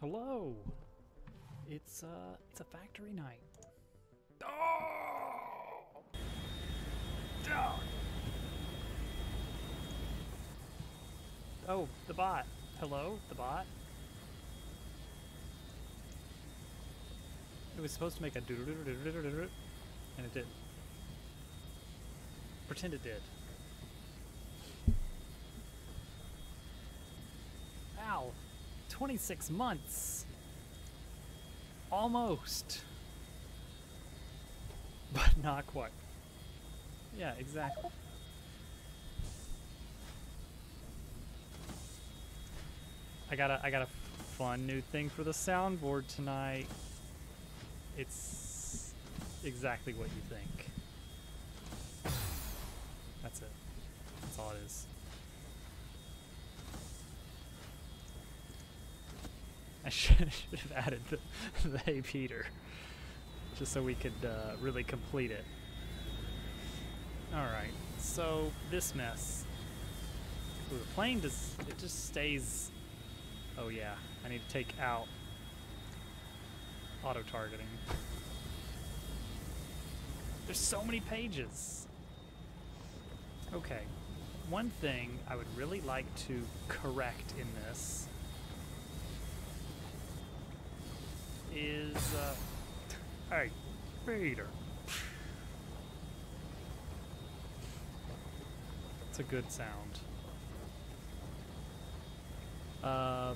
Hello. It's uh it's a factory night. Oh! Oh, the bot. Hello, the bot. It was supposed to make a doo doo doo doo doo doo doo, and it didn't. Pretend it did. Wow, 26 months. Almost. But not quite. Yeah, exactly. I got a I got a fun new thing for the soundboard tonight. It's exactly what you think. That's it. That's all it is. I should, have added the, the Hey Peter, just so we could uh, really complete it. Alright, so this mess. Ooh, the plane does, it just stays. Oh yeah, I need to take out auto-targeting. There's so many pages. Okay, one thing I would really like to correct in this is, uh, hey, Peter. It's a good sound. Uh,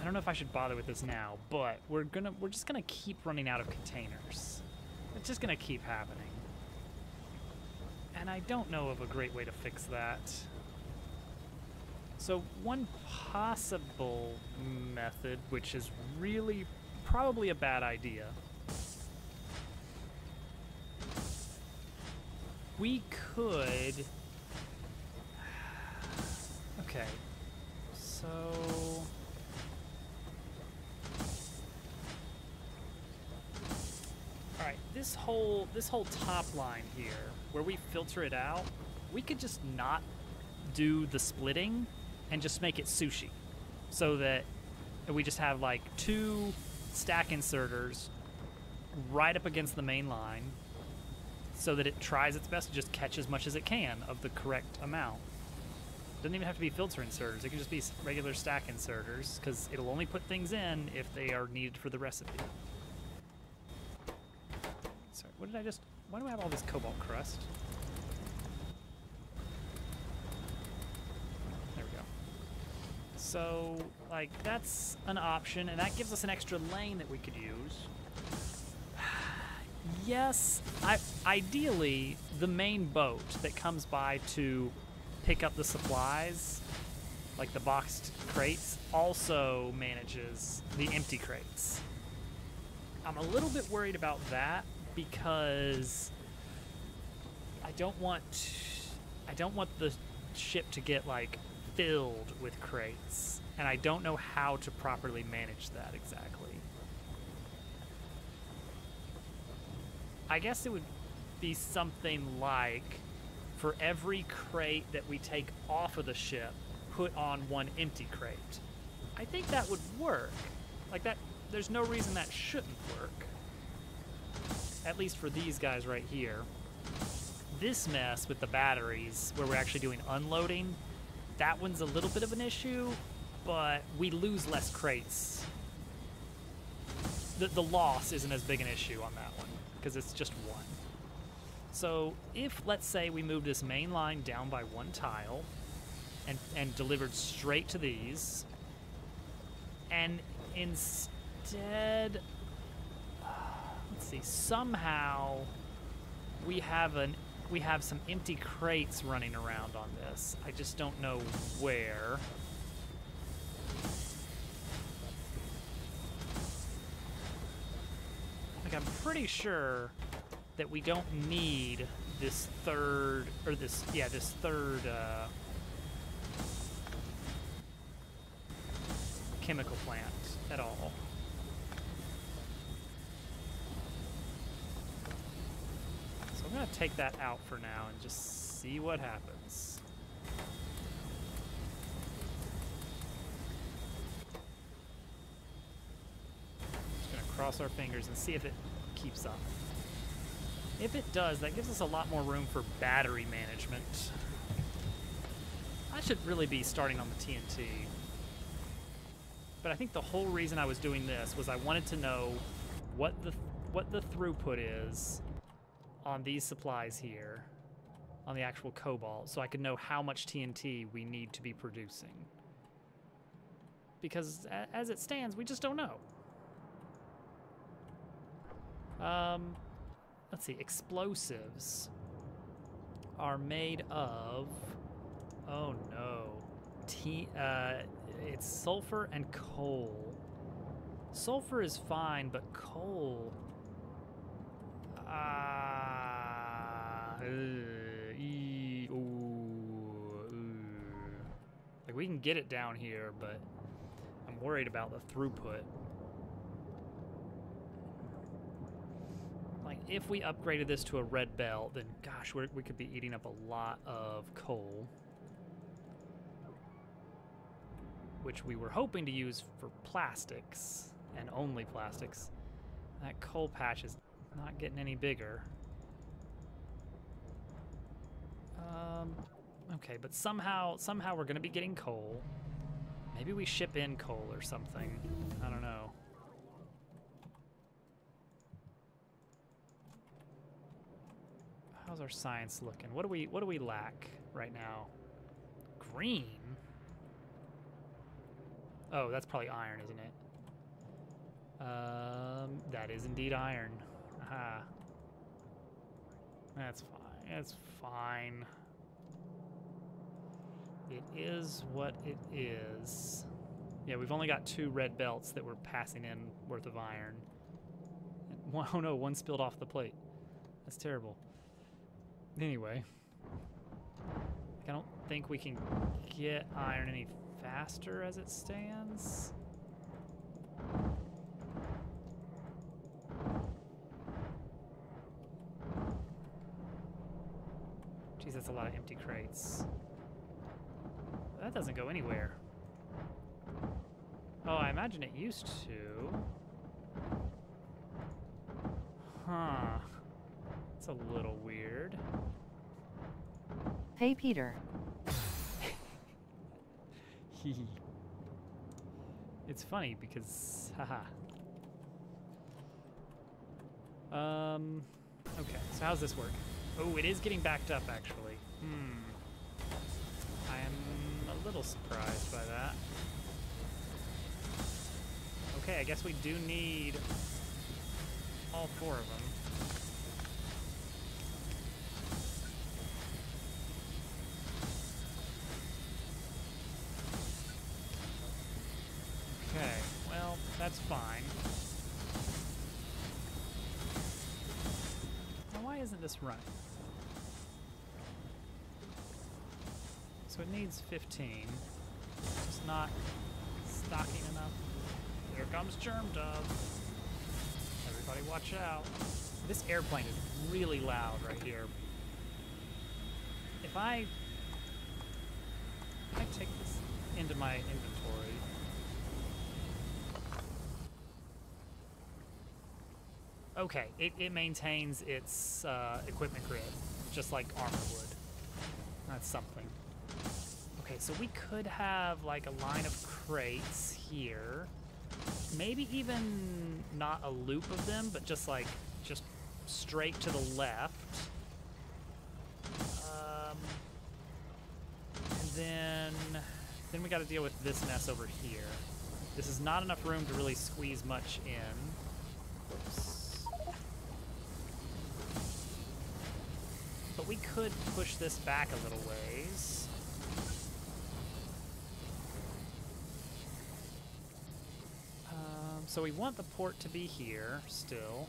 I don't know if I should bother with this now, but we're gonna we're just gonna keep running out of containers. It's just gonna keep happening. And I don't know of a great way to fix that. So one possible method, which is really probably a bad idea, we could. Okay, so. All right, this whole this whole top line here, where we filter it out, we could just not do the splitting and just make it sushi, so that we just have like two stack inserters right up against the main line, so that it tries its best to just catch as much as it can of the correct amount. Doesn't even have to be filter inserters. It can just be regular stack inserters because it'll only put things in if they are needed for the recipe. Sorry, what did I just... Why do I have all this cobalt crust? There we go. So, like, that's an option, and that gives us an extra lane that we could use. yes, I, ideally, the main boat that comes by to pick up the supplies, like the boxed crates, also manages the empty crates. I'm a little bit worried about that because I don't want I don't want the ship to get like filled with crates and I don't know how to properly manage that exactly. I guess it would be something like for every crate that we take off of the ship, put on one empty crate. I think that would work. Like that there's no reason that shouldn't work. At least for these guys right here. This mess with the batteries, where we're actually doing unloading, that one's a little bit of an issue, but we lose less crates. The, the loss isn't as big an issue on that one, because it's just one. So if, let's say, we move this main line down by one tile and, and delivered straight to these, and instead, let's see, somehow we have an we have some empty crates running around on this. I just don't know where. Like I'm pretty sure that we don't need this third or this yeah, this third uh chemical plant at all. I'm going to take that out for now and just see what happens. Just going to cross our fingers and see if it keeps up. If it does, that gives us a lot more room for battery management. I should really be starting on the TNT. But I think the whole reason I was doing this was I wanted to know what the what the throughput is on these supplies here, on the actual cobalt, so I could know how much TNT we need to be producing. Because as it stands, we just don't know. Um, let's see, explosives are made of, oh no, T, uh, it's sulfur and coal. Sulfur is fine, but coal, uh, e, ooh, ooh. like we can get it down here, but I'm worried about the throughput. Like, if we upgraded this to a red belt, then gosh, we could be eating up a lot of coal. Which we were hoping to use for plastics, and only plastics. That coal patch is not getting any bigger. Um, okay, but somehow, somehow we're gonna be getting coal. Maybe we ship in coal or something. I don't know. How's our science looking? What do we what do we lack right now? Green? Oh, that's probably iron, isn't it? Um, that is indeed iron. Aha. That's fine. That's fine. It is what it is. Yeah, we've only got two red belts that we're passing in worth of iron. Oh no, one spilled off the plate. That's terrible. Anyway. I don't think we can get iron any faster as it stands. That's a lot of empty crates. That doesn't go anywhere. Oh, I imagine it used to. Huh. It's a little weird. Hey Peter, it's funny because, haha. Um, okay, so how's this work? Oh, it is getting backed up, actually. Hmm. I am a little surprised by that. Okay, I guess we do need all four of them. Okay, well, that's fine. This running? So it needs 15. It's not stocking enough. Here comes Germ Dove. Everybody watch out. This airplane is really loud right here. If I, if I take this into my inventory, Okay, it, it maintains its uh, equipment grid, just like armor would. That's something. Okay, so we could have like a line of crates here. Maybe even not a loop of them, but just like, just straight to the left. Um, and then, then we gotta deal with this mess over here. This is not enough room to really squeeze much in. Whoops. But we could push this back a little ways. Um, so we want the port to be here still.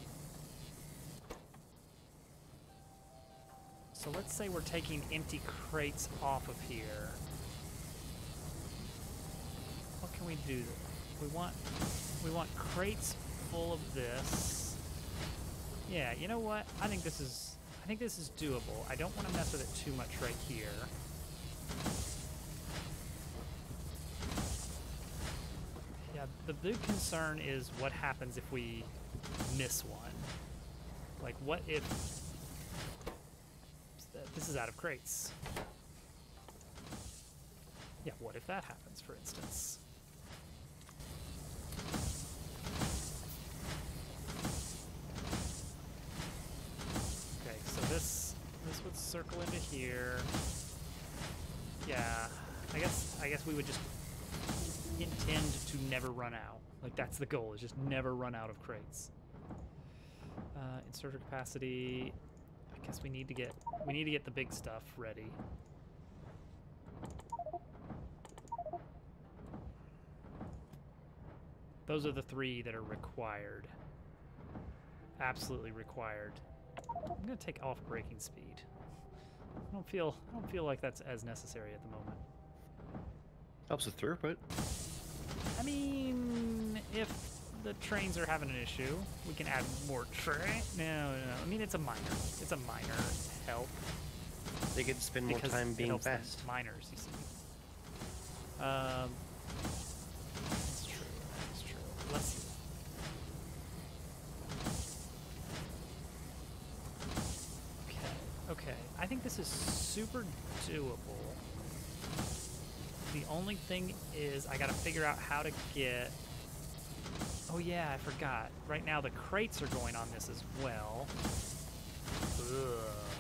So let's say we're taking empty crates off of here. What can we do? We want we want crates full of this. Yeah, you know what? I think this is I think this is doable. I don't want to mess with it too much right here. Yeah, the big concern is what happens if we miss one? Like, what if this is out of crates? Yeah, what if that happens, for instance? Okay, so this this would circle into here. Yeah, I guess I guess we would just intend to never run out. Like that's the goal, is just never run out of crates. Uh, inserter capacity. I guess we need to get we need to get the big stuff ready. Those are the three that are required. Absolutely required. I'm gonna take off braking speed. I don't feel I don't feel like that's as necessary at the moment. Helps with throughput. I mean, if the trains are having an issue, we can add more train. No, no, no. I mean it's a minor. It's a minor help. They could spend more time being fast. Miners, you see. Um, that's true. That's true. Let's see. Okay. Okay. I think this is super doable. The only thing is I gotta figure out how to get. Oh yeah, I forgot. Right now the crates are going on this as well. Ugh.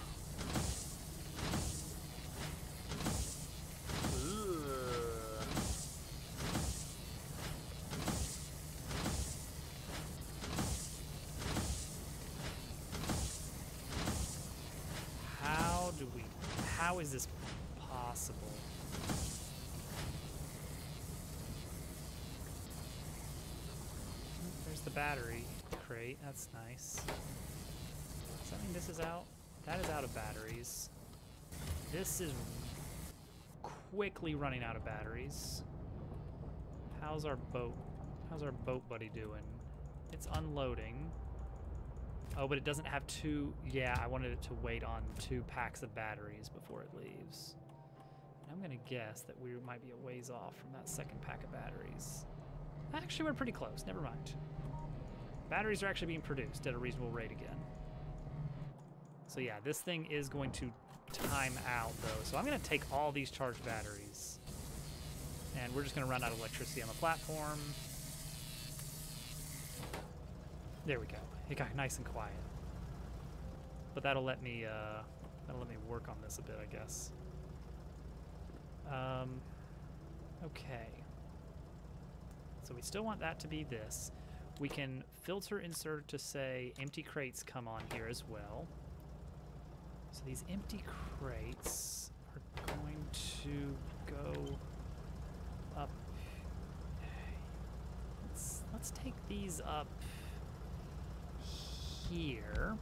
The battery crate, that's nice. Does that mean this is out? That is out of batteries. This is quickly running out of batteries. How's our boat? How's our boat buddy doing? It's unloading. Oh, but it doesn't have two. Yeah, I wanted it to wait on two packs of batteries before it leaves. And I'm going to guess that we might be a ways off from that second pack of batteries. Actually, we're pretty close. Never mind. Batteries are actually being produced at a reasonable rate again. So yeah, this thing is going to time out though. So I'm going to take all these charged batteries. And we're just going to run out of electricity on the platform. There we go. It got nice and quiet. But that'll let me uh, that'll let me work on this a bit, I guess. Um, okay. So we still want that to be this. We can filter insert to say empty crates come on here as well. So these empty crates are going to go up. Let's, let's take these up here.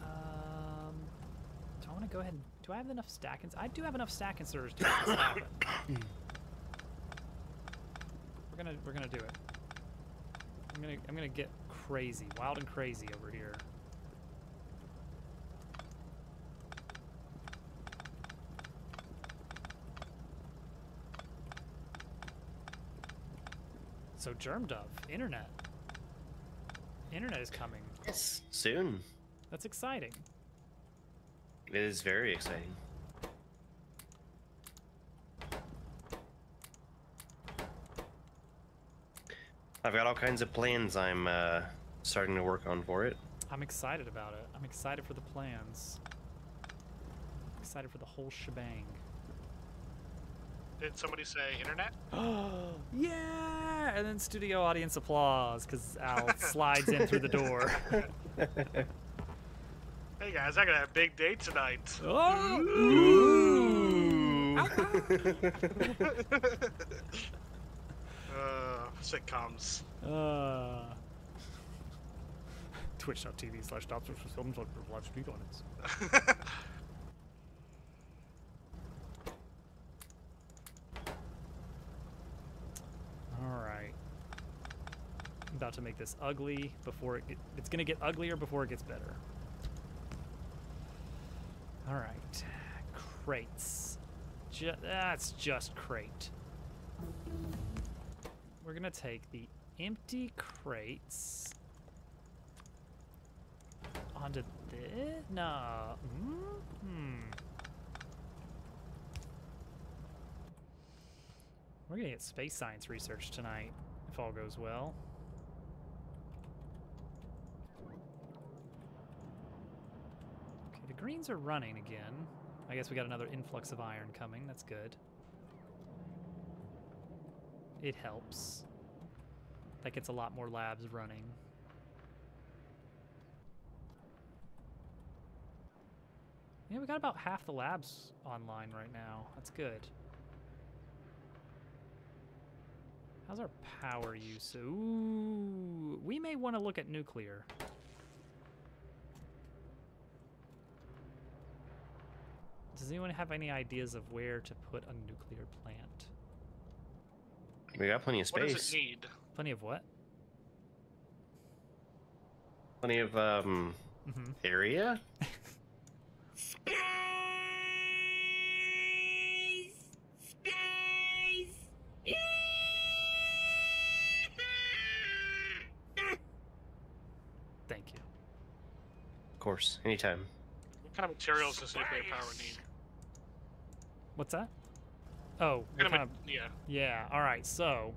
Um, do I want to go ahead and do I have enough stack? I do have enough stack inserters to make this happen. We're gonna we're gonna do it. I'm gonna I'm gonna get crazy, wild and crazy over here. So Germ Dove, internet. Internet is coming. Yes. Soon. That's exciting. It is very exciting. I've got all kinds of plans I'm uh, starting to work on for it. I'm excited about it. I'm excited for the plans. excited for the whole shebang. Did somebody say internet? Oh, yeah! And then studio audience applause because Al slides in through the door. Hey guys, I got a big date tonight. Oh! Ooh. Uh, sitcoms. Uh, Twitch.tv slash Dobson for films on live audience. Alright. I'm about to make this ugly before it get, it's gonna get uglier before it gets better. Alright. Crates. Ju- that's just crate. We're gonna take the empty crates onto this. No. Hmm. We're gonna get space science research tonight, if all goes well. Okay, the greens are running again. I guess we got another influx of iron coming. That's good. It helps. That gets a lot more labs running. Yeah, we got about half the labs online right now. That's good. How's our power use? Ooh, we may want to look at nuclear. Does anyone have any ideas of where to put a nuclear plant? We got plenty of space. What space. does it need? Plenty of what? Plenty of um Mm-hmm. area. Space! Space! Thank you. Of course, anytime. What kind of materials does nuclear power need? What's that? Oh, kind of yeah. Yeah, all right. So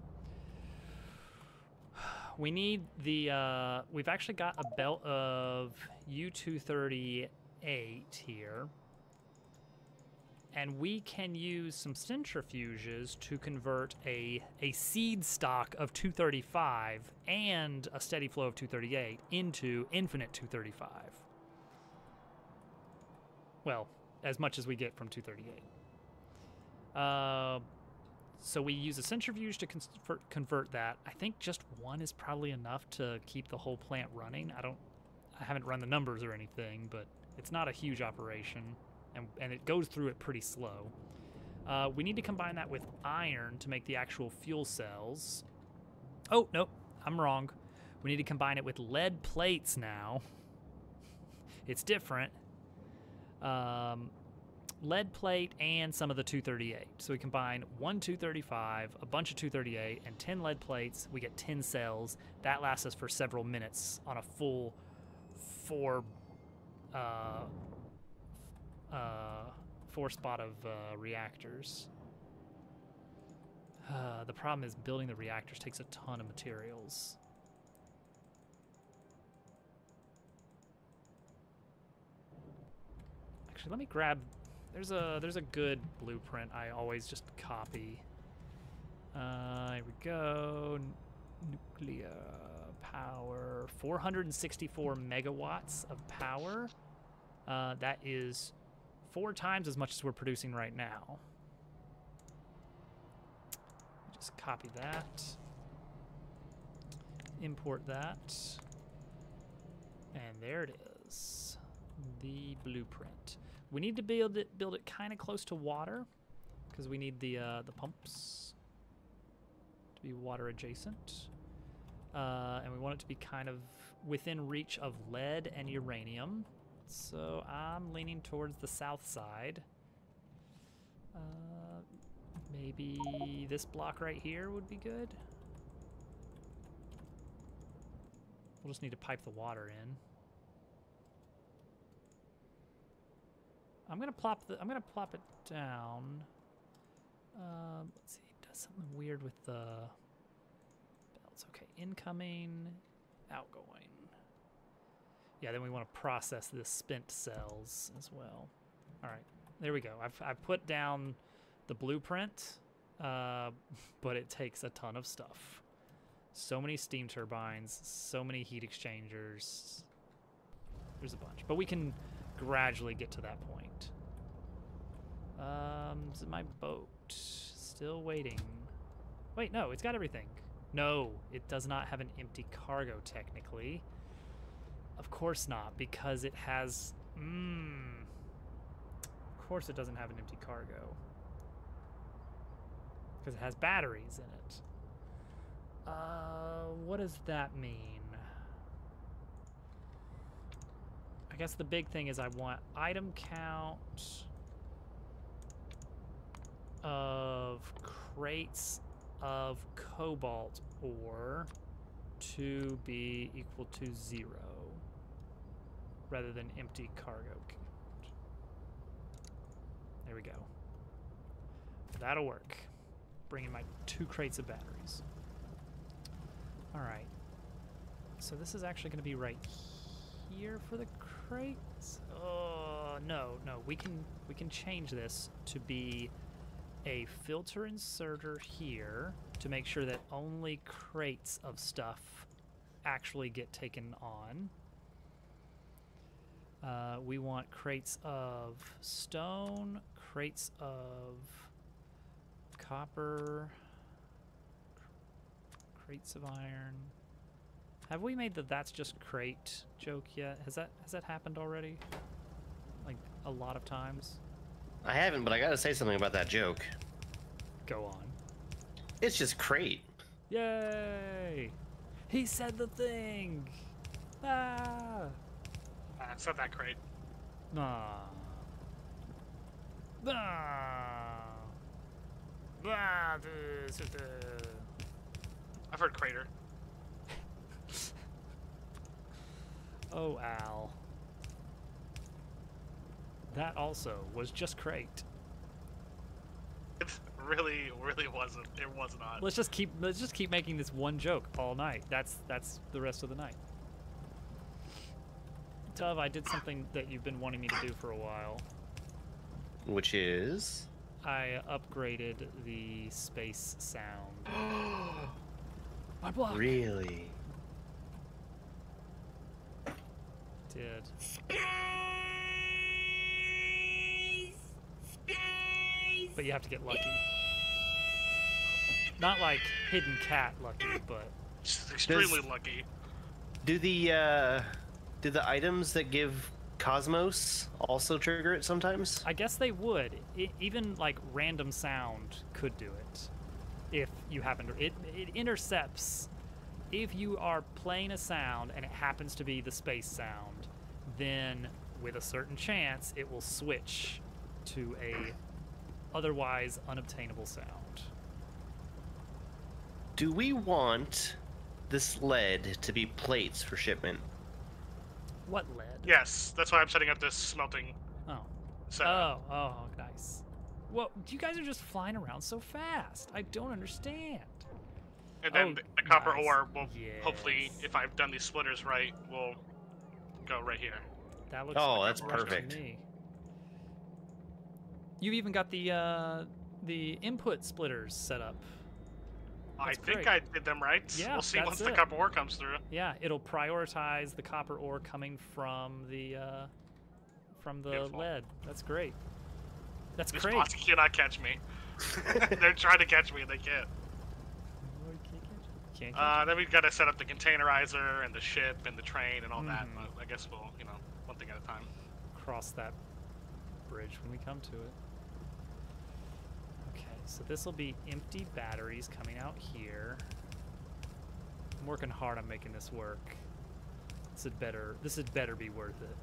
we need the uh we've actually got a belt of U238 here. And we can use some centrifuges to convert a a seed stock of 235 and a steady flow of 238 into infinite 235. Well, as much as we get from 238. Uh, so we use a centrifuge to convert, convert that. I think just one is probably enough to keep the whole plant running. I don't, I haven't run the numbers or anything, but it's not a huge operation, and and it goes through it pretty slow. Uh, we need to combine that with iron to make the actual fuel cells. Oh no, I'm wrong. We need to combine it with lead plates now. it's different. Um, lead plate and some of the 238. So we combine one 235, a bunch of 238, and 10 lead plates. We get 10 cells. That lasts us for several minutes on a full four, uh, uh, four spot of uh, reactors. Uh, the problem is building the reactors takes a ton of materials. Actually, let me grab. There's a there's a good blueprint I always just copy. Uh, here we go. Nuclear power, 464 megawatts of power. Uh, that is four times as much as we're producing right now. Just copy that. Import that. And there it is. The blueprint. We need to build it build it kind of close to water because we need the uh, the pumps to be water adjacent. Uh, and we want it to be kind of within reach of lead and uranium. So I'm leaning towards the south side. Uh, maybe this block right here would be good. We'll just need to pipe the water in. I'm gonna plop the. I'm gonna plop it down. Um, let's see. It does something weird with the belts. Okay, incoming, outgoing. Yeah, then we want to process the spent cells as well. All right, there we go. I've I've put down the blueprint, uh, but it takes a ton of stuff. So many steam turbines, so many heat exchangers. There's a bunch, but we can gradually get to that point. Um, is my boat still waiting? Wait, no, it's got everything. No, it does not have an empty cargo technically. Of course not, because it has. Mmm. Of course, it doesn't have an empty cargo. Because it has batteries in it. Uh, what does that mean? I guess the big thing is I want item count of crates of cobalt ore to be equal to zero rather than empty cargo. There we go. That'll work. Bring in my two crates of batteries. All right. So this is actually going to be right here for the crates. Oh no, no. We can we can change this to be a filter inserter here to make sure that only crates of stuff actually get taken on. Uh, we want crates of stone, crates of copper, crates of iron. Have we made the "that's just crate" joke yet? Has that has that happened already? Like a lot of times. I haven't, but I gotta say something about that joke. Go on. It's just crate. Yay! He said the thing. Ah. Uh, it's not that crate. Ah. Ah. Ah, this is the- I've heard crater. Oh, Al. That also was just crate. It really, really wasn't. It was not. Let's just keep let's just keep making this one joke all night. That's that's the rest of the night. Dove, I did something that you've been wanting me to do for a while. Which is. I upgraded the space sound. My block Really? Did. Space! Space! But you have to get lucky. Not like hidden cat lucky, but Just extremely lucky. Do the uh, do the items that give Cosmos also trigger it sometimes? I guess they would. I, even like random sound could do it, if you happen to. It it intercepts. If you are playing a sound and it happens to be the space sound, then with a certain chance it will switch to a otherwise unobtainable sound. Do we want this lead to be plates for shipment? What lead? Yes, that's why I'm setting up this smelting Oh. setup. Oh, oh, nice. Well, you guys are just flying around so fast. I don't understand. and then oh, the, the copper nice. ore will hopefully, if I've done these splitters right, will go right here. That looks Oh, like that's rush to perfect. me. You've even got the uh, the input splitters set up. I think great. I did them right. Yeah, we'll see that's once the copper ore comes through. Yeah, it'll prioritize the copper ore coming from the uh, from the Beautiful. lead. That's great. That's These great. bots cannot catch me. They're trying to catch me and they can't. Can't catch- can't catch Uh, then we've got to set up the containerizer and the ship and the train and all that. Mhm. But I guess we'll, you know, one thing at a time. cross that bridge when we come to it. Okay, so this will be empty batteries coming out here. I'm working hard on making this work. This had better this had better be worth it.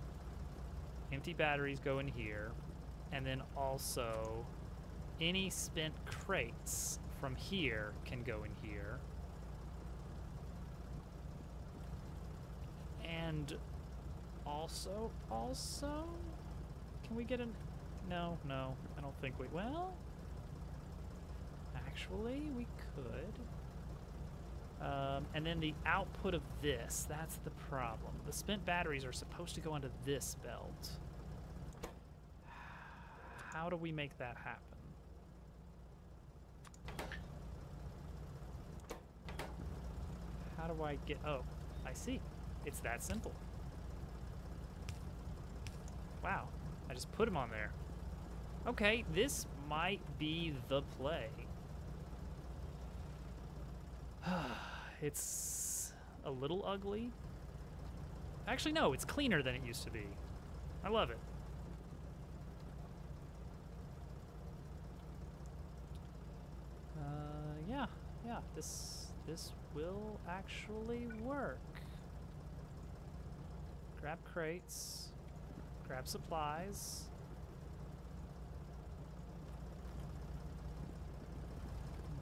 Empty batteries go in here, and then also any spent crates from here can go in here. And also, also, can we get an? No, no, I don't think we. Well, actually, we could. Um, and then the output of this, that's the problem. The spent batteries are supposed to go onto this belt. How do we make that happen? How do I get. Oh, I see. It's that simple. Wow, I just put him on there. Okay, this might be the play. it's a little ugly. Actually, no, it's cleaner than it used to be. I love it. Uh, yeah, yeah, this this will actually work. Grab crates, grab supplies.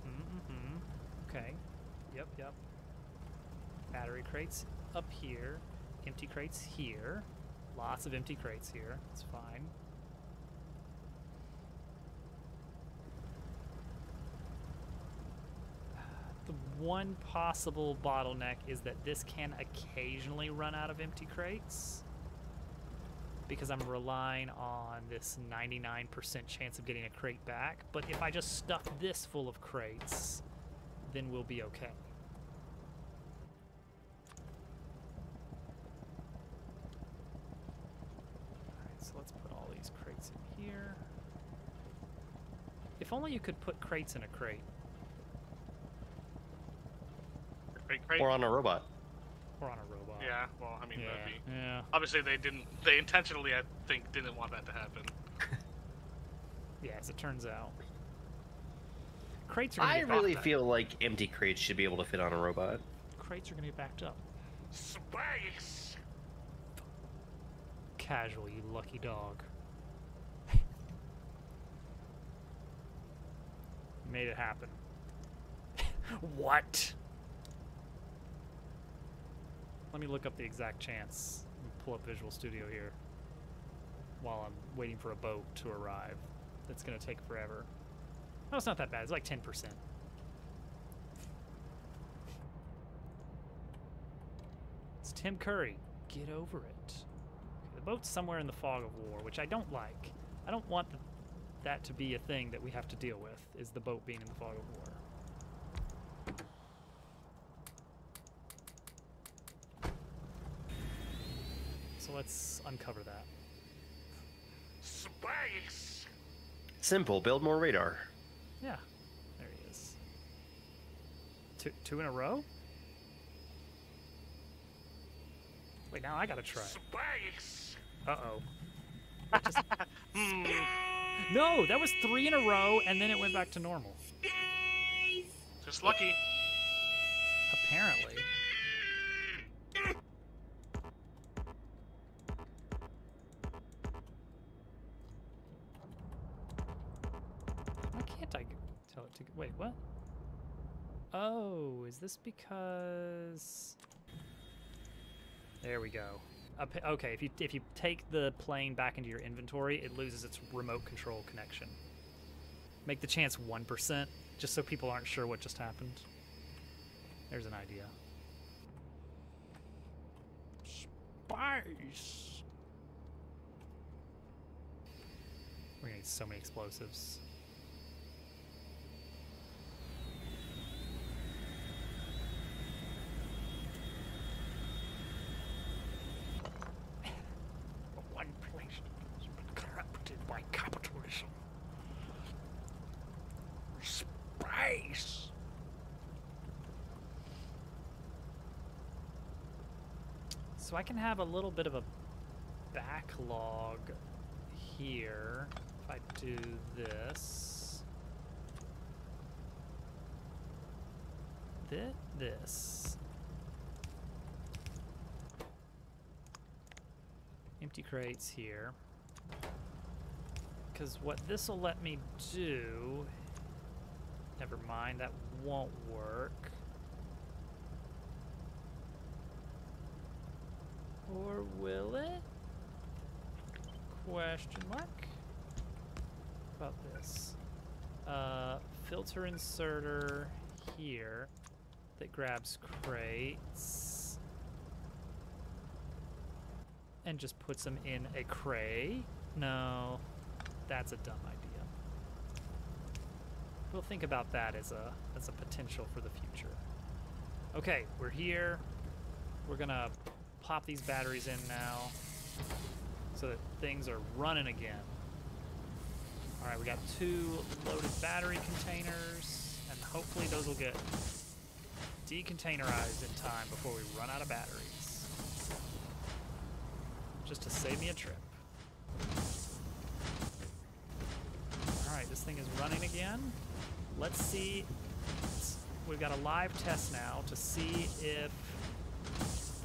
Mm-hmm, mm-hmm. Okay. Yep, yep. Battery crates up here. Empty crates here. Lots of empty crates here. It's fine. The one possible bottleneck is that this can occasionally run out of empty crates because I'm relying on this 99% chance of getting a crate back. But if I just stuff this full of crates, then we'll be okay. Alright, so let's put all these crates in here. If only you could put crates in a crate. Great, great. Or on a robot. Or on a robot. Yeah, well, I mean, Yeah. that'd be. Yeah. Obviously, they didn't. They intentionally, I think, didn't want that to happen. Yeah, as it turns out. Crates are gonna I really backed feel like empty crates should be able to fit on a robot. Crates are gonna get backed up. Space. Casual, you lucky dog. Made it happen. what? Let me look up the exact chance. Pull up Visual Studio here while I'm waiting for a boat to arrive. That's gonna take forever. No, it's not that bad. It's like 10%. It's Tim Curry. Get over it. The boat's somewhere in the fog of war, which I don't like. I don't want the, that to be a thing that we have to deal with, is the boat being in the fog of war. So let's uncover that. Space. Simple, build more radar. Yeah, there he is. Two, two in a row? Wait, now I gotta try. Space. Uh oh. Hmm. No, that was three in a row, and then it went back to normal. Space. Just lucky. Apparently. Is this because? There we go. Okay, if you if you take the plane back into your inventory, it loses its remote control connection. Make the chance one percent, just so people aren't sure what just happened. There's an idea. Spice. We're gonna need so many explosives. The one place that's been corrupted by capitalism. Space. So I can have a little bit of a backlog here if I do this. Thi- This. Empty crates here. Because what this will let me do. Never mind, that won't work. Or will it? Question mark? About this. Uh, filter inserter here that grabs crates and just puts them in a crate. No, that's a dumb idea. We'll think about that as a as a potential for the future. Okay, we're here. We're gonna pop these batteries in now so that things are running again. All right, we got two loaded battery containers, and hopefully those will get decontainerized in time before we run out of batteries. Just to save me a trip. All right, this thing is running again. Let's see. We've got a live test now to see if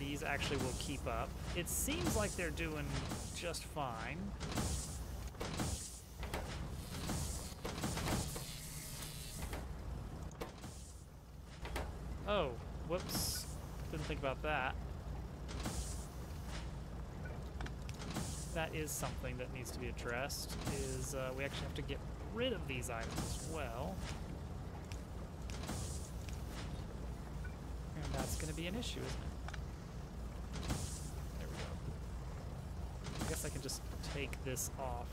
these actually will keep up. It seems like they're doing just fine. Oh, whoops. Didn't think about that. That is something that needs to be addressed, is uh, we actually have to get rid of these items as well. And that's going to be an issue, isn't it? There we go. I guess I can just take this off.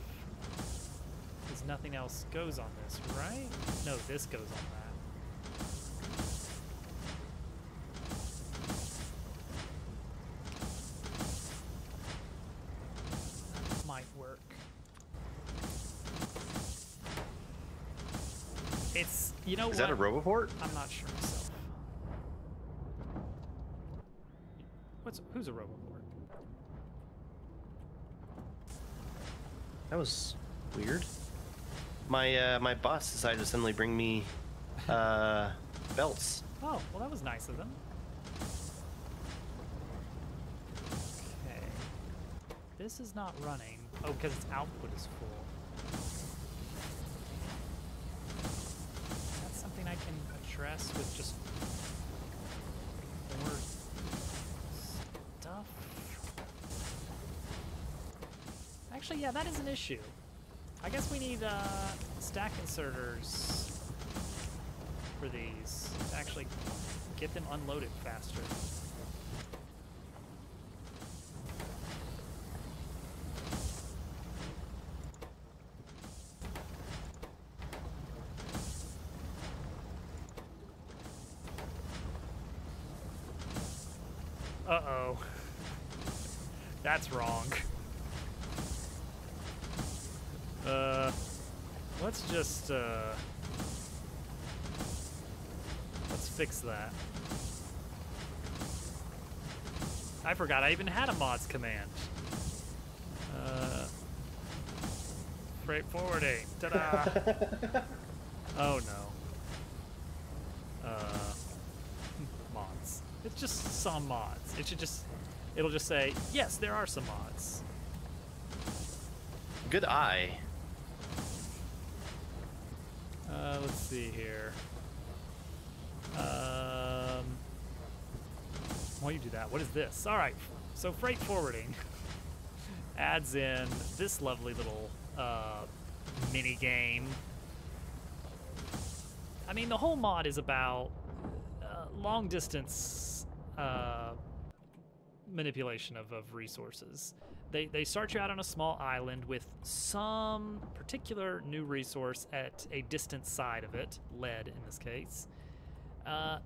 Because nothing else goes on this, right? No, this goes on that. That might work. It's, you know Is what? that a Roboport? I'm not sure myself. What's who's a Roboport? That was weird. My uh, my boss decided to suddenly bring me uh, belts. Oh, well that was nice of them. Okay. This is not running. Oh, because its output is full. That's something I can address with just more stuff. Actually, yeah, that is an issue. I guess we need uh, stack inserters for these to actually get them unloaded faster. Uh-oh. That's wrong. Uh, let's just, uh, let's fix that. I forgot I even had a mods command. Uh, freight forwarding. Ta-da! oh no. Uh, mods. It's just some mods. It should just, it'll just say, yes, there are some mods. Good eye. Uh, let's see here. Um, why you do that? What is this? All right, so freight forwarding adds in this lovely little uh, mini game. I mean, the whole mod is about uh, long distance uh, manipulation of, of resources. They, they start you out on a small island with some particular new resource at a distant side of it, lead in this case. Uh,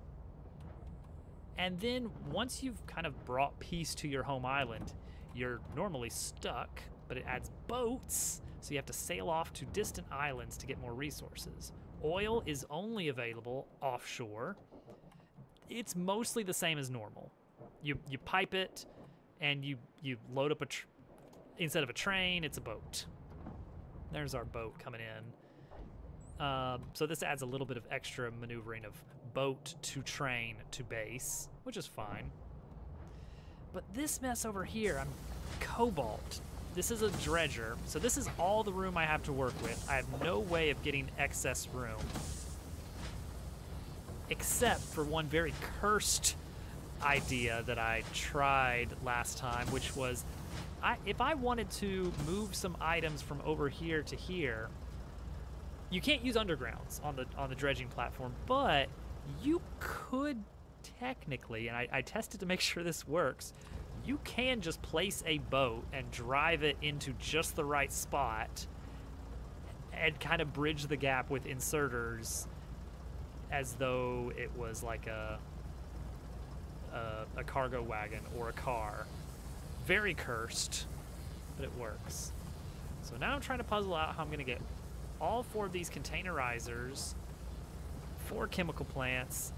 and then once you've kind of brought peace to your home island, you're normally stuck, but it adds boats, so you have to sail off to distant islands to get more resources. Oil is only available offshore. It's mostly the same as normal. You you pipe it, and you you load up a tr- instead of a train, it's a boat. There's our boat coming in. Um, so this adds a little bit of extra maneuvering of boat to train to base, which is fine. But this mess over here, I'm cobalt. This is a dredger, so this is all the room I have to work with. I have no way of getting excess room. Except for one very cursed idea that I tried last time, which was I, if I wanted to move some items from over here to here, you can't use undergrounds on the on the dredging platform, but you could technically, and I, I tested to make sure this works, you can just place a boat and drive it into just the right spot and kind of bridge the gap with inserters as though it was like a a, a cargo wagon or a car. Very cursed, but it works. So now I'm trying to puzzle out how I'm going to get all four of these containerizers, four chemical plants,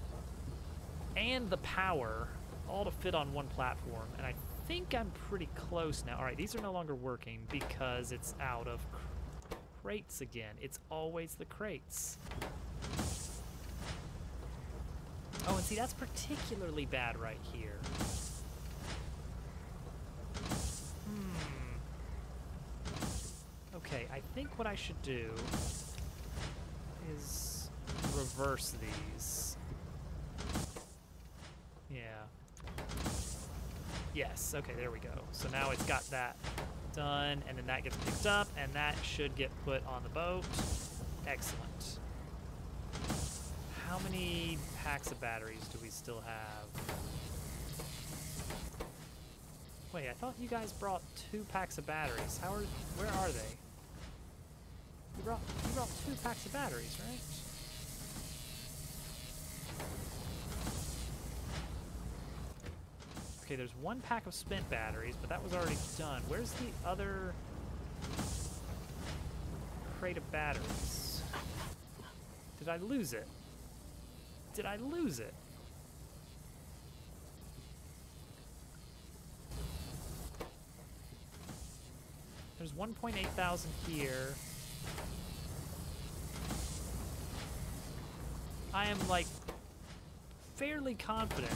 and the power all to fit on one platform. And I think I'm pretty close now. All right, these are no longer working because it's out of cr- crates again. It's always the crates. Oh, and see, that's particularly bad right here. Hmm. Okay, I think what I should do is reverse these. Yeah. Yes, okay, there we go. So now it's got that done, and then that gets picked up, and that should get put on the boat. Excellent. How many packs of batteries do we still have? Wait, I thought you guys brought two packs of batteries. How are, where are they? You brought, you brought two packs of batteries, right? Okay, there's one pack of spent batteries, but that was already done. Where's the other crate of batteries? Did I lose it? Did I lose it? There's 1.8 thousand here. I am like fairly confident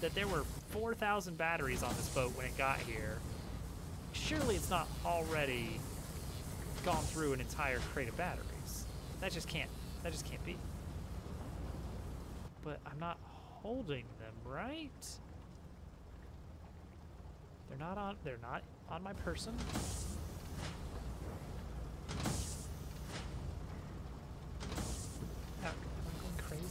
that there were 4,000 batteries on this boat when it got here. Surely it's not already gone through an entire crate of batteries. That just can't. That just can't be. But I'm not holding them, right? They're not on. They're not on my person. Oh, crazy?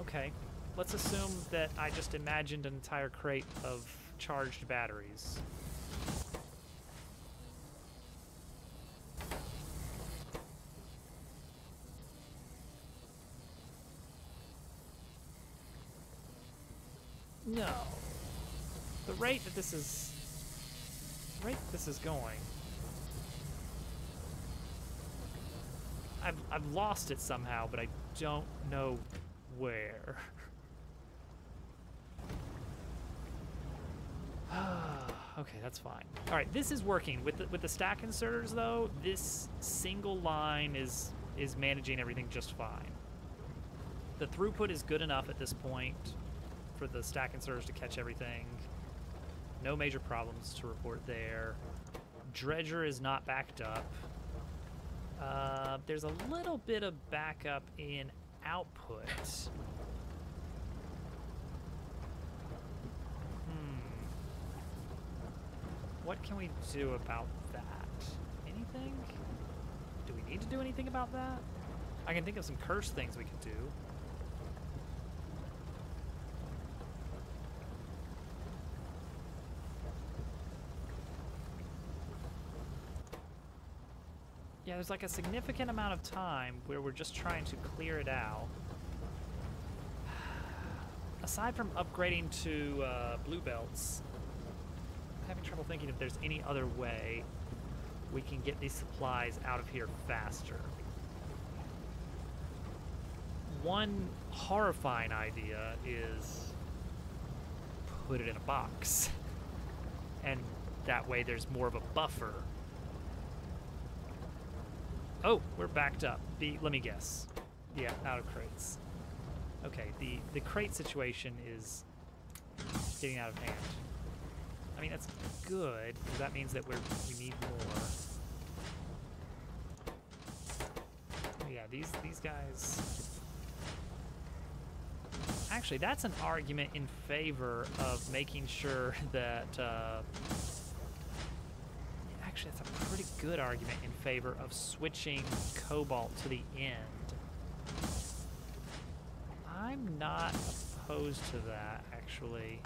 Okay, let's assume that I just imagined an entire crate of charged batteries. No. The rate that this is... Rate this is going... I've, I've lost it somehow, but I don't know where. okay, that's fine. All right, this is working with the, with the stack inserters though. This single line is is managing everything just fine. The throughput is good enough at this point for the stack inserters to catch everything. No major problems to report there. Dredger is not backed up. Uh, there's a little bit of backup in output. Hmm. What can we do about that? Anything? Do we need to do anything about that? I can think of some curse things we could do. Yeah, there's like a significant amount of time where we're just trying to clear it out. Aside from upgrading to uh, blue belts, I'm having trouble thinking if there's any other way we can get these supplies out of here faster. One horrifying idea is put it in a box. And that way there's more of a buffer Oh, we're backed up. Let me guess. Yeah, out of crates. Okay, the the crate situation is getting out of hand. I mean that's good because that means that we're we need more. Yeah, these these guys. Actually, that's an argument in favor of making sure that. Uh, actually, that's a pretty good argument in favor of switching Cobalt to the end. I'm not opposed to that, actually.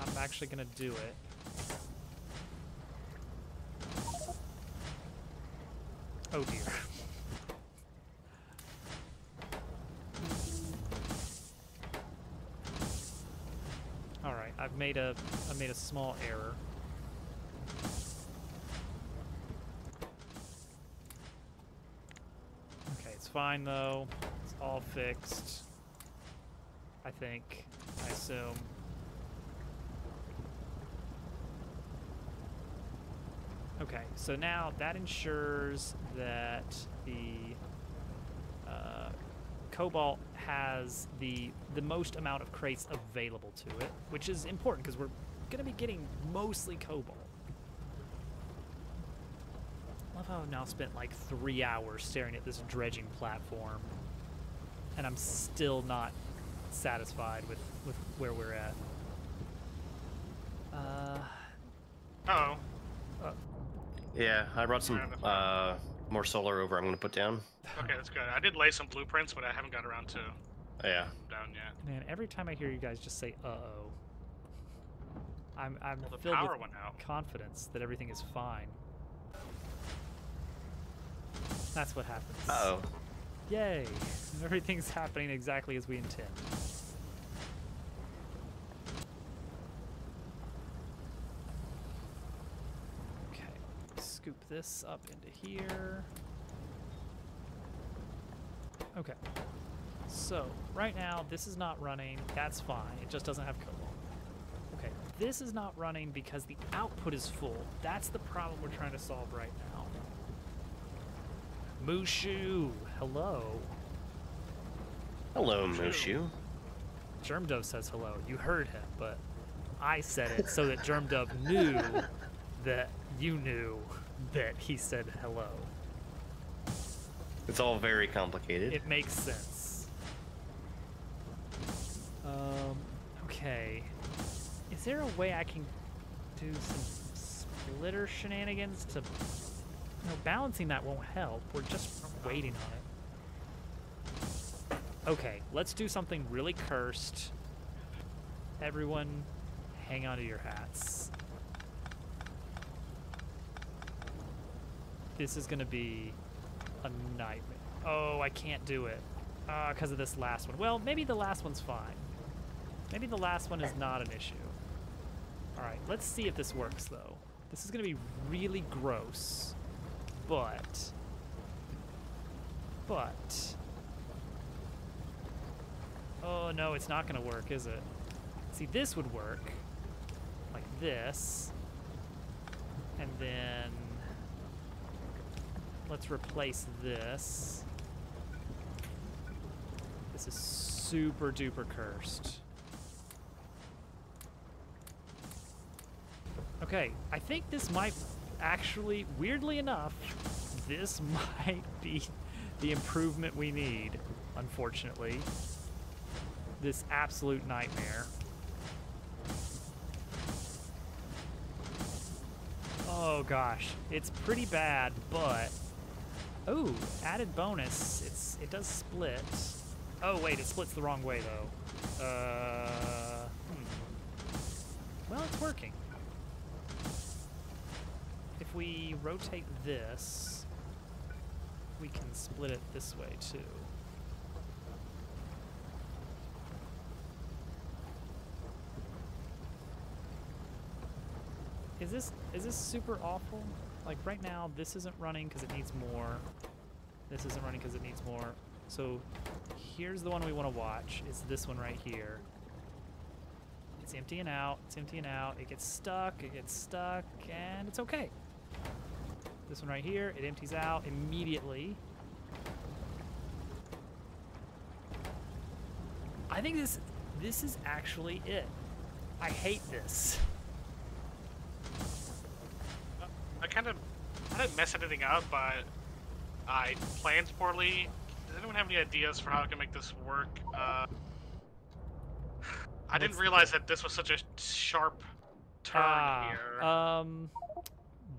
I'm actually going to do it. Oh dear. All right, I've made a I made a small error. Okay, it's fine though. It's all fixed. I think. I assume. Okay, so now that ensures that the uh, Cobalt has the the most amount of crates available to it, which is important because we're going to be getting mostly Cobalt. Love how I've now spent like three hours staring at this dredging platform. and I'm still not satisfied with with where we're at. Uh, Oh, Yeah, I brought some uh, more solar over. I'm gonna put down. okay, that's good. I did lay some blueprints, but I haven't got around to Yeah. down yet. man, every time I hear you guys just say "uh oh," I'm I'm Well, the filled power with went out. confidence that everything is fine. That's what happens. Uh oh. Yay! Everything's happening exactly as we intend. Okay, scoop this up into here. Okay. So, right now, this is not running. That's fine. It just doesn't have cobalt. Okay, this is not running because the output is full. That's the problem we're trying to solve right now. Mushu, hello. Hello. Mushu. Germdove says hello. You heard him, but I said it so that Germdove knew that you knew that he said hello. It's all very complicated. It makes sense. Um, okay. Is there a way I can do some splitter shenanigans to. No, balancing that won't help. We're just waiting on it. Okay, let's do something really cursed. Everyone, hang on to your hats. This is gonna be a nightmare. Oh, I can't do it. Uh, because of this last one. Well, maybe the last one's fine. Maybe the last one is not an issue. Alright, let's see if this works, though. This is to be really gross. But... But... Oh, no, it's not going to work, is it? See, this would work. Like this. And then... Let's replace this. This is super duper cursed. Okay, I think this might actually, weirdly enough, this might be the improvement we need, unfortunately. This absolute nightmare. Oh gosh, it's pretty bad, but oh, added bonus. It's it does split. Oh wait, it splits the wrong way though. Uh, hmm. Well, it's working. If we rotate this, we can split it this way too. Is this is this super awful? Like right now, this isn't running because it needs more. This isn't running because it needs more. So here's the one we want to watch. It's this one right here? It's emptying out. It's emptying out. It gets stuck. It gets stuck, and it's okay. This one right here, it empties out immediately. I think this this is actually it. I hate this. I kind of, I didn't mess anything up, but I planned poorly. Does anyone have any ideas for how I can make this work? Uh, I didn't realize that this was such a sharp turn Ah, here. Um,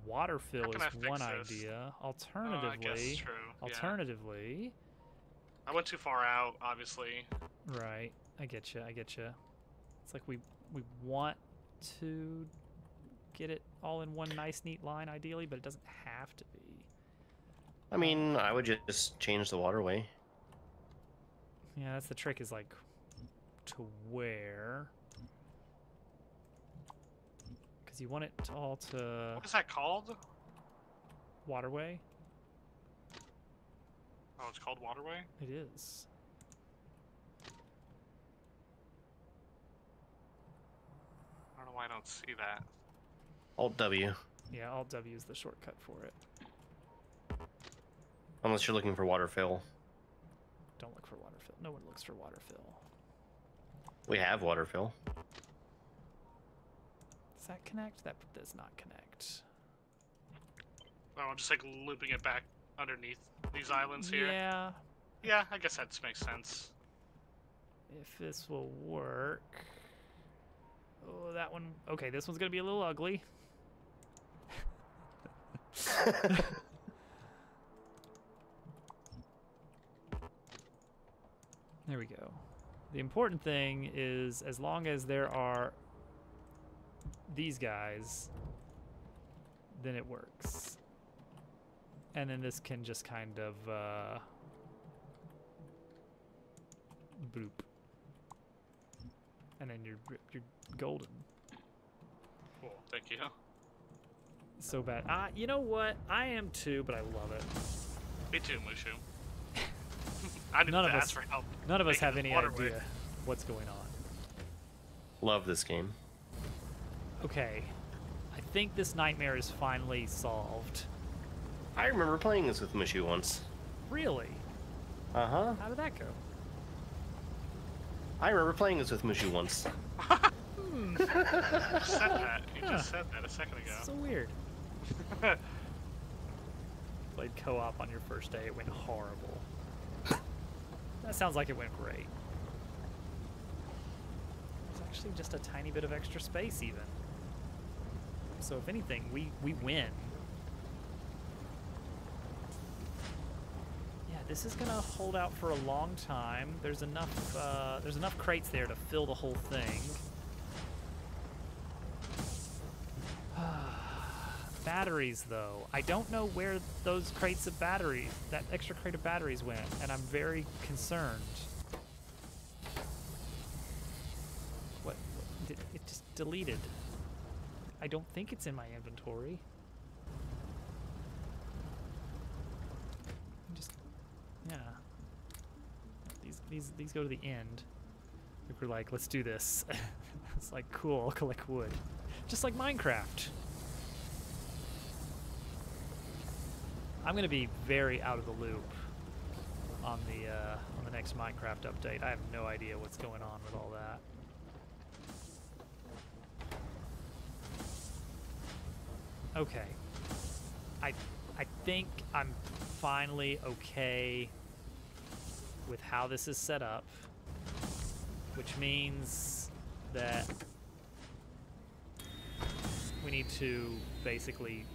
water fill is one this? idea. Oh, I Alternatively, guess true. yeah. alternatively, I went too far out, obviously. right? I get you. I get you. It's like we we want to get it all in one nice, neat line, ideally, but it doesn't have to be. I mean, um, I would just change the waterway. Yeah, that's the trick. Is like to where. Because you want it to all to What is that called? waterway. Oh, it's called Waterway? It is. I don't know why I don't see that. Alt W. Yeah, Alt W is the shortcut for it. Unless you're looking for waterfill. Don't look for waterfill. No one looks for waterfill. We have water fill. Does that connect? That does not connect. Oh, I'm just like looping it back underneath these islands here. Yeah, Yeah, I guess that makes sense. If this will work. Oh, that one. Okay, this one's gonna be a little ugly. there we go. The important thing is as long as there are these guys, then it works. And then this can just kind of uh, bloop. And then you're you're golden. Cool, thank you. So bad. Ah, you know what? I am too, but I love it. Me too, Mushu. I didn't None of ask us- for help. None of us have any waterway. idea what's going on. Love this game. Okay. I think this nightmare is finally solved. I remember playing this with Mushu once. Really? Uh huh. How did that go? I remember playing this with Mushu once. You just said that. You Huh. just said that a second ago. So weird. Played co-op on your first day. It went horrible. that sounds like it went great. It's actually just a tiny bit of extra space, even. So if anything, we we win. Yeah, this is gonna hold out for a long time. There's enough uh, there's enough crates there to fill the whole thing. batteries though. I don't know where those crates of batteries, that extra crate of batteries went, and I'm very concerned. What? what it just deleted. I don't think it's in my inventory. Just, yeah. These these these go to the end. We're like, let's do this. it's like cool. Collect wood, just like Minecraft. I'm gonna be very out of the loop on the uh, on the next Minecraft update. I have no idea what's going on with all that. Okay. I I think I'm finally okay with how this is set up, which means that we need to basically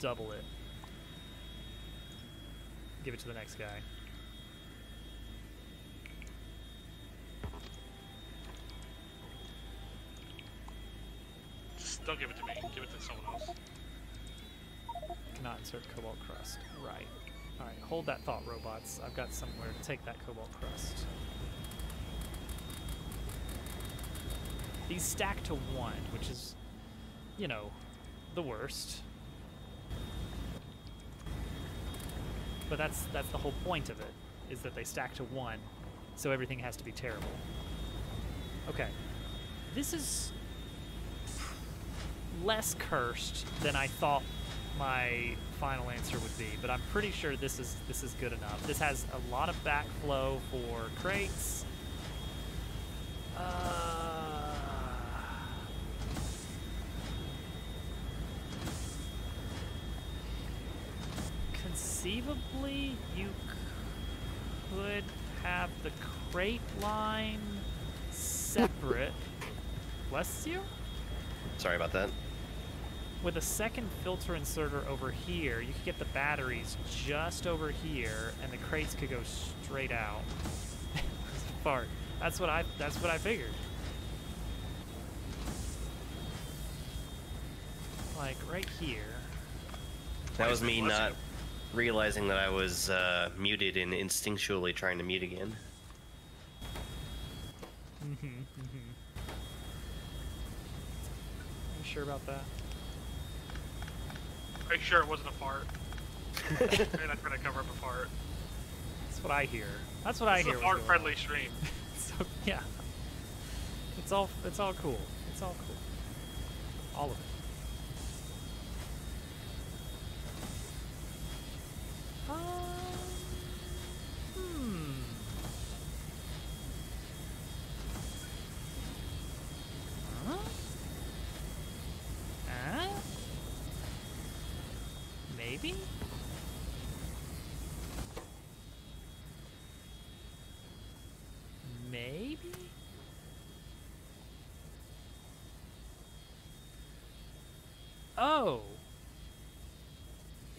double it give it to the next guy. Just don't give it to me. Give it to someone else. Cannot insert cobalt crust. Right. Alright, hold that thought, robots. I've got somewhere to take that cobalt crust. These stack to one, which is, you know, the worst. But that's that's the whole point of it, is that they stack to one, so everything has to be terrible. Okay. This is less cursed than I thought my final answer would be, but I'm pretty sure this is this is good enough. This has a lot of backflow for crates. Uh, conceivably, you could have the crate line separate. Bless you? Sorry about that. With a second filter inserter over here, you could get the batteries just over here, and the crates could go straight out. Fart. That's what I. That's what I figured. Like right here. That was Bless me you. not realizing that I was uh, muted and instinctually trying to mute again. Mm-hmm. Mm-hmm. You sure about that? You sure it wasn't a fart? You're not trying to cover up a fart. That's what I hear. That's what I hear. is a was going on. fart-friendly stream. so yeah, it's all it's all cool. It's all cool. All of it. Oh.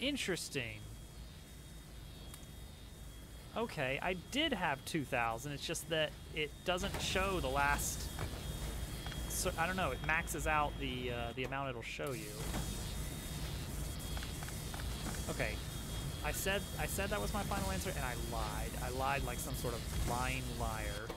Interesting. Okay, I did have 2,000. It's just that it doesn't show the last. So I don't know. It maxes out the uh, the amount it'll show you. Okay, I said I said that was my final answer, and I lied. I lied like some sort of lying liar.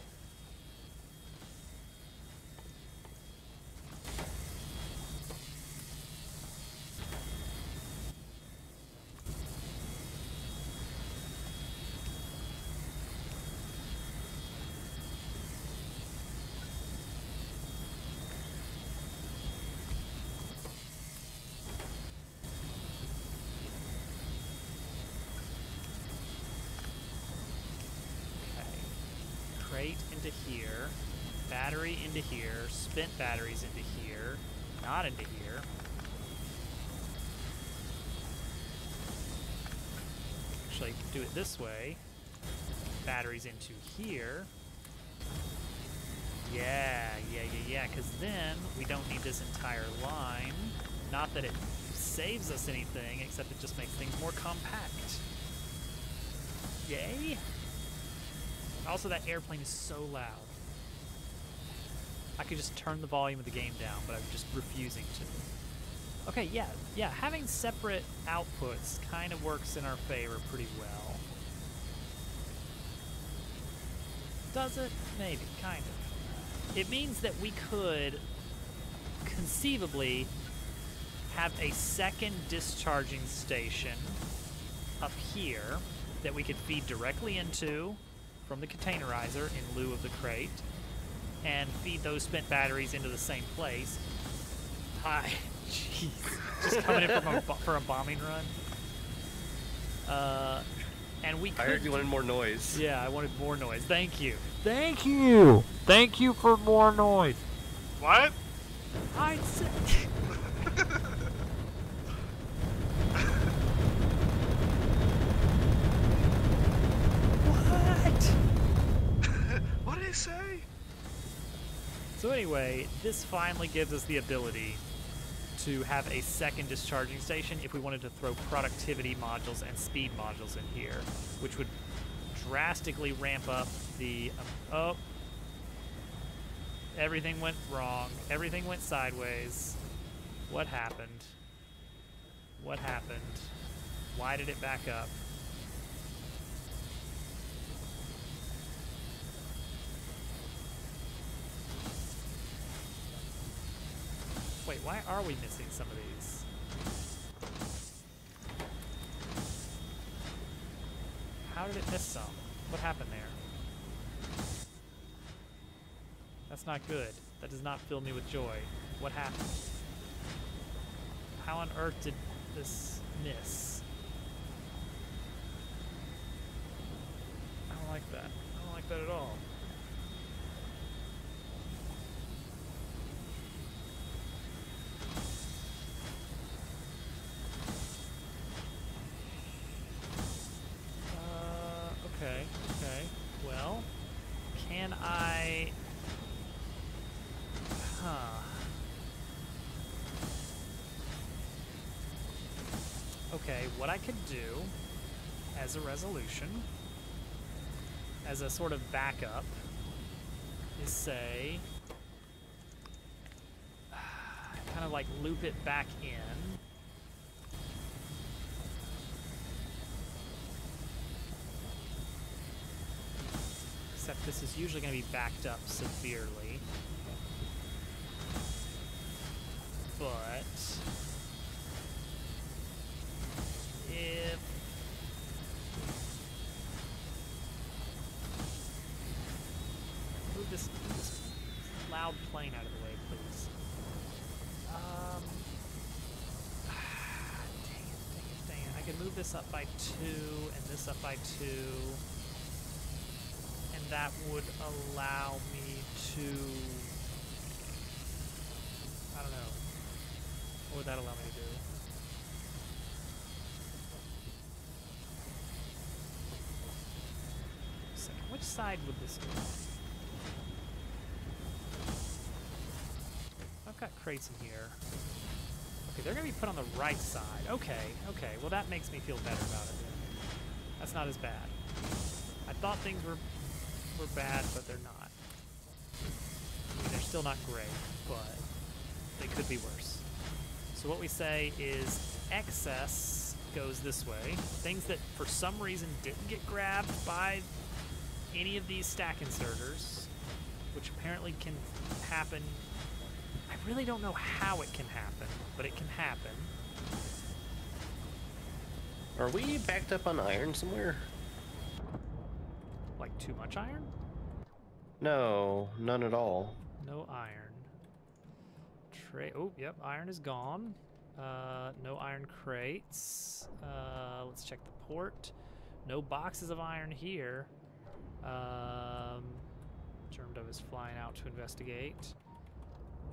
Spent batteries into here. Not into here. Actually, do it this way. Batteries into here. Yeah, yeah, yeah, yeah, because then we don't need this entire line. Not that it saves us anything, except it just makes things more compact. Yay! Also, that airplane is so loud. I could just turn the volume of the game down, but I'm just refusing to. Okay, yeah, yeah, having separate outputs kind of works in our favor pretty well. Does it? Maybe, kind of. It means that we could conceivably have a second discharging station up here that we could feed directly into from the containerizer in lieu of the crate and feed those spent batteries into the same place. Hi. Jeez. Just coming in from a, for a bombing run. Uh, and we could. I heard you wanted more noise. Yeah, I wanted more noise. Thank you. Thank you. Thank you for more noise. What? I said. what? What did he say? So anyway, this finally gives us the ability to have a second discharging station if we wanted to throw productivity modules and speed modules in here, which would drastically ramp up the. Um, oh. Everything went wrong. Everything went sideways. What happened? What happened? Why did it back up? Wait, why are we missing some of these? How did it miss some? What happened there? That's not good. That does not fill me with joy. What happened? How on earth did this miss? I don't like that. I don't like that at all. Uh, okay, okay. Well, can I... Huh. Okay, what I could do as a resolution, as a sort of backup, is say, kind of like loop it back in. Except this is usually going to be backed up severely. But if move this, this loud plane out of the way, please. Um, dang it, dang it, dang it. I can move this up by two and this up by two. And that would allow me to. I don't know. What would that allow me to do? Which side would this on? I've got crates in here. Okay, they're gonna be put on the right side. Okay, okay. Well, that makes me feel better about it. That's not as bad. I thought things were were bad, but they're not. I mean, they're still not great, but they could be worse. So what we say is excess goes this way. Things that for some reason didn't get grabbed by any of these stack inserters, which apparently can happen. I really don't know how it can happen, but it can happen. Are we backed up on iron somewhere? Like too much iron? No, none at all. No iron. Tray. Oh, yep. Iron is gone. Uh, no iron crates. Uh, let's check the port. No boxes of iron here. Um, Germdove is flying out to investigate.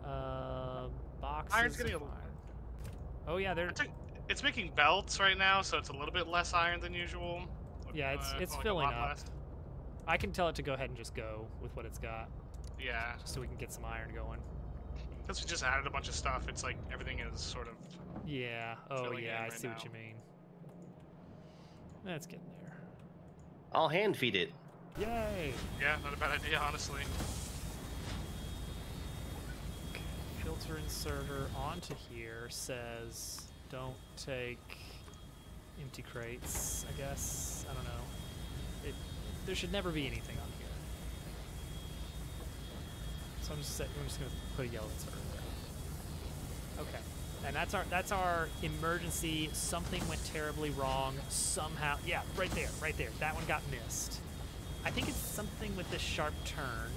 Uh, boxes. Iron's getting of a- iron. Oh yeah, they're It's, it's making belts right now, so it's a little bit less iron than usual. Yeah, it's- Uh, it's like filling lot up. less. I can tell it to go ahead and just go with what it's got, Yeah, just so we can get some iron going. because we just added a bunch of stuff. It's like everything is sort of. Yeah. Oh yeah, in I right see what you mean. That's getting there. I'll hand feed it. Yay! Yeah, not a bad idea, honestly. Okay, filter inserter onto here says don't take empty crates, I guess. I don't know. It, there should never be anything on here. So I'm just, I'm just gonna put a yellow inserter there. Okay. And that's our that's our emergency. Something went terribly wrong somehow. Yeah, right there, right there. That one got missed. I think it's something with this sharp turn,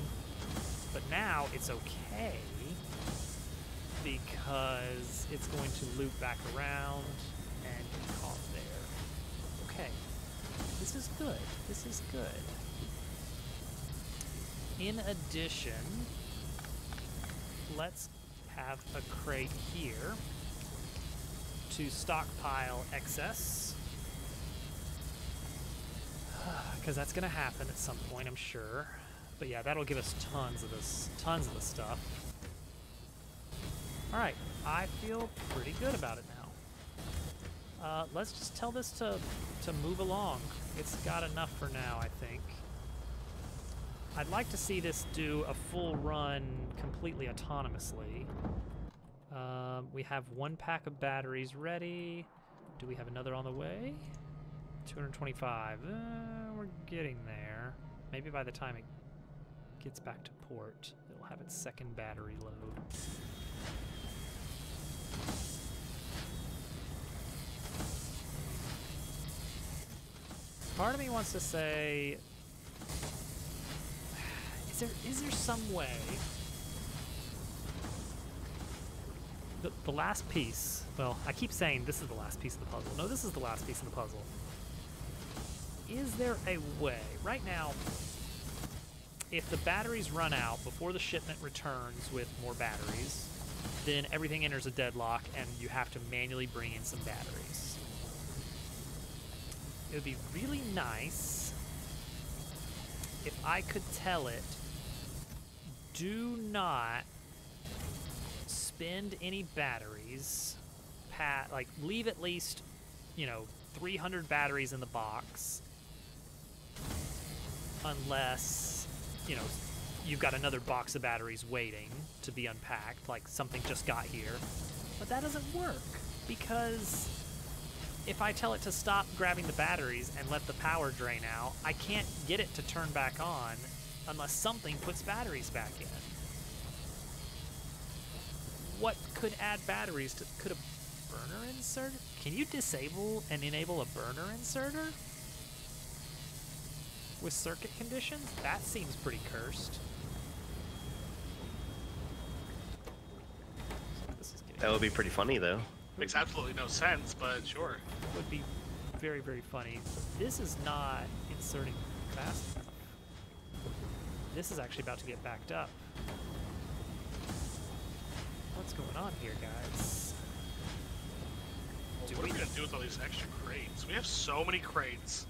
but now it's okay because it's going to loop back around and get caught there. Okay, this is good. This is good. In addition, let's have a crate here to stockpile excess. Because that's going to happen at some point, I'm sure. But yeah, that'll give us tons of this, tons of the stuff. All right, I feel pretty good about it now. Uh, let's just tell this to to move along. It's got enough for now, I think. I'd like to see this do a full run completely autonomously. Um, we have one pack of batteries ready. Do we have another on the way? 225. Uh, we're getting there. Maybe by the time it gets back to port, it'll have its second battery load. Part of me wants to say, is there is there some way? The, the last piece. Well, I keep saying this is the last piece of the puzzle. No, this is the last piece of the puzzle. Is there a way right now? If the batteries run out before the shipment returns with more batteries, then everything enters a deadlock and you have to manually bring in some batteries. It would be really nice if I could tell it do not spend any batteries pat like leave at least you know 300 batteries in the box unless you know you've got another box of batteries waiting to be unpacked like something just got here but that doesn't work because if I tell it to stop grabbing the batteries and let the power drain out, I can't get it to turn back on unless something puts batteries back in. What could add batteries to could a burner inserter? Can you disable and enable a burner inserter? With circuit conditions? That seems pretty cursed. This is getting That would be pretty funny, though. Makes absolutely no sense, but sure. would be very, very funny. This is not inserting fast enough. This is actually about to get backed up. What's going on here, guys? Well, Do what we- are we gonna do with all these extra crates? We have so many crates.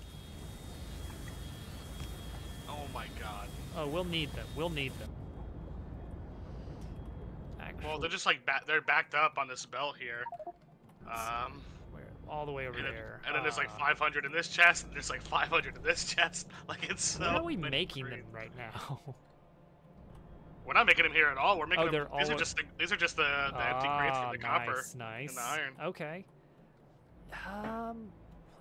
Oh my god. Oh, we'll need them. We'll need them. Ac- Well, they're just like ba- they're backed up on this belt here. Um, Where, all the way over and there. and then there's like Ah. 500 in this chest, and there's like 500 in this chest. Like it's so. Where are we making crates. them right now? We're not making them here at all. We're making Oh, them. they're These all- are just the, these are just the, the empty crates Ah, for the copper. Nice, nice. the iron. Okay. Um,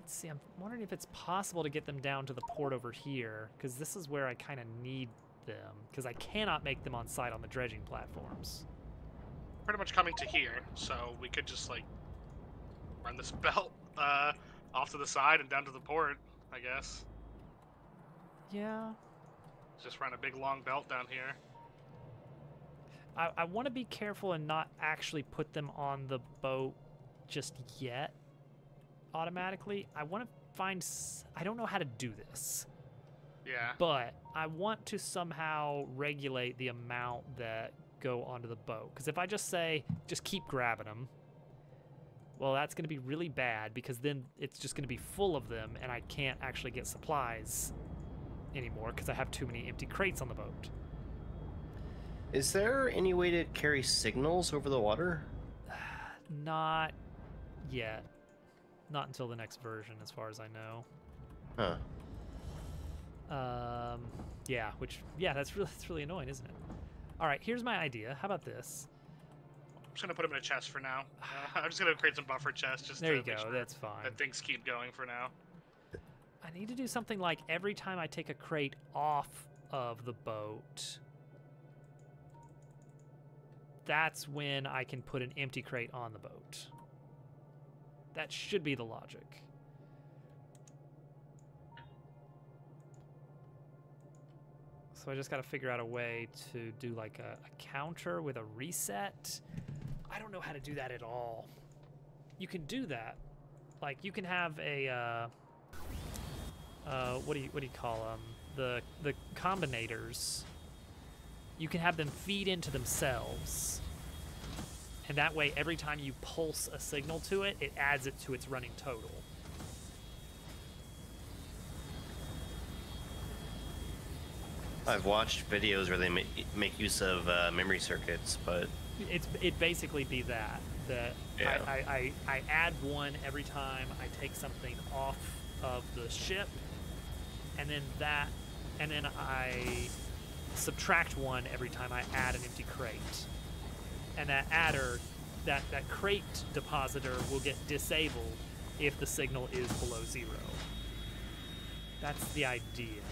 let's see. I'm wondering if it's possible to get them down to the port over here, because this is where I kind of need them, because I cannot make them on site on the dredging platforms. Pretty much coming to here, so we could just like run this belt uh, off to the side and down to the port. I guess Yeah. just run a big long belt down here. I, I want to be careful and not actually put them on the boat just yet automatically. I want to find. I don't know how to do this. Yeah. but I want to somehow regulate the amount that go onto the boat. Because if I just say, just keep grabbing them, well, that's going to be really bad because then it's just going to be full of them and I can't actually get supplies anymore because I have too many empty crates on the boat. Is there any way to carry signals over the water? Not yet. Not until the next version, as far as I know. Huh. Um, yeah, which yeah, that's really that's really annoying, isn't it? All right, here's my idea. How about this? I'm just gonna put them in a chest for now. Uh, I'm just gonna create some buffer chests just There to you make go. sure That's fine. that things keep going for now. I need to do something like every time I take a crate off of the boat, that's when I can put an empty crate on the boat. That should be the logic. So I just got to figure out a way to do like a, a counter with a reset. I don't know how to do that at all. You can do that. Like you can have a uh, uh, what do you what do you call them? The the combinators. You can have them feed into themselves, and that way, every time you pulse a signal to it, it adds it to its running total. I've watched videos where they ma- make use of uh, memory circuits, but It's it basically be that that Yeah. I, I, I, I add one every time I take something off of the ship, and then that, and then I subtract one every time I add an empty crate, and that adder, that that crate depositor will get disabled if the signal is below zero. That's the idea.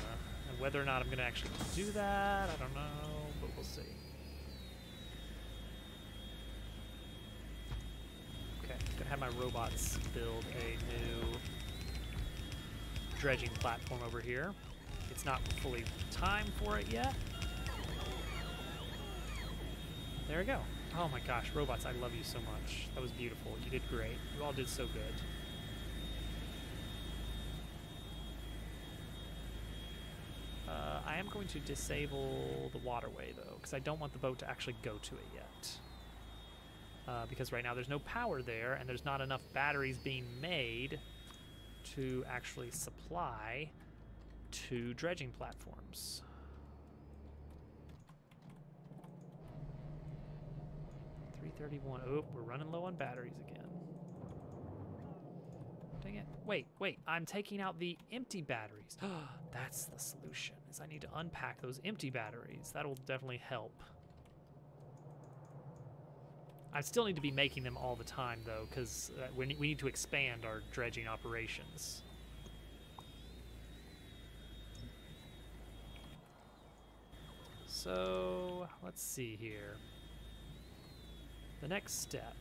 And whether or not I'm going to actually do that, I don't know, but we'll see. Okay, gonna have my robots build a new dredging platform over here. It's not fully time for it yet. There we go. Oh my gosh, robots, I love you so much. That was beautiful. You did great. You all did so good. Uh, I am going to disable the waterway though, because I don't want the boat to actually go to it yet. Uh, because right now there's no power there, and there's not enough batteries being made to actually supply to dredging platforms. Thirty-one. Oh, we're running low on batteries again. Dang it. Wait, wait. I'm taking out the empty batteries. That's the solution. Is I need to unpack those empty batteries. That'll definitely help. I still need to be making them all the time, though, because uh, we, we need to expand our dredging operations. So, let's see here. The next step.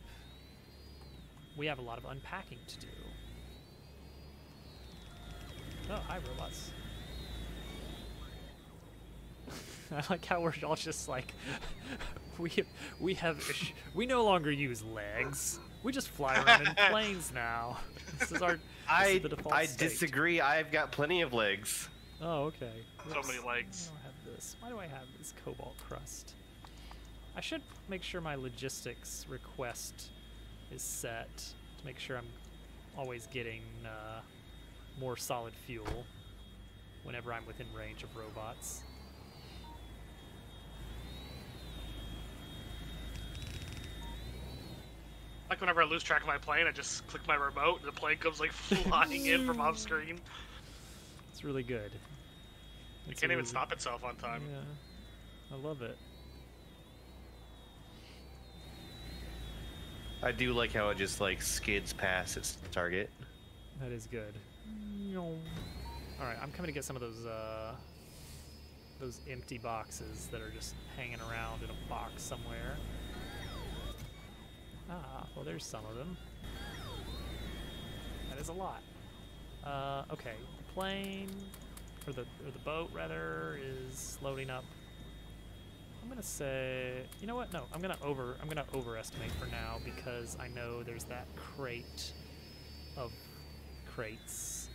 We have a lot of unpacking to do. Oh, hi, robots. I like how we're all just like we we have we no longer use legs. We just fly around in planes now. This is our this I is the default I state. disagree. I've got plenty of legs. Oh, okay. So many Why legs. do I have this? Why do I have this cobalt crust? I should make sure my logistics request is set to make sure I'm always getting uh, more solid fuel whenever I'm within range of robots. Like whenever I lose track of my plane, I just click my remote and the plane comes like flying in from off screen. It's really good. It can't a even stop itself on time. Yeah, I love it. I do like how it just like skids past its target. That is good. All right, I'm coming to get some of those uh, those empty boxes that are just hanging around in a box somewhere. Ah, well, there's some of them. That is a lot. Uh, okay, the plane or the or the boat rather is loading up. I'm gonna say, you know what? No, I'm gonna over I'm gonna overestimate for now because I know there's that crate of crates.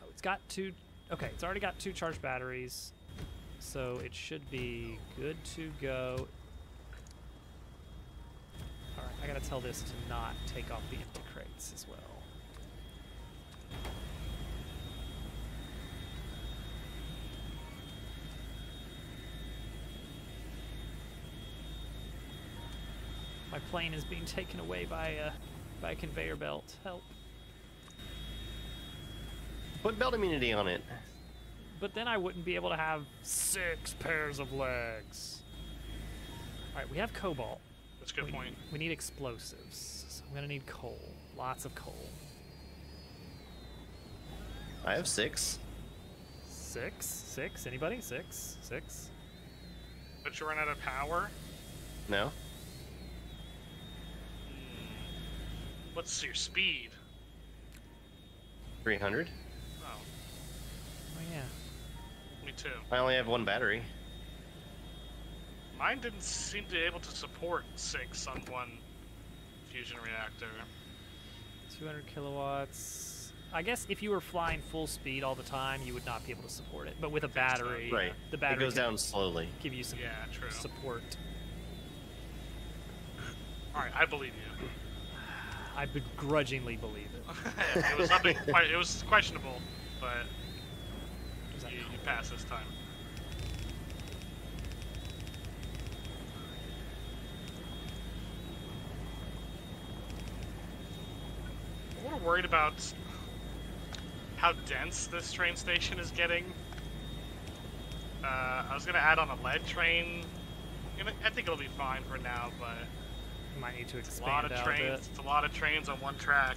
Oh, it's got two. Okay, it's already got two charged batteries, so it should be good to go. All right, I gotta tell this to not take off the empty crates as well. Plane is being taken away by a by a conveyor belt. Help! Put belt immunity on it. But then I wouldn't be able to have six pairs of legs. All right, we have cobalt. That's a good we, point. We need explosives. So I'm gonna need coal. Lots of coal. I have six. Six? Six? Anybody? Six? Six? But you run out of power. No. What's your speed? 300. Oh, Oh yeah. me too. I only have one battery. Mine didn't seem to be able to support six on one fusion reactor. 200 kilowatts. I guess if you were flying full speed all the time, you would not be able to support it. But with a battery, Right. the battery it goes down slowly. give you some Yeah, true. support. All right, I believe you. I begrudgingly believe it. it was nothing. Quite, it was questionable, but you, you passed this time. I'm a little worried about how dense this train station is getting. Uh, I was gonna add on a lead train. I think it'll be fine for now, but might need to it's a lot of out a trains. bit. It's a lot of trains on one track.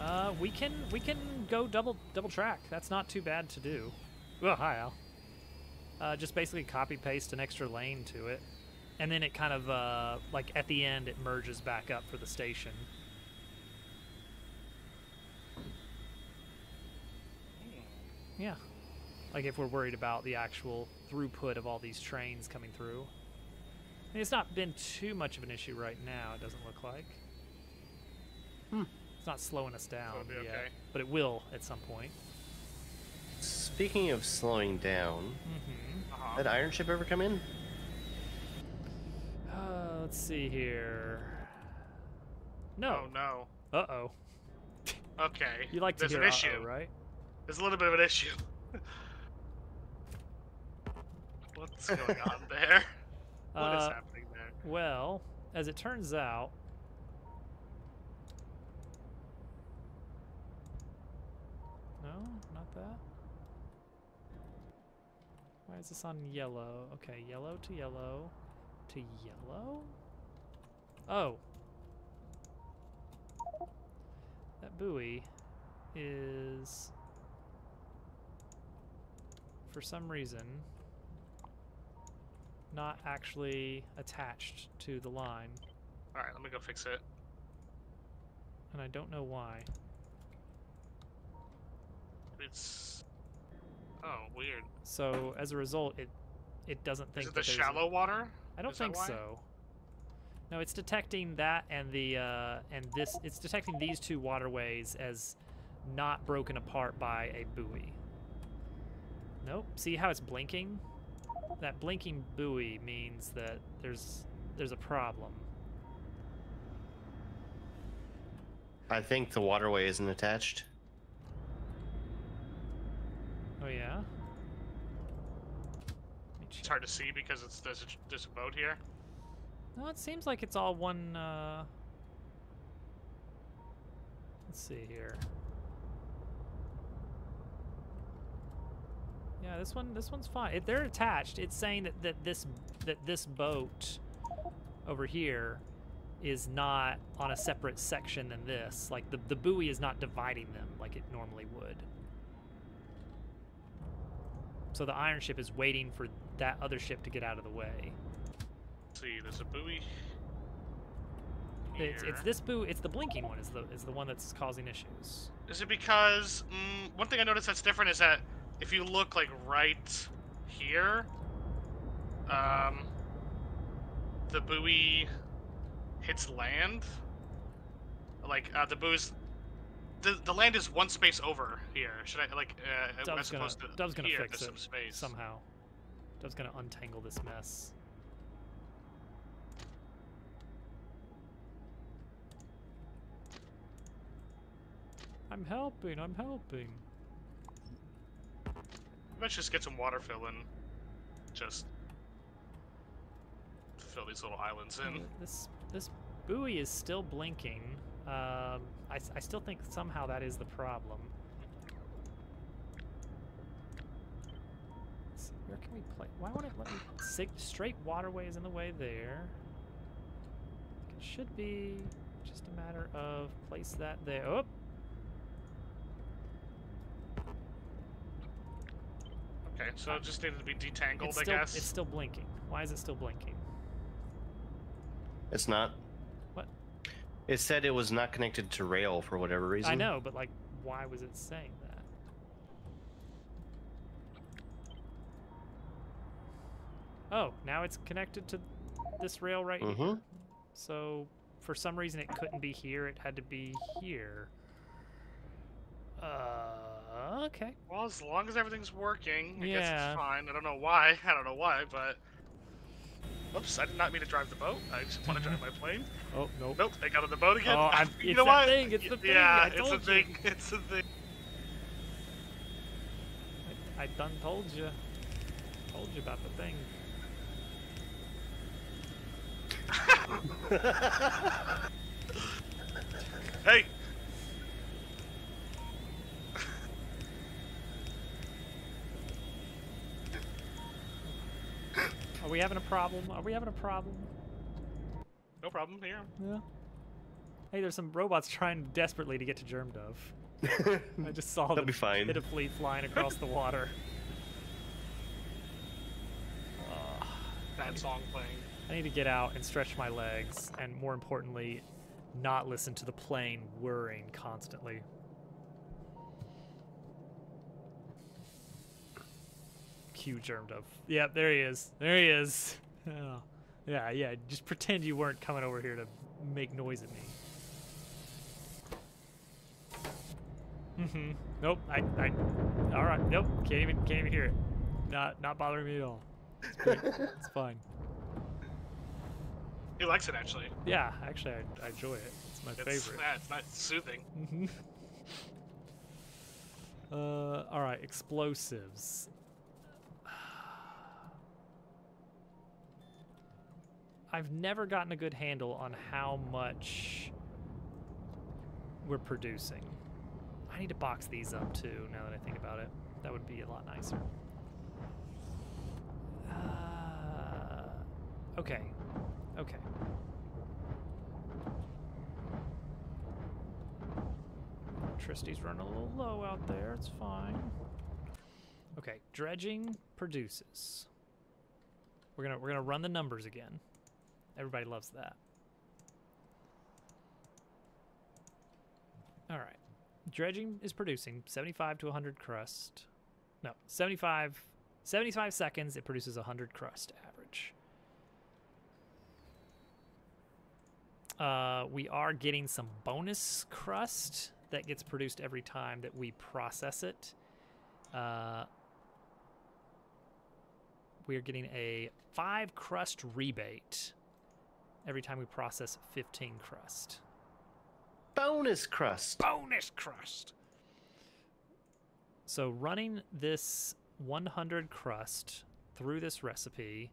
Uh, we can we can go double double track. That's not too bad to do. Well, hi Al. Uh, just basically copy paste an extra lane to it, and then it kind of uh, like at the end it merges back up for the station. Yeah, like if we're worried about the actual throughput of all these trains coming through. I mean, it's not been too much of an issue right now. It doesn't look like. It's not slowing us down it'll be yet, okay. but it will at some point. Speaking of slowing down, Mm-hmm. Uh-huh. did Iron Ship ever come in? Uh, let's see here. No. Oh no. Uh oh. Okay. You like to There's hear an uh-oh, issue. right? There's a little bit of an issue. What's going on there? What is Uh, happening there? Well, as it turns out, no, not that. Why is this on yellow? Okay, yellow to yellow to yellow. Oh, that buoy is for some reason not actually attached to the line, All right, let me go fix it. and I don't know why. It's oh weird. So as a result, it it doesn't think Is it that the there's a- shallow water? I don't Is think so. No, it's detecting that and the uh, and this. It's detecting these two waterways as not broken apart by a buoy. Nope. See how it's blinking? That blinking buoy means that there's there's a problem. I think the waterway isn't attached. Oh yeah. It's hard to see because it's there's a, there's a boat here. No, it seems like it's all one. Uh... Let's see here. Yeah, this one, this one's fine. If they're attached, it's saying that, that this that this boat over here is not on a separate section than this. Like the the buoy is not dividing them like it normally would. So the iron ship is waiting for that other ship to get out of the way. Let's see, there's a buoy. It's, it's this buoy. It's the blinking one. Is the is the one that's causing issues. Is it because mm, one thing I noticed that's different is that if you look like right here, um, the buoy hits land. Like uh, the buoy's the the land is one space over here. Should I like uh, Dub's as gonna opposed to Dub's gonna here, fix it some space. somehow. Dub's gonna untangle this mess. I'm helping. I'm helping. Let's just get some water fill and just fill these little islands in. Uh, This this buoy is still blinking. Um, I, I still think somehow that is the problem. See, where can we play? Why won't it let me? Sig straight waterway is in the way there. It should be just a matter of place that there. Oh, Okay, so it just needed to be detangled, it's I still guess. it's still blinking. Why is it still blinking? It's not. What? It said it was not connected to rail for whatever reason. I know, but like, why was it saying that? Oh, now it's connected to this rail right here. Mhm. So, for some reason, it couldn't be here. It had to be here. Uh, okay. Well, as long as everything's working, I guess it's fine. I don't know why. I don't know why, but. Oops, I did not mean to drive the boat. I just want to drive my plane. Oh, nope. Nope, they got on the boat again. Oh, I'm- you it's know what? thing, it's the thing, Yeah, it's a you. thing. It's a thing. I, I done told you. Told you about the thing. Hey! Are we having a problem? Are we having a problem? No problem here. Yeah. Hey, there's some robots trying desperately to get to Germ Dove. I just saw They'll them be fine. pitifully flying across the water. Ugh. That song playing. I need to get out and stretch my legs, and more importantly, not listen to the plane whirring constantly. Cue Germ Dove. Yeah, there he is. There he is. Oh. Yeah, yeah. Just pretend you weren't coming over here to make noise at me. Mm-hmm. Nope. I. I. All right. Nope. Can't even. Can't even hear it. Not. Not bothering me at all. It's great. it's fine. He likes it actually. Yeah. Actually, I, I enjoy it. It's my It's, favorite. Yeah, it's not soothing. Mm-hmm. uh. All right. Explosives. I've never gotten a good handle on how much we're producing. I need to box these up too, now that I think about it. That would be a lot nicer. Uh, okay. Okay. Electricity's running a little low out there. It's fine. Okay, dredging produces. We're gonna we're gonna run the numbers again. Everybody loves that. All right. Dredging is producing 75 to 100 crust. No, 75 75 seconds it produces 100 crust average. Uh, we are getting some bonus crust that gets produced every time that we process it. Uh, we are getting a five crust rebate every time we process 15 crust. Bonus crust. Bonus crust. So running this 100 crust through this recipe.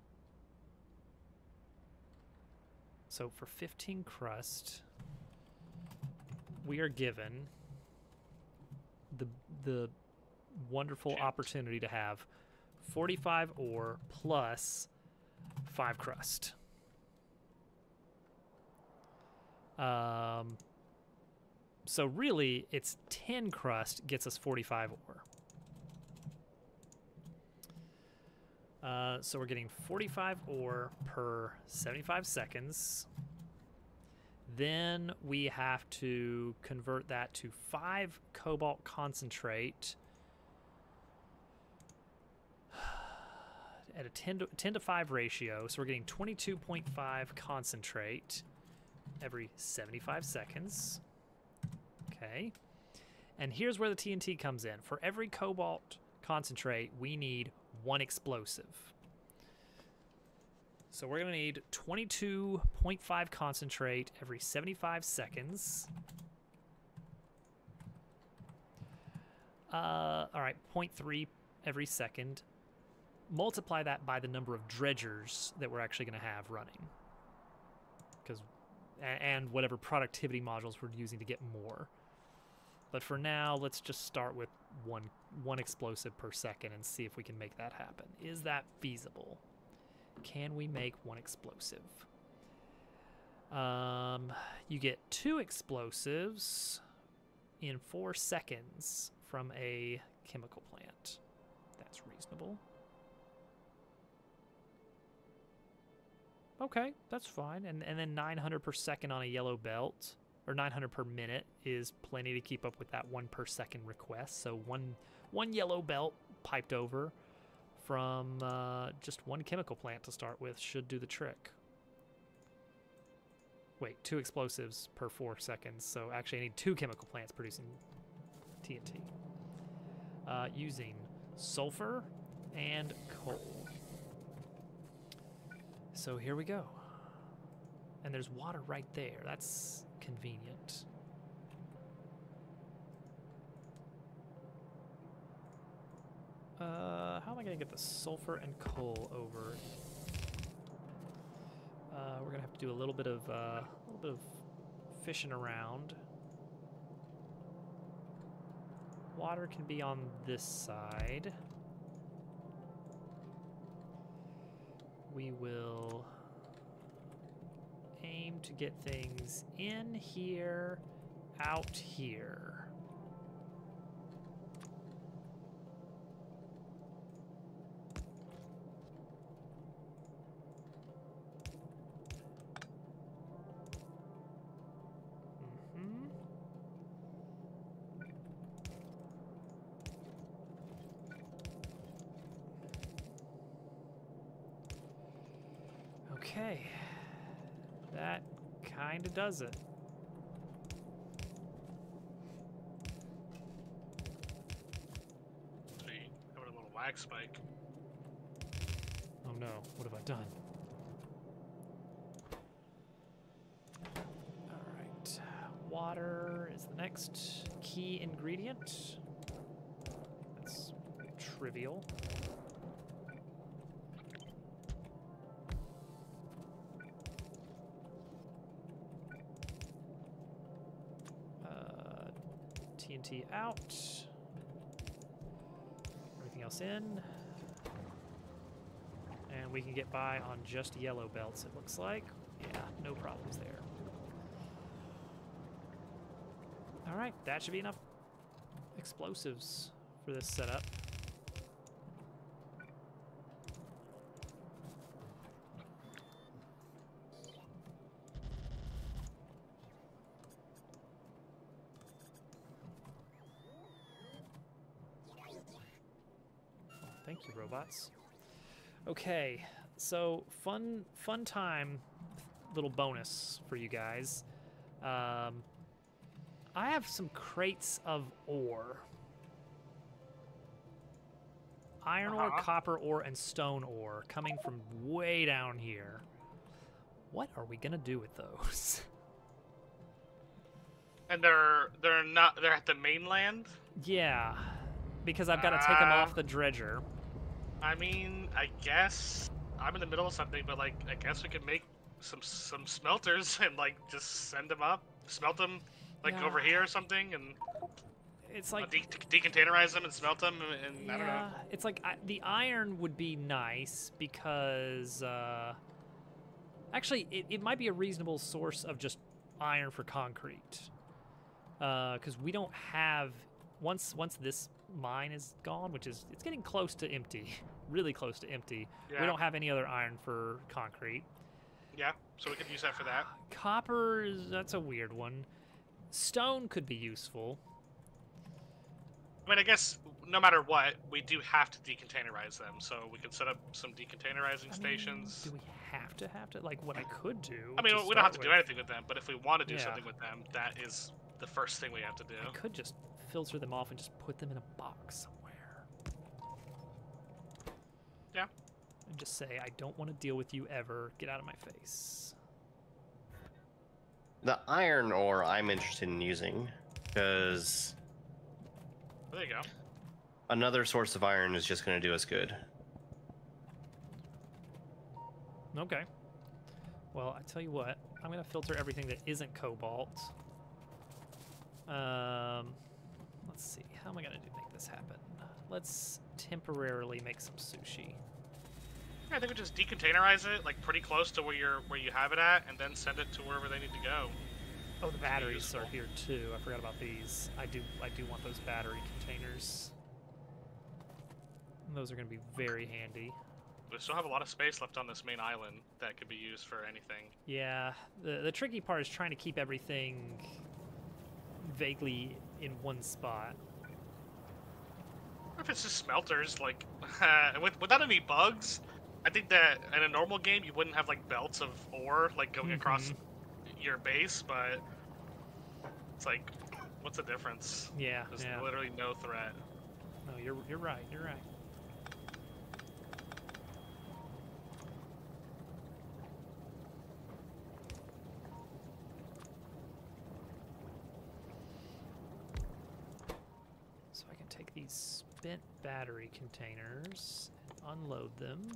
So for 15 crust, we are given the the wonderful Chance. opportunity to have 45 ore plus 5 crust. Um so really it's 10 crust gets us 45 ore. Uh, so we're getting 45 ore per 75 seconds. Then we have to convert that to 5 cobalt concentrate at a 10 to, 10 to 5 ratio. So we're getting 22.5 concentrate every 75 seconds. Okay. And here's where the TNT comes in. For every cobalt concentrate, we need one explosive. So we're going to need 22.5 concentrate every 75 seconds. Uh, all right, 0.3 every second. Multiply that by the number of dredgers that we're actually going to have running. And whatever productivity modules we're using to get more. But for now, let's just start with one one explosive per second and see if we can make that happen. Is that feasible? Can we make one explosive? Um, you get two explosives in four seconds from a chemical plant. That's reasonable. Okay, that's fine. And and then 900 per second on a yellow belt or 900 per minute is plenty to keep up with that one per second request. So one one yellow belt piped over from uh, just one chemical plant to start with should do the trick. Wait, two explosives per four seconds. So actually, I need two chemical plants producing TNT uh, using sulfur and coal. So here we go. And there's water right there. That's convenient. Uh, how am I going to get the sulfur and coal over? Uh, we're going to have to do a little bit of uh, a little bit of fishing around. Water can be on this side. We will aim to get things in here, out here. Okay. That kind of does it. Having a little wax spike. Oh no, what have I done? Alright. Water is the next key ingredient. That's trivial. TNT out. Everything else in. And we can get by on just yellow belts, it looks like. Yeah, no problems there. All right, that should be enough explosives for this setup. Thank you, robots. Okay, so fun, fun time, little bonus for you guys. Um, I have some crates of ore. Iron ore, Uh-huh. copper ore, and stone ore coming from way down here. What are we gonna do with those? And they're they're not they're at the mainland. yeah, because I've got to take them off the dredger. I mean, I guess I'm in the middle of something, but like, I guess we could make some some smelters and like just send them up, smelt them, like over here or something, and It's uh, like de- decontainerize them and smelt them, and, and I don't know. Yeah, it's like I, the iron would be nice because uh, actually it, it might be a reasonable source of just iron for concrete because we don't have once once this mine is gone, which is it's getting close to empty, really close to empty. Yeah. We don't have any other iron for concrete. Yeah, so we could use that for that. Copper is that's a weird one. Stone could be useful. I mean, I guess no matter what, we do have to decontainerize them, so we could set up some decontainerizer I mean, stations. do we have to have to like what I could do? I mean, we don't have to do anything with them, but if we want to do Yeah. something with them, that is the first thing we have to do. I could just filter them off and just put them in a box somewhere. Yeah. And just say, I don't want to deal with you ever. Get out of my face. The iron ore I'm interested in using because There you go. another source of iron is just going to do us good. Okay. Well, I tell you what, I'm going to filter everything that isn't cobalt. Um, let's see. How am I going to do make this happen? Let's temporarily make some sushi. Yeah, I think we just decontainerize it, like pretty close to where you're where you have it at, and then send it to wherever they need to go. Oh, the batteries are here too. I forgot about these. I do I do want those battery containers. Those are going to be very handy. We still have a lot of space left on this main island that could be used for anything. Yeah, the the tricky part is trying to keep everything vaguely in one spot. Or if it's just smelters, like with, without any bugs, I think that in a normal game you wouldn't have like belts of ore like going across mm-hmm. your base, but it's like, what's the difference? Yeah, There's yeah. literally no threat. No, you're you're right. You're right. So I can take these spent battery containers and unload them.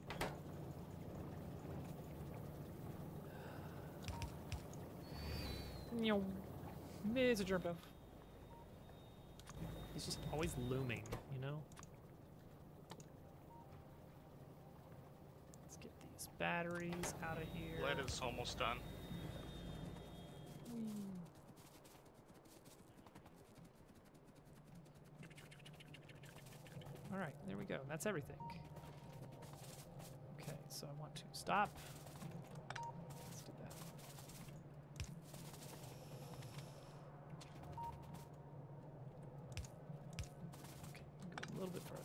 Meow. It's a jump off. He's just always looming, you know? Let's get these batteries out of here. Lead is almost done. All right, there we go. That's everything. Okay, so I want to stop. Let's do that. Okay, go a little bit further.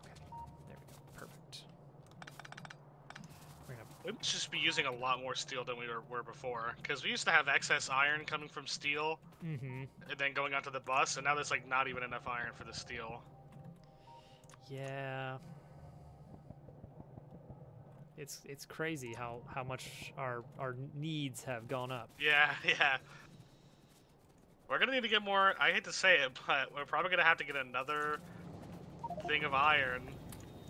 Okay, there we go. Perfect. We're gonna just be using a lot more steel than we were, were before, because we used to have excess iron coming from steel Mm-hmm. and then going onto the bus, and now there's like not even enough iron for the steel. Yeah. It's it's crazy how how much our our needs have gone up. Yeah, yeah. We're gonna need to get more. I hate to say it, but we're probably gonna have to get another thing of iron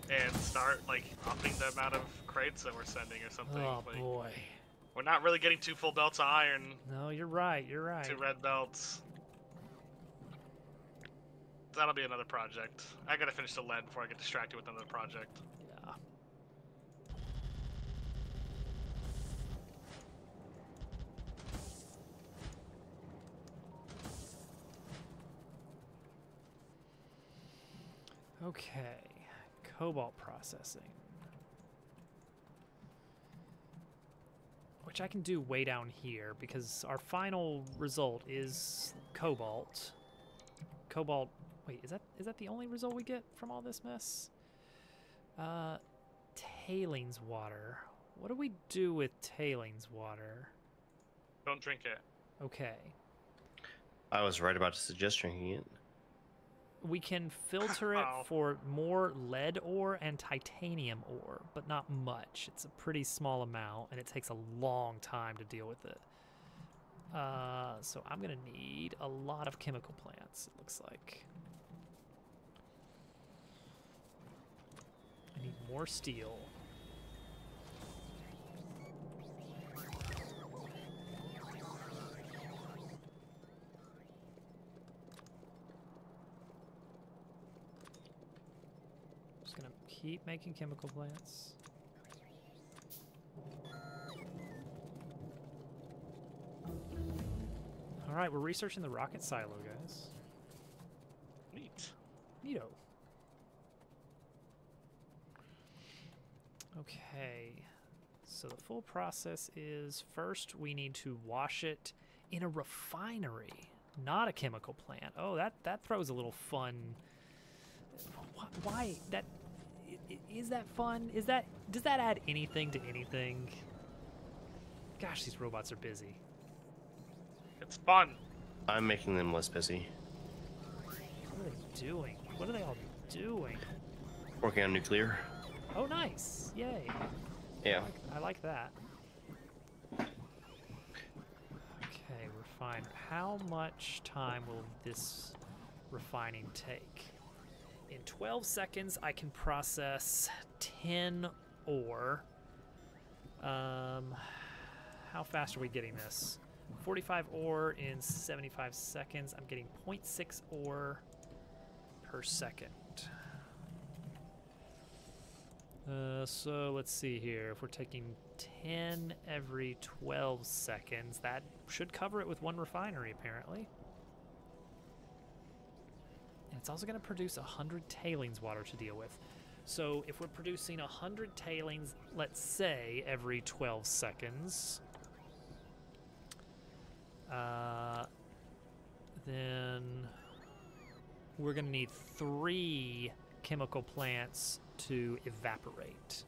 and start like upping the amount of crates that we're sending or something. Oh like, boy. We're not really getting two full belts of iron, No, you're right. You're right. two red belts. That'll be another project. I gotta finish the lead before I get distracted with another project. Yeah. Okay, cobalt processing. Which I can do way down here because our final result is cobalt. Cobalt. Wait, is that is that the only result we get from all this mess? Uh, tailings water. What do we do with tailings water? Don't drink it. Okay. I was right about to suggest drinking it. We can filter it for more lead ore and titanium ore, but not much. It's a pretty small amount, and it takes a long time to deal with it. Uh, so I'm gonna need a lot of chemical plants. It looks like. I need more steel. Just gonna keep making chemical plants. All right, we're researching the rocket silo, guys. Neat. Neato. Okay, so the full process is first we need to wash it in a refinery, not a chemical plant. Oh, that that throws a little fun. Wh- Why that? I- i- Is that fun? Is that does that add anything to anything? Gosh, these robots are busy. It's fun. I'm making them less busy. What are they doing? What are they all doing? Working on nuclear. Oh, nice! Yay! Yeah. I like that. Okay, refine. How much time will this refining take? In 12 seconds, I can process 10 ore. Um, how fast are we getting this? 45 ore in 75 seconds. I'm getting 0.6 ore per second. Uh, so let's see here. If we're taking 10 every 12 seconds, that should cover it with one refinery, apparently. It's also going to produce 100 tailings water to deal with. So if we're producing 100 tailings, let's say, every 12 seconds, uh, then we're going to need three chemical plants to evaporate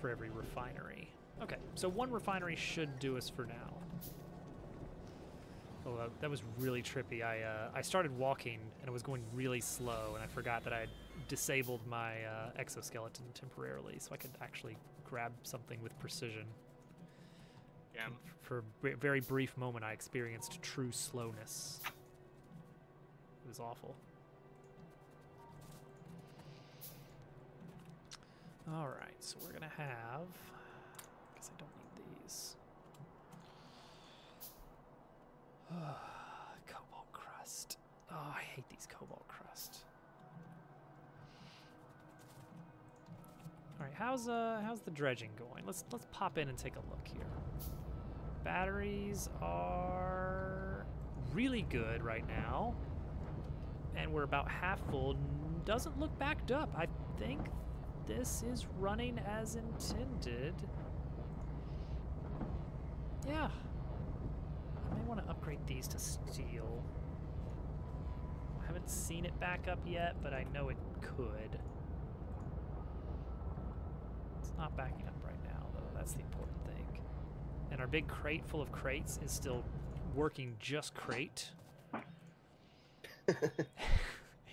for every refinery. Okay, so one refinery should do us for now. Oh, that, that was really trippy. I uh, I started walking and it was going really slow, and I forgot that I had disabled my uh, exoskeleton temporarily, so I could actually grab something with precision. Yeah. And for a very brief moment, I experienced true slowness. It was awful. All right, so we're gonna have. Guess I don't need these. cobalt crust. Oh, I hate these cobalt crust. All right, how's uh how's the dredging going? Let's let's pop in and take a look here. Batteries are really good right now, and we're about half full. Doesn't look backed up. I think this is running as intended. Yeah. Want to upgrade these to steel. I haven't seen it back up yet, but I know it could. It's not backing up right now, though. That's the important thing. And our big crate full of crates is still working just crate.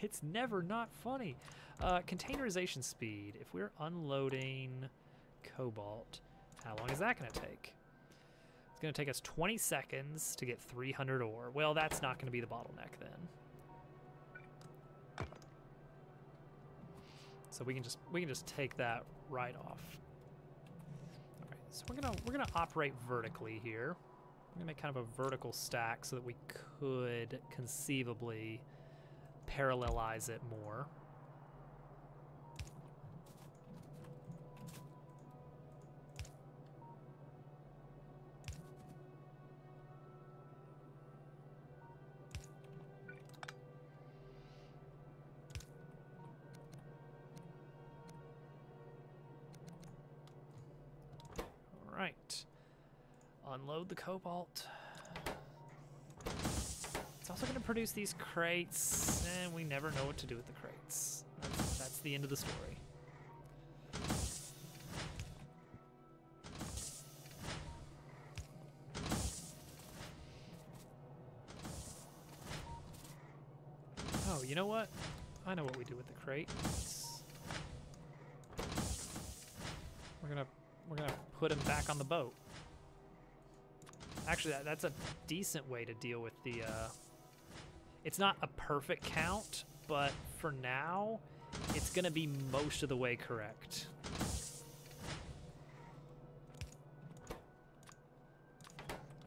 it's never not funny. Uh, containerization speed. If we're unloading cobalt, how long is that going to take? Going to take us 20 seconds to get 300 ore. Well, that's not going to be the bottleneck then. So we can just we can just take that right off. All right, so we're gonna we're gonna operate vertically here. We're gonna make kind of a vertical stack so that we could conceivably parallelize it more. Unload the cobalt. It's also going to produce these crates, and we never know what to do with the crates. That's, the end of the story. Oh, you know what? I know what we do with the crates. We're gonna we're gonna put him back on the boat. Actually, that, that's a decent way to deal with the. Uh, it's not a perfect count, but for now, it's gonna be most of the way correct.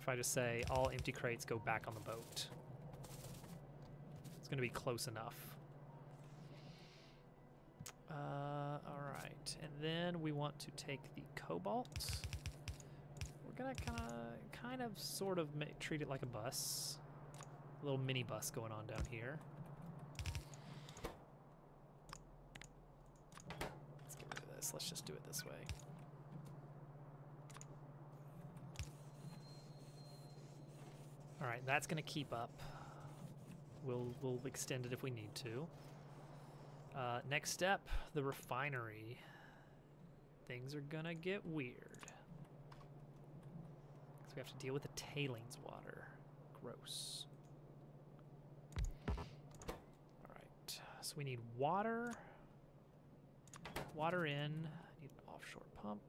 If I just say all empty crates go back on the boat, it's gonna be close enough. Uh, all right, and then we want to take the cobalt. We're gonna kind of, kind of, sort of treat it like a bus, a little mini bus going on down here. Let's get rid of this. Let's just do it this way. All right, that's gonna keep up. We'll we'll extend it if we need to. Uh, next step, the refinery. Things are gonna get weird. We have to deal with the tailings water. Gross. Alright, so we need water. Water in. I Need an offshore pump.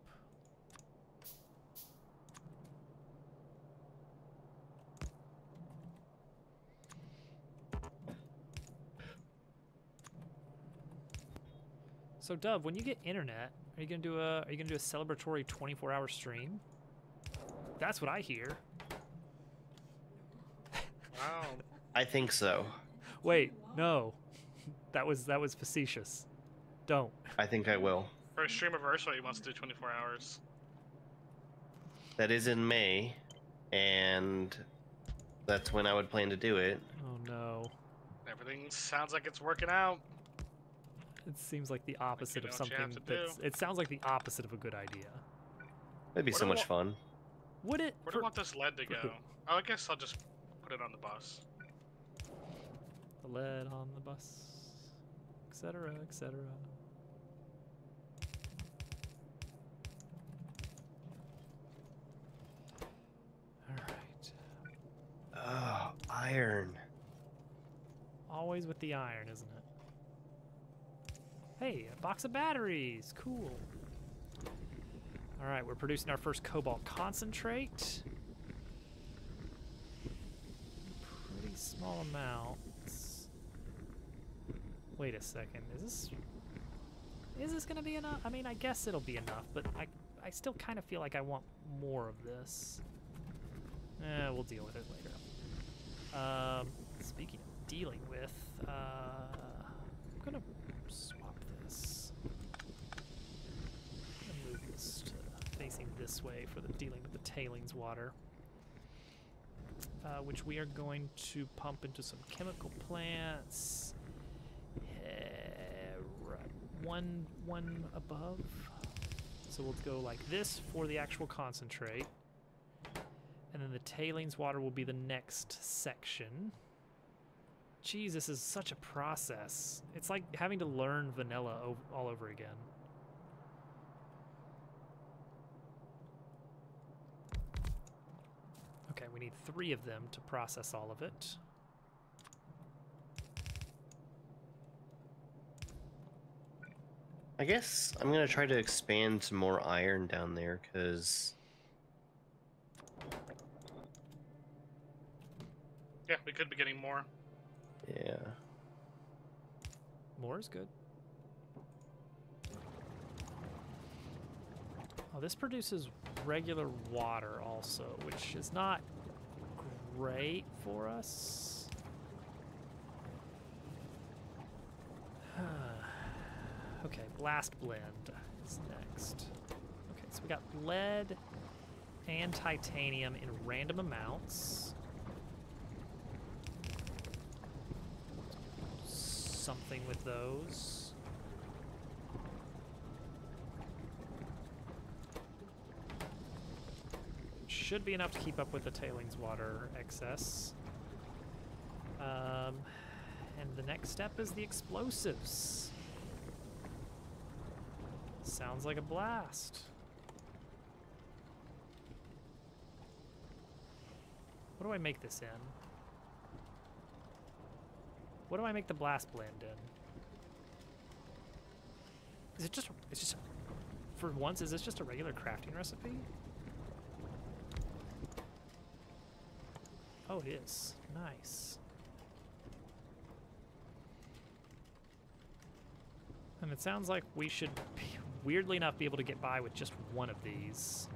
So Dobbs, when you get internet, are you gonna do a are you gonna do a celebratory 24-hour stream? That's what I hear. Wow. I think so. Wait, no, that was that was facetious. Don't. I think I will. For a stream reversal, he wants to do 24 hours. That is in May, and that's when I would plan to do it. Oh no, Everything sounds like it's working out. it seems like the opposite know of what you have something to that's. It sounds like the opposite of a good idea. That'd be What so much fun. Would it? Where do for- you want this lead to go? Oh, I guess I'll just put it on the bus. the lead on the bus, etc., etc. All right. Oh, iron. Always with the iron, isn't it? Hey, a box of batteries. Cool. All right, we're producing our first cobalt concentrate. Pretty small amounts. Wait a second. Is this is this to be enough? I mean, I guess it'll be enough, but I I still kind of feel like I want more of this. Eh, we'll deal with it later. Um, speaking of dealing with, uh, I'm gonna swap this. I'm gonna move this to facing this way for the dealing with the tailings water, uh, which we are going to pump into some chemical plants. Eh, one, one above. So we'll go like this for the actual concentrate. And then the tailings water will be the next section. Geez, this is such a process. It's like having to learn vanilla all over again. Okay, we need three of them to process all of it. I guess I'm gonna try to expand some more iron down there, cause Yeah, we could be getting more. yeah. More is good. Oh, this produces regular water also, which is not great for us. okay, blast blend is next. Okay, so we got lead and titanium in random amounts. Something with those. Should be enough to keep up with the tailings water excess. Um, and the next step is the explosives. Sounds like a blast. What do I make this in? What do I make the blast blend in? Is it just, it's just, for once, is this just a regular crafting recipe? Oh, it is. Nice. And it sounds like we should, weirdly enough, be able to get by with just one of these.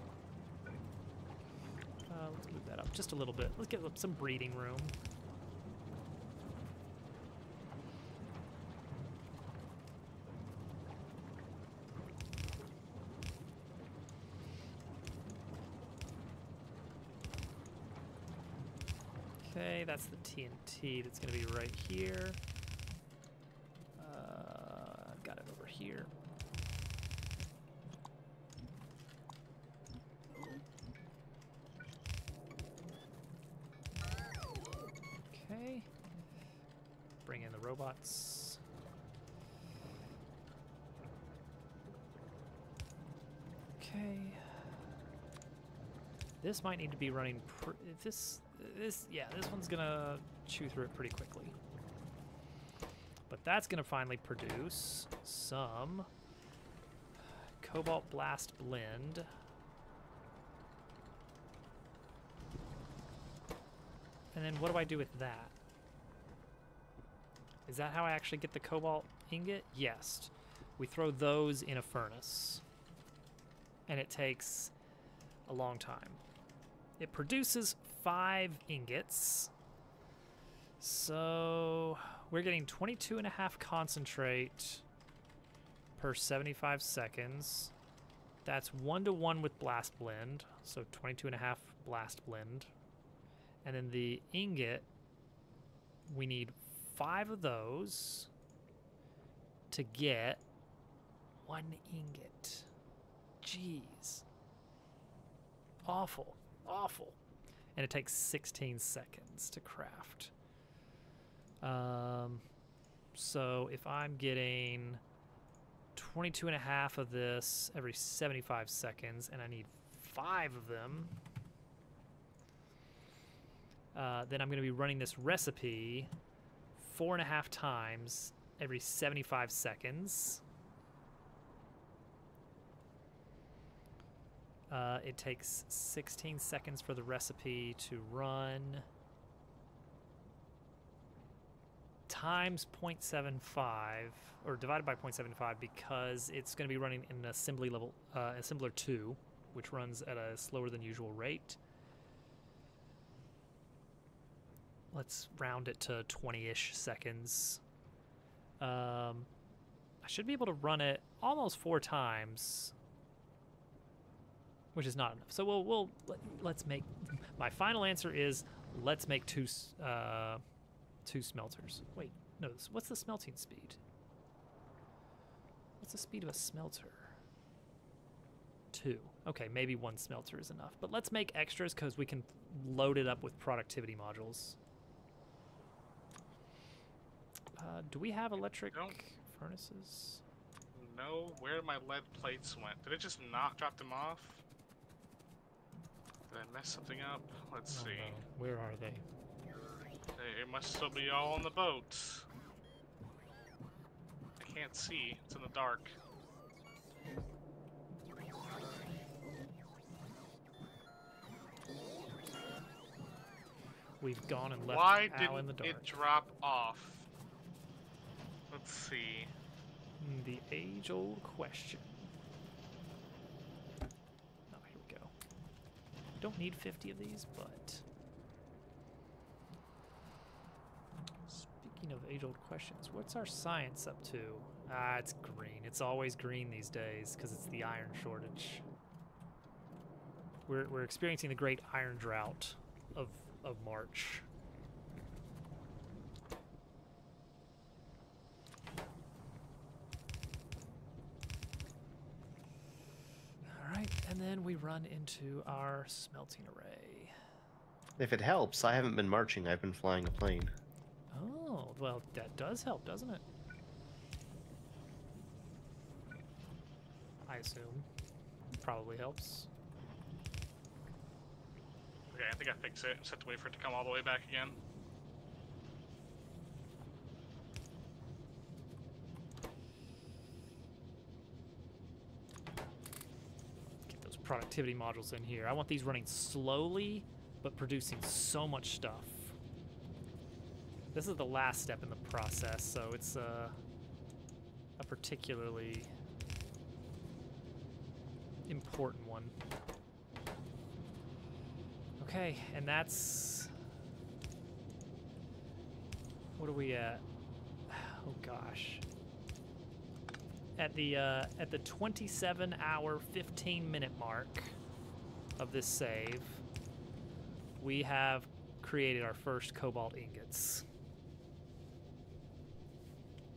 Uh, let's move that up just a little bit. Let's get some breeding room. Okay, that's the TNT that's going to be right here. This might need to be running. This, this, yeah, this one's gonna chew through it pretty quickly. But that's gonna finally produce some Cobalt Blast Blend. And then what do I do with that? Is that how I actually get the cobalt ingot? Yes. We throw those in a furnace. And it takes a long time. It produces five ingots. So we're getting 22 and a half concentrate per 75 seconds. That's one to one with blast blend. So 22 and a half blast blend. And then the ingot, we need five of those to get one ingot. Jeez. Awful. Awful. And it takes 16 seconds to craft. Um, so if I'm getting 22 and a half of this every 75 seconds and I need five of them, uh, then I'm going to be running this recipe four and a half times every 75 seconds. Uh, it takes 16 seconds for the recipe to run. Times 0.75, or divided by 0.75, because it's going to be running in assembly level, uh, assembler 2, which runs at a slower than usual rate. Let's round it to 20-ish seconds. Um, I should be able to run it almost four times which is not enough. So we'll we'll let, us make. My final answer is let's make two uh, two smelters. Wait, no. What's the smelting speed? What's the speed of a smelter? Two. Okay, maybe one smelter is enough. But let's make extras because we can load it up with productivity modules. Uh, do we have electric furnaces? No. Where my lead plates went? Did it just not drop them off? Did I mess something up? Let's see. Where are they? They must still be all on the boat. I can't see. It's in the dark. We've gone and left Why Al in the dark. it drop off? Let's see. Hmm, the age-old question. Don't need 50 of these, but... Speaking of age-old questions, what's our science up to? Ah, it's green. It's always green these days, because it's the iron shortage. We're, we're experiencing the great iron drought of, of March. And then we run into our smelting array. If it helps, I haven't been marching, I've been flying a plane. Oh, well, that does help, doesn't it? I assume. Probably helps. Okay, I think I fixed it. Just have to wait for it to come all the way back again. Productivity modules in here. I want these running slowly but producing so much stuff. This is the last step in the process, so it's uh, a particularly important one. Okay, and that's what are we at? Oh gosh. At the uh, at the 27 hour 15 minute mark of this save, we have created our first cobalt ingots.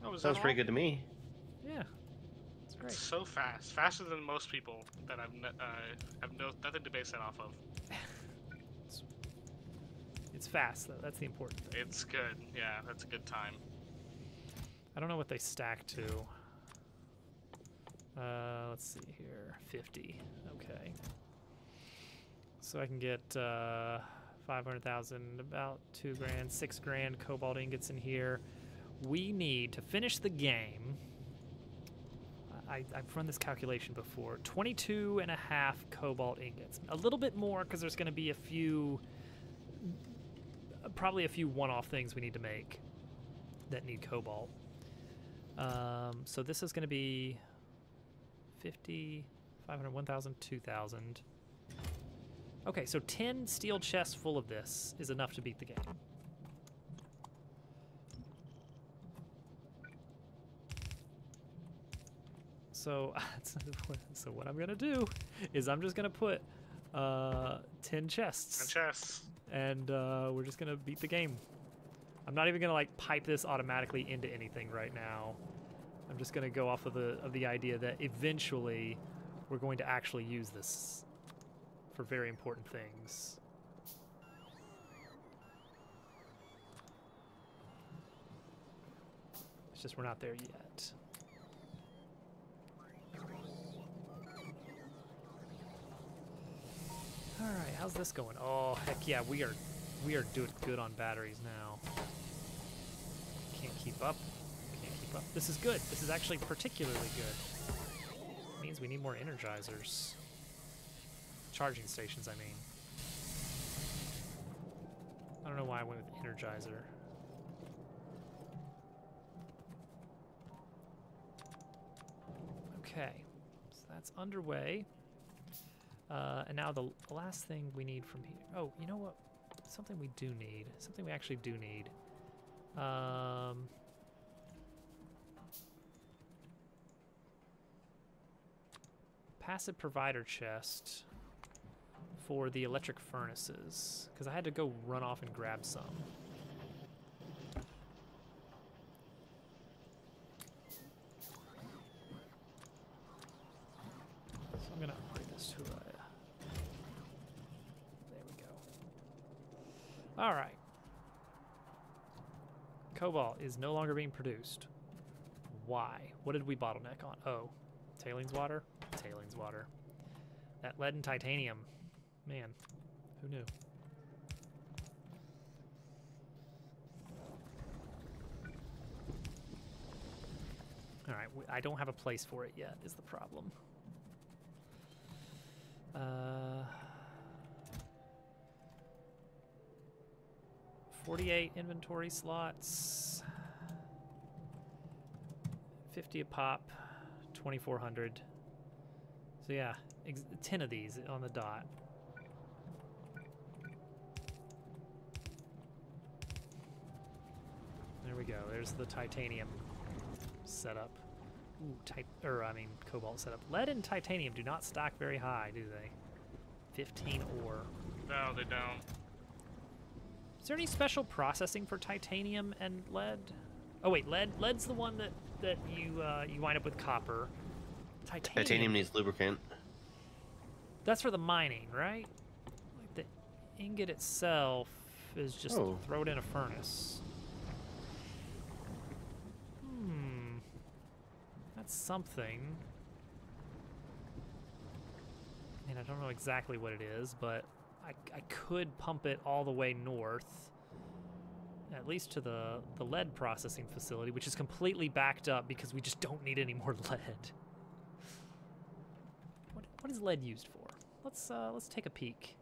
Oh, was Sounds pretty good to me. Yeah, it's great. It's so fast, faster than most people that I've n- uh, have no nothing to base that off of. It's fast though. That's the important thing. It's good. Yeah, that's a good time. I don't know what they stack to. Uh, let's see here. 50. Okay. So I can get uh, 500,000, about two grand, six grand cobalt ingots in here. We need to finish the game. I, I've run this calculation before. 22 and a half cobalt ingots. A little bit more because there's going to be a few, probably a few one-off things we need to make that need cobalt. Um, so this is going to be 50, 500, 1,000, 2,000. Okay, so 10 steel chests full of this is enough to beat the game. So, so what I'm gonna do is I'm just gonna put uh, 10 chests And chess. and uh, we're just gonna beat the game. I'm not even gonna like pipe this automatically into anything right now. I'm just gonna go off of the of the idea that eventually we're going to actually use this for very important things. It's just we're not there yet. All right, how's this going? Oh, heck yeah, we are we are doing good on batteries now. Can't keep up. Up. This is good. This is actually particularly good. means we need more energizers. Charging stations, I mean. I don't know why I went with energizer. Okay, so that's underway. Uh, and now the last thing we need from here. Oh, you know what? Something we do need. Something we actually do need. Um, passive provider chest for the electric furnaces because I had to go run off and grab some. So I'm gonna upgrade this to a. There we go. All right. Cobalt is no longer being produced. Why? What did we bottleneck on? Oh, tailings water. Tailings water. That lead and titanium. Man, who knew? All right, I don't have a place for it yet. Is the problem? Uh, 48 inventory slots. 50 a pop. 2400. So yeah, ex- 10 of these on the dot. There we go. There's the titanium setup. Ooh, type or I mean cobalt setup. Lead and titanium do not stack very high, do they? 15 ore. No, they don't. Is there any special processing for titanium and lead? Oh wait, lead lead's the one that that you uh, you wind up with copper. Titanium. Titanium needs lubricant. That's for the mining, right? Like the ingot itself is just Oh. throw it in a furnace. Hmm. That's something. I mean, I don't know exactly what it is, but I, I could pump it all the way north, at least to the, the lead processing facility, which is completely backed up because we just don't need any more lead. What, what is lead used for? Let's uh, let's take a peek.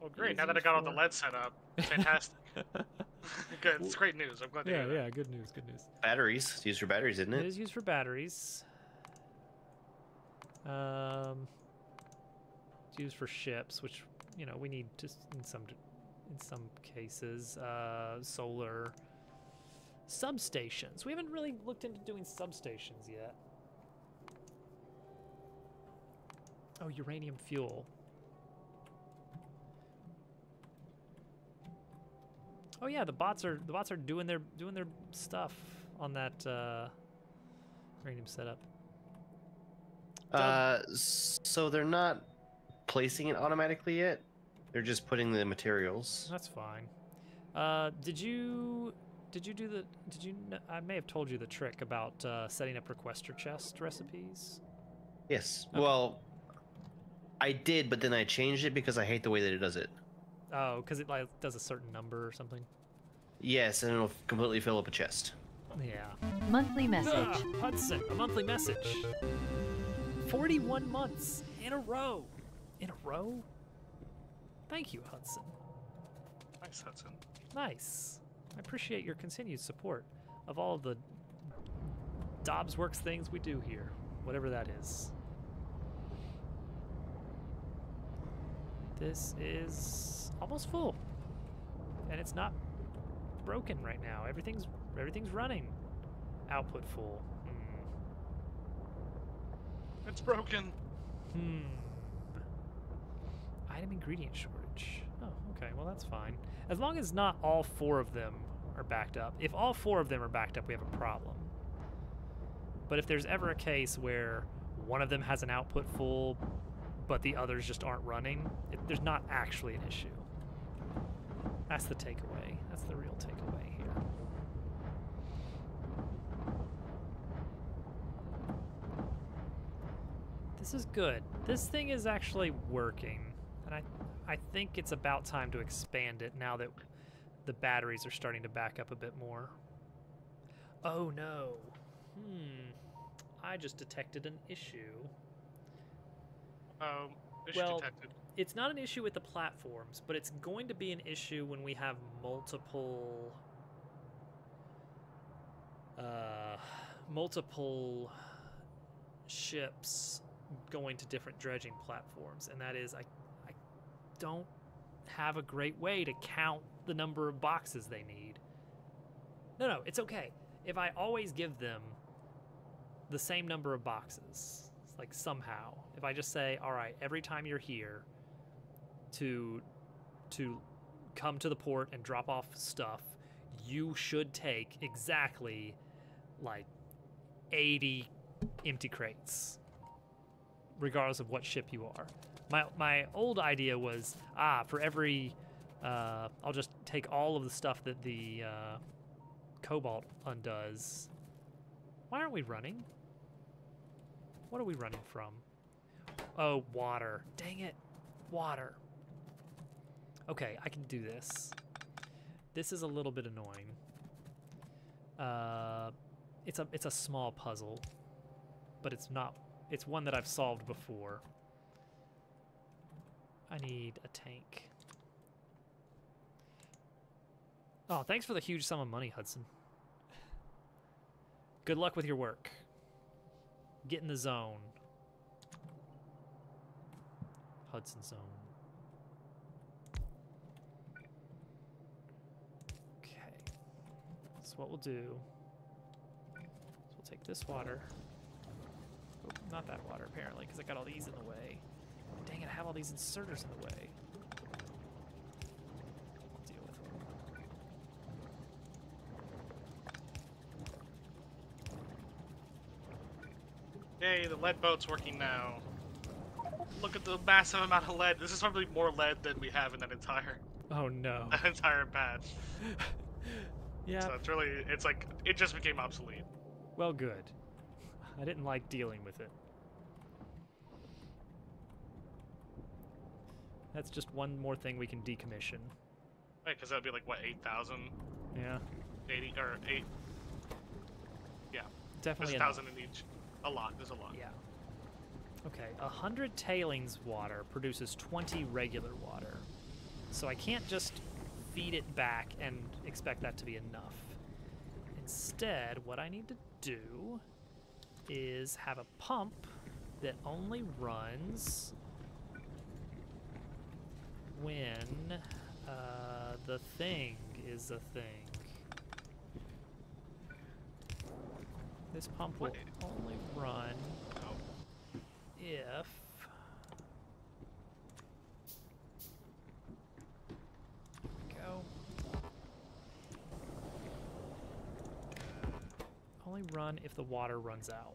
Well, great. Now that I got all the lead set up, fantastic. Good. It's great news. I'm glad to yeah, that. yeah, good news, good news. Batteries. It's used for batteries, isn't It it? is used for batteries. Um, it's used for ships, which you know we need just in some in some cases. Uh, solar substations. We haven't really looked into doing substations yet. Oh, uranium fuel. Oh yeah, the bots are the bots are doing their doing their stuff on that uh, uranium setup. Uh, so they're not placing it automatically yet. They're just putting the materials. That's fine. Uh, did you did you do the did you I may have told you the trick about uh, setting up requester chest recipes. Yes. Okay. Well, I did, but then I changed it because I hate the way that it does it. Oh, because it like does a certain number or something. Yes, and it'll completely fill up a chest. Yeah. Monthly message. Ah, Hudson, a monthly message. Forty-one months in a row. In a row. Thank you, Hudson. Nice, Hudson. Nice. I appreciate your continued support of all the Dobbs Works things we do here, whatever that is. This is almost full, and it's not broken right now. Everything's everything's running. Output full. It's broken. Hmm. Hmm. Item ingredient shortage. Oh, okay. Well, that's fine. As long as not all four of them are backed up. If all four of them are backed up, we have a problem. But if there's ever a case where one of them has an output full, but the others just aren't running, it, there's not actually an issue. That's the takeaway. That's the real takeaway here. This is good. This thing is actually working. And I I think it's about time to expand it now that the batteries are starting to back up a bit more. Oh no. Hmm. I just detected an issue. Issue Well- detected. It's not an issue with the platforms, but it's going to be an issue when we have multiple uh multiple ships going to different dredging platforms and that is I I don't have a great way to count the number of boxes they need. No, no, it's okay. If I always give them the same number of boxes, like somehow, if I just say, "All right, every time you're here to to come to the port and drop off stuff, you should take exactly like 80 empty crates regardless of what ship you are. My my old idea was ah for every uh, I'll just take all of the stuff that the uh, Cobalt undoes. Why aren't we running? What are we running from? Oh, water. Dang it, water. Okay, I can do this. This is a little bit annoying. Uh, it's a it's a small puzzle, but it's not. It's one that I've solved before. I need a tank. Oh, thanks for the huge sum of money, Hudson. Good luck with your work. Get in the zone. Hudson zone. Okay. So what we'll do is we'll take this water. Not that water, apparently, because I got all these in the way. Dang it, I have all these inserters in the way. Deal with it. Yay, the lead boat's working now. Look at the massive amount of lead. This is probably more lead than we have in that entire Oh no. that entire patch. yeah, So it's really it's like it just became obsolete. well, good. I didn't like dealing with it. That's just one more thing we can decommission. Right, because that'd be like what, eight thousand? Yeah, Eighty or eight Yeah. definitely thousand in each. A lot, there's a lot. Yeah. Okay, a hundred tailings water produces twenty regular water. So I can't just feed it back and expect that to be enough. Instead, what I need to do is have a pump that only runs when uh, the thing is a thing. This pump will only run Oh, if go only run if the water runs out.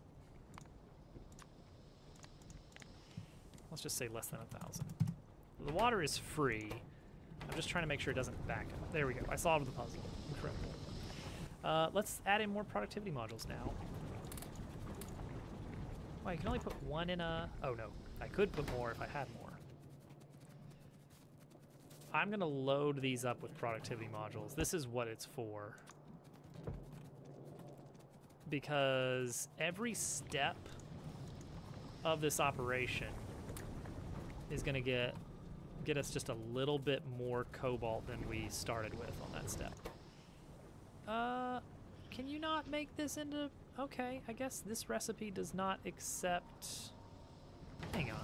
Let's just say less than a thousand. The water is free. I'm just trying to make sure it doesn't back up. There we go. I solved the puzzle. Incredible. Uh, let's add in more productivity modules now. You can only put one in a... Oh, no. I could put more if I had more. I'm going to load these up with productivity modules. This is what it's for. Because every step of this operation is going to get get us just a little bit more cobalt than we started with on that step. Uh, can you not make this into... Okay, I guess this recipe does not accept... Hang on.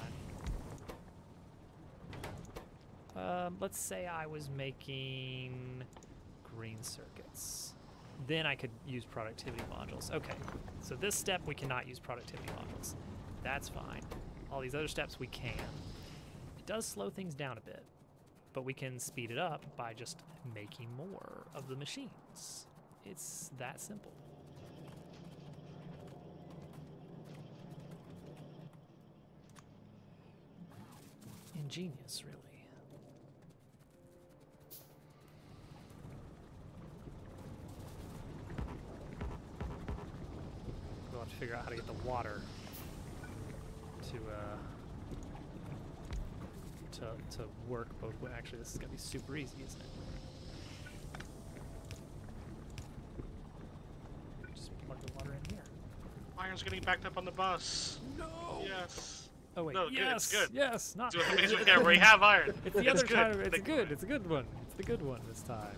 Um, let's say I was making green circuits. Then I could use productivity modules. Okay, so this step we cannot use productivity modules. That's fine. All these other steps we can. It does slow things down a bit, but we can speed it up by just making more of the machines. It's that simple. Ingenious, really. We'll have to figure out how to get the water to uh, to to work both ways. Actually, this is gonna be super easy, isn't it? Just plug the water in here. Iron's getting backed up on the bus. No. Yes. Oh wait. No, good, yes. it's good. Yes. Not. So it means we can- we have iron. It's the other good. time. It's Thank good. It's a good one. It's the good one this time.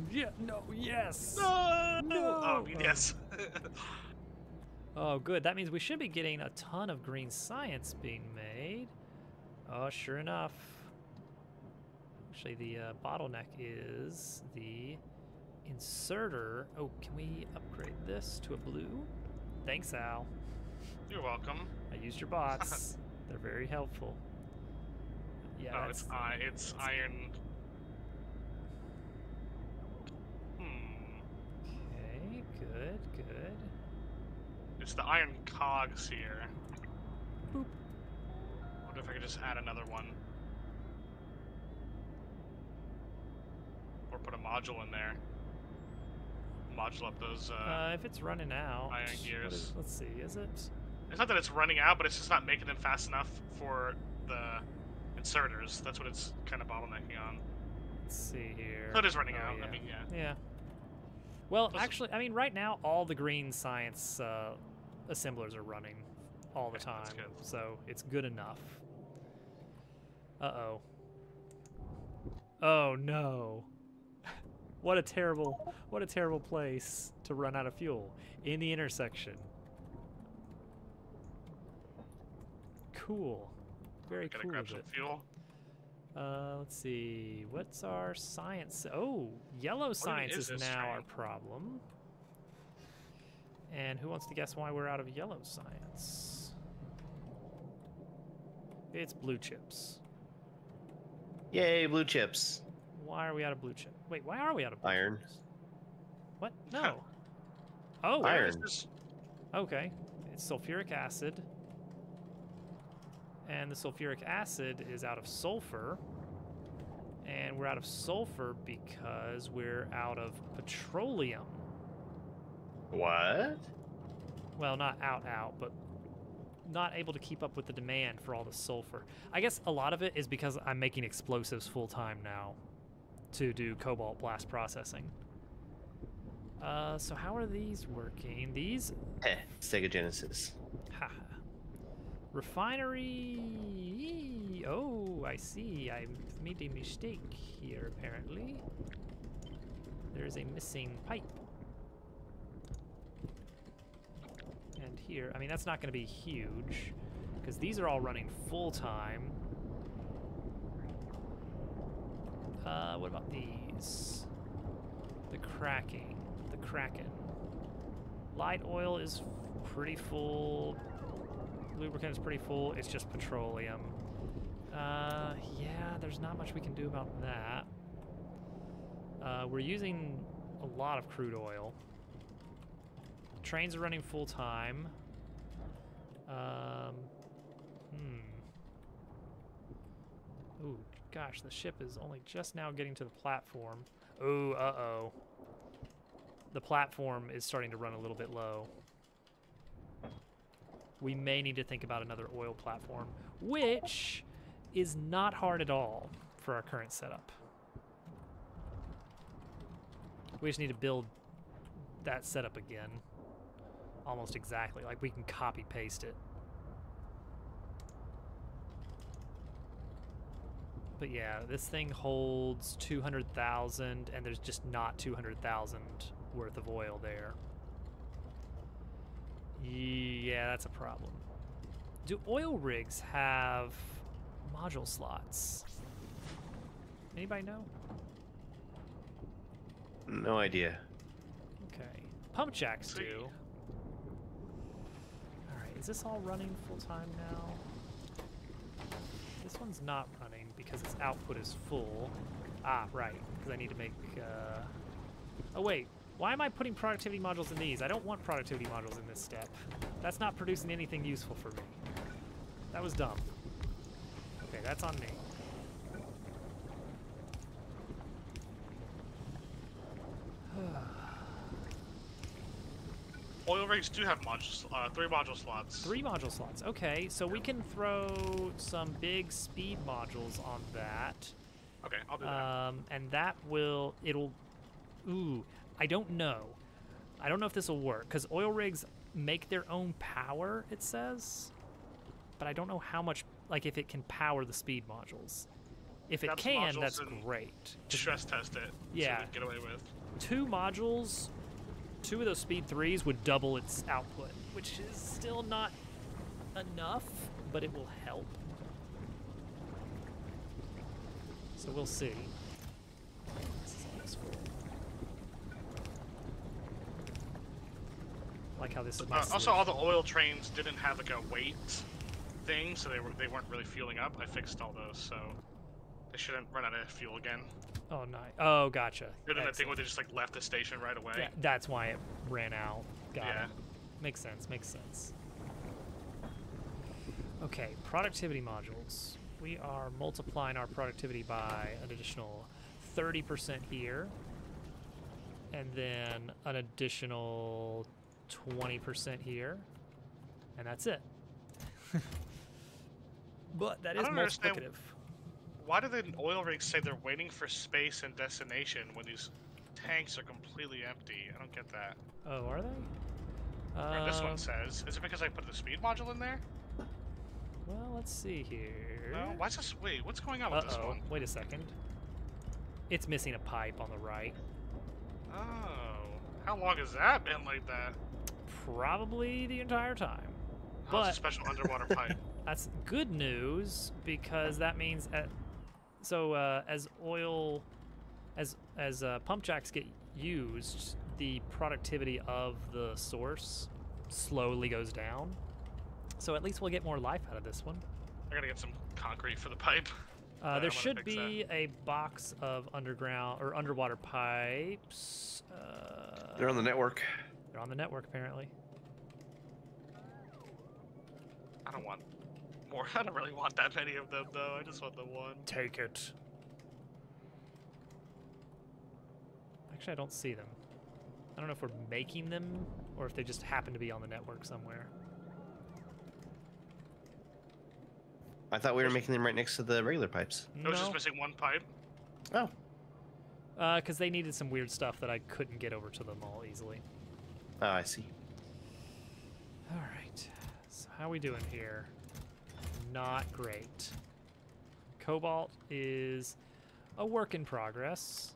yeah. No. Yes. No. No. Oh, yes. Oh, good. That means we should be getting a ton of green science being made. Oh, sure enough. Actually, the uh, bottleneck is the inserter. Oh, can we upgrade this to a blue? Thanks, Al. You're welcome. I used your bots. They're very helpful. Yeah. oh, that's- it's I. It's iron. Hmm. Okay, good, good. It's the iron cogs here. Boop. Wonder if I could just add another one. Or put a module in there. Module up those. Uh, Uh, if it's running out, iron gears. is- let's see. Is it? it's not that it's running out, but it's just not making them fast enough for the inserters. That's what it's kind of bottlenecking on. Let's see here. So it is running Oh, out. yeah. I mean, yeah. Yeah. Well, Plus- actually, I mean, right now all the green science uh, assemblers are running all the Okay, time, so it's good enough. Uh oh. Oh no. What a terrible, what a terrible place to run out of fuel in the intersection. Cool. Very Gotta cool. grab some fuel. Uh, let's see. What's our science? Oh, yellow science is is, this now our problem. And who wants to guess why we're out of yellow science? It's blue chips. Yay, blue chips. Why are we out of blue chip? Wait, why are we out of blue Iron. chips? What? No. oh, Iron. Where is this? okay. It's sulfuric acid. And the sulfuric acid is out of sulfur. And we're out of sulfur because we're out of petroleum. What? Well, not out, out, but not able to keep up with the demand for all the sulfur. I guess a lot of it is because I'm making explosives full time now to do cobalt blast processing. Uh, so how are these working? These Heh, Sega Genesis. Haha. Refinery. Oh, I see. I made a mistake here, apparently. There's a missing pipe. And here, I mean, that's not going to be huge, because these are all running full time. Uh, what about these? The cracking, the kraken. Light oil is pretty full. Lubricant is pretty full. It's just petroleum. Uh, yeah, there's not much we can do about that. Uh, we're using a lot of crude oil. Trains are running full time. Um, hmm. Ooh, gosh, the ship is only just now getting to the platform. Ooh, uh-oh. The platform is starting to run a little bit low. We may need to think about another oil platform, which is not hard at all for our current setup. We just need to build that setup again. Almost exactly. Like we can copy paste it. But yeah, this thing holds 200,000 and there's just not 200,000 worth of oil there. Yeah, that's a problem. Do oil rigs have module slots? Anybody know? No idea. Okay. Pump jacks See. do. Alright, is this all running full time now? This one's not running because its output is full. Ah, right, because I need to make, uh... Oh wait, why am I putting productivity modules in these? I don't want productivity modules in this step. That's not producing anything useful for me. That was dumb. Okay, that's on me. Oil rigs do have modules, uh, three module slots. Three module slots. Okay, so we can throw some big speed modules on that. Okay, I'll do that. Um, and that will, it'll, ooh, I don't know. I don't know if this will work, because oil rigs make their own power, it says. But I don't know how much, like if it can power the speed modules. If it some can, that's great. Stress test it. Yeah. So get away with. Two modules, two of those speed threes would double its output, which is still not enough, but it will help. So we'll see. This is almost full. Like how this Uh, also, all the oil trains didn't have like a weight thing, so they were they weren't really fueling up. I fixed all those, so they shouldn't run out of fuel again. Oh, nice. Oh, gotcha. Other than that thing where they just like left the station right away. Tha- that's why it ran out. Got Yeah. it. Makes sense. Makes sense. Okay, productivity modules. We are multiplying our productivity by an additional 30% here, and then an additional 20% here, and that's it. but that I is understand- multiplicative. Why do the oil rigs say they're waiting for space and destination when these tanks are completely empty? I don't get that. Oh, are they? Or this Um, one says. Is it because I put the speed module in there? Well, let's see here. No. Why is this? Wait, what's going on with this one? Wait a second. It's missing a pipe on the right. Oh, how long has that been like that? Probably the entire time. Oh, But- a special underwater pipe. That's good news because that means at, so uh, as oil, as as uh, pump jacks get used, the productivity of the source slowly goes down. So at least we'll get more life out of this one. I gotta get some concrete for the pipe. Uh, there should fix that. be a box of underground or underwater pipes. Uh, They're on the network. they're on the network apparently. I don't want more. I don't really want that many of them though. I just want the one. Take it. Actually, I don't see them. I don't know if we're making them or if they just happen to be on the network somewhere. I thought we were making them right next to the regular pipes. I was No, just missing one pipe. Oh, Uh, because they needed some weird stuff that I couldn't get over to them all easily. oh I see. All right. So how we doing here? Not great. Cobalt is a work in progress.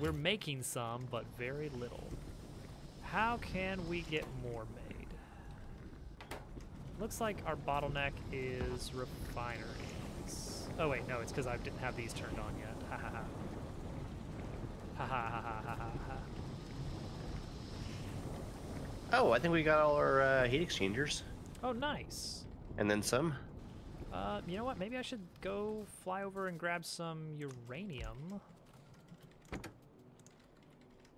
We're making some, but very little. How can we get more made? Looks like our bottleneck is refineries. Oh wait, no, it's because I didn't have these turned on yet. Ha ha ha. Ha ha ha ha ha ha ha. Oh, I think we got all our uh, heat exchangers. Oh, nice. And then some. Uh, you know what? Maybe I should go fly over and grab some uranium.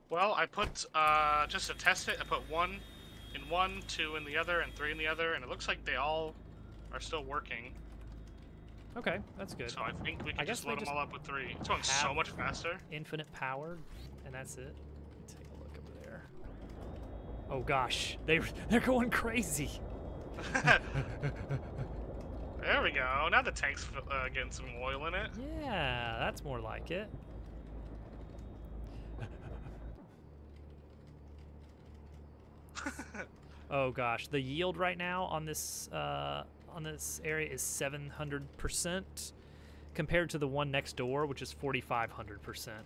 Well, I put uh, just to test it. I put one in one, two in the other, and three in the other, and it looks like they all are still working. Okay, that's good. So I think we I can guess just they load them just all up with three. It's going so much faster. Infinite power, and that's it. Take a look over there. Oh gosh, they they're going crazy. There we go. Now the tank's uh, getting some oil in it. Yeah, that's more like it. oh gosh, the yield right now on this uh, on this area is 700 percent, compared to the one next door, which is 4,500 percent.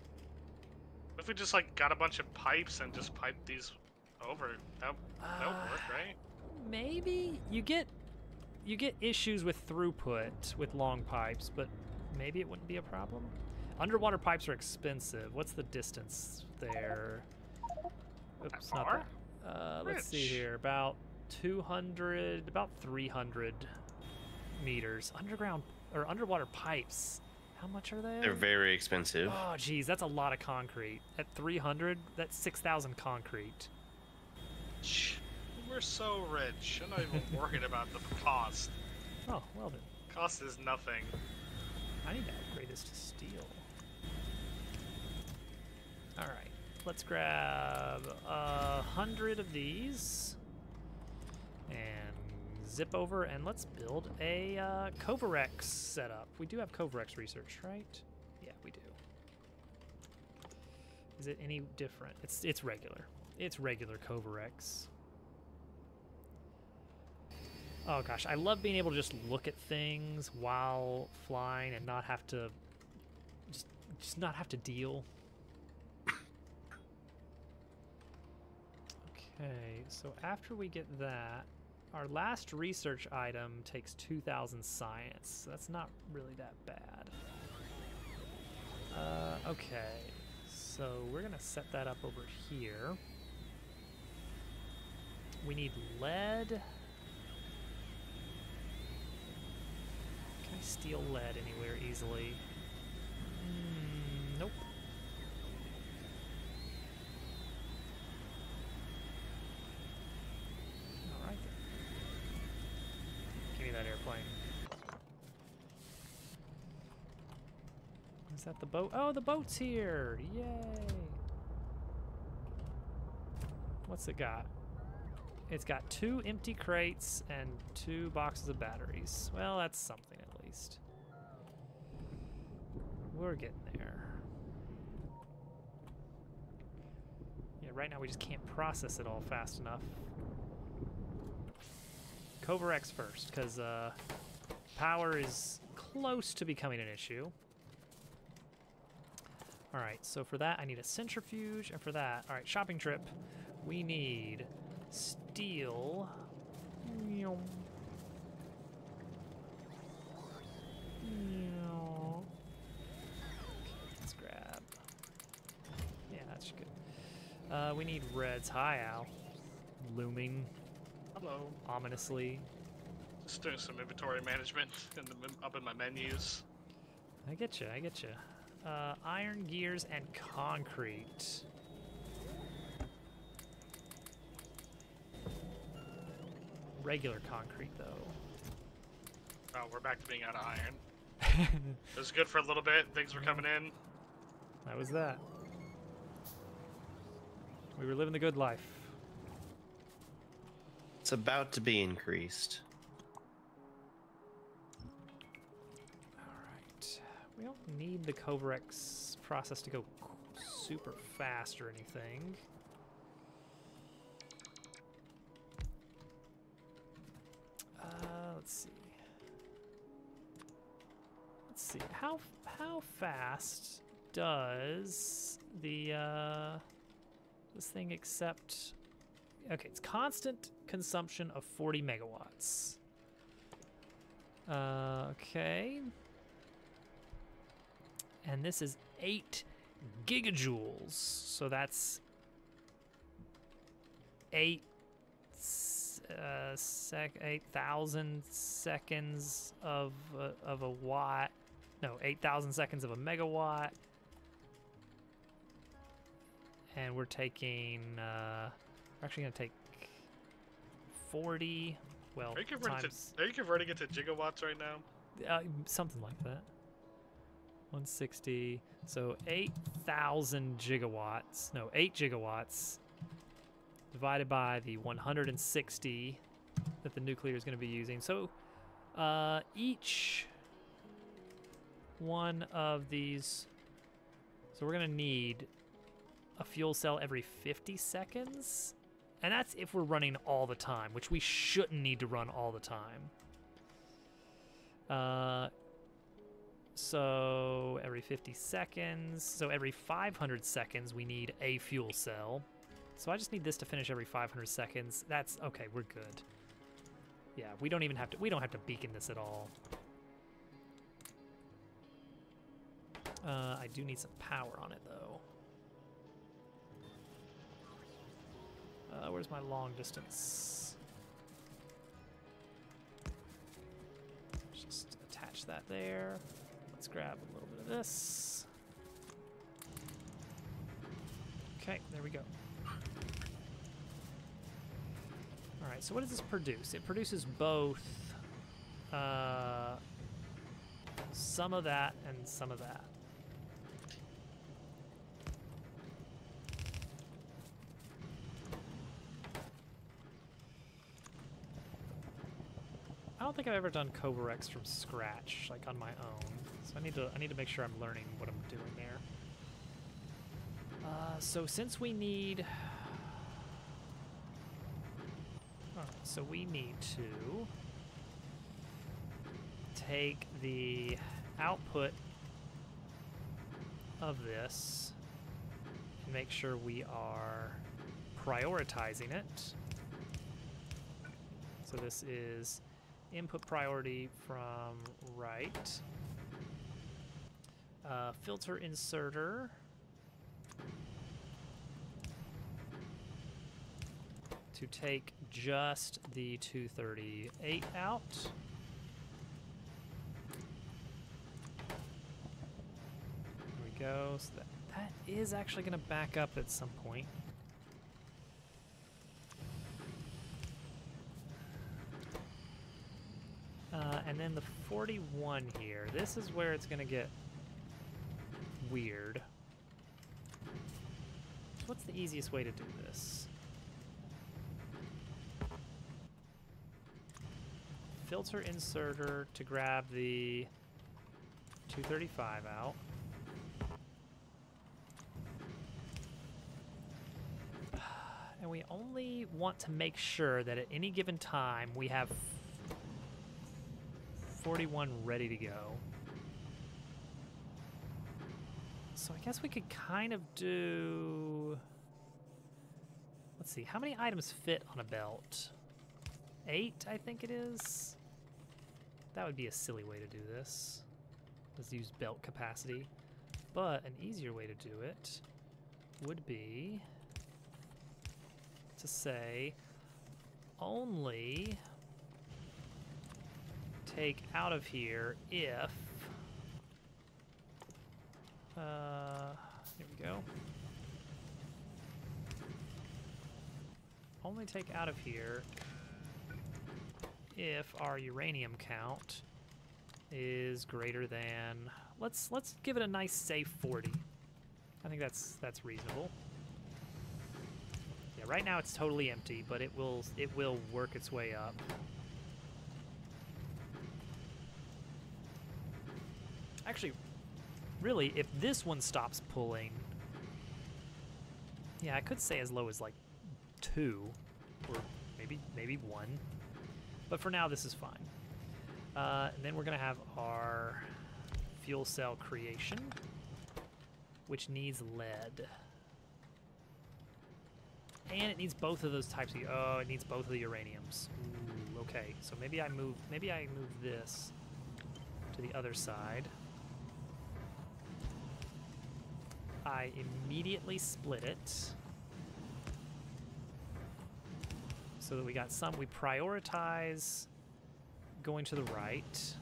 If we just like got a bunch of pipes and just piped these over, that that would Uh, work, right? Maybe you get you get issues with throughput with long pipes, but maybe it wouldn't be a problem. Underwater pipes are expensive. What's the distance there? Oops, not that. Uh, let's see here. About 200, about 300 meters. Underground or underwater pipes. How much are they? They're very expensive. Oh, geez, that's a lot of concrete. At 300, that's 6,000 concrete. Shh. We're so rich. I'm not even worried about the cost. Oh, well then. Cost is nothing. I need to upgrade this to steel. All right, let's grab a hundred of these and zip over and let's build a uh, Kovarex setup. We do have Kovarex research, right? Yeah, we do. Is it any different? It's it's regular. It's regular Kovarex. Oh gosh, I love being able to just look at things while flying and not have to just just not have to deal. Okay, so after we get that, our last research item takes 2000 science. That's not really that bad. Uh, okay, so we're gonna set that up over here. We need lead. I steal lead anywhere easily? Mm, nope. Alright. Give me that airplane. Is that the boat? Oh, the boat's here! Yay! What's it got? It's got two empty crates and two boxes of batteries. Well, that's something at least. We're getting there. Yeah, right now we just can't process it all fast enough. Kovarex first, because uh, power is close to becoming an issue. Alright, so for that I need a centrifuge, and for that, alright, shopping trip, we need steel. Meow. Meow. Okay, let's grab. Yeah, that's good. Uh, we need reds. Hi, Al. Looming Hello. ominously. Just doing some inventory management in the, up in my menus. I get you. I get you. Uh, iron gears and concrete. Regular concrete, though. Oh, we're back to being out of iron. It was good for a little bit. Things were coming in. That was that. We were living the good life. It's about to be increased. Alright. We don't need the Kovarex process to go super fast or anything. Uh, let's see. Let's see. How how fast does the uh, this thing accept? Okay, it's constant consumption of 40 megawatts. Uh, okay. And this is 8 gigajoules. So that's 8 uh, sec 8,000 seconds of a, of a watt. No, 8,000 seconds of a megawatt. And we're taking uh we're actually going to take 40 well Are you converting times to? Are you converting it to gigawatts right now? uh, something like that. 160. So 8,000 gigawatts. No, 8 gigawatts divided by the 160 that the nuclear is going to be using. So uh, each one of these. So we're going to need a fuel cell every 50 seconds. And that's if we're running all the time, which we shouldn't need to run all the time. Uh, so every 50 seconds, so every 500 seconds, we need a fuel cell. So I just need this to finish every 500 seconds. That's okay. We're good. Yeah, we don't even have to. We don't have to beacon this at all. Uh, I do need some power on it though. Uh, where's my long distance? Just attach that there. Let's grab a little bit of this. Okay, there we go. All right, so what does this produce? It produces both uh, some of that and some of that. Don't think I've ever done Kovarex from scratch, like on my own. So I need to I need to make sure I'm learning what I'm doing there. Uh, so since we need, so we need to take the output of this and make sure we are prioritizing it. So this is input priority from right. Uh, filter inserter. To take just the 238 out. There we go. So that, that is actually going to back up at some point. Uh, and then the 41 here. This is where it's going to get weird. What's the easiest way to do this? Filter inserter to grab the 235 out. And we only want to make sure that at any given time we have 41 ready to go. So I guess we could kind of do. Let's see, how many items fit on a belt? Eight, I think it is. That would be a silly way to do this. Let's use belt capacity. But an easier way to do it would be to say only take out of here if uh here we go. Only take out of here if our uranium count is greater than let's let's give it a nice safe 40 I think that's that's reasonable. Yeah right now it's totally empty but it will it will work its way up Actually, really, if this one stops pulling, yeah, I could say as low as like two, or maybe maybe one. But for now, this is fine. Uh, and then we're gonna have our fuel cell creation, which needs lead. And it needs both of those types of. Oh, it needs both of the uraniums. Ooh, okay, so maybe I move. Maybe I move this to the other side. I immediately split it. So that we got some. We prioritize going to the right.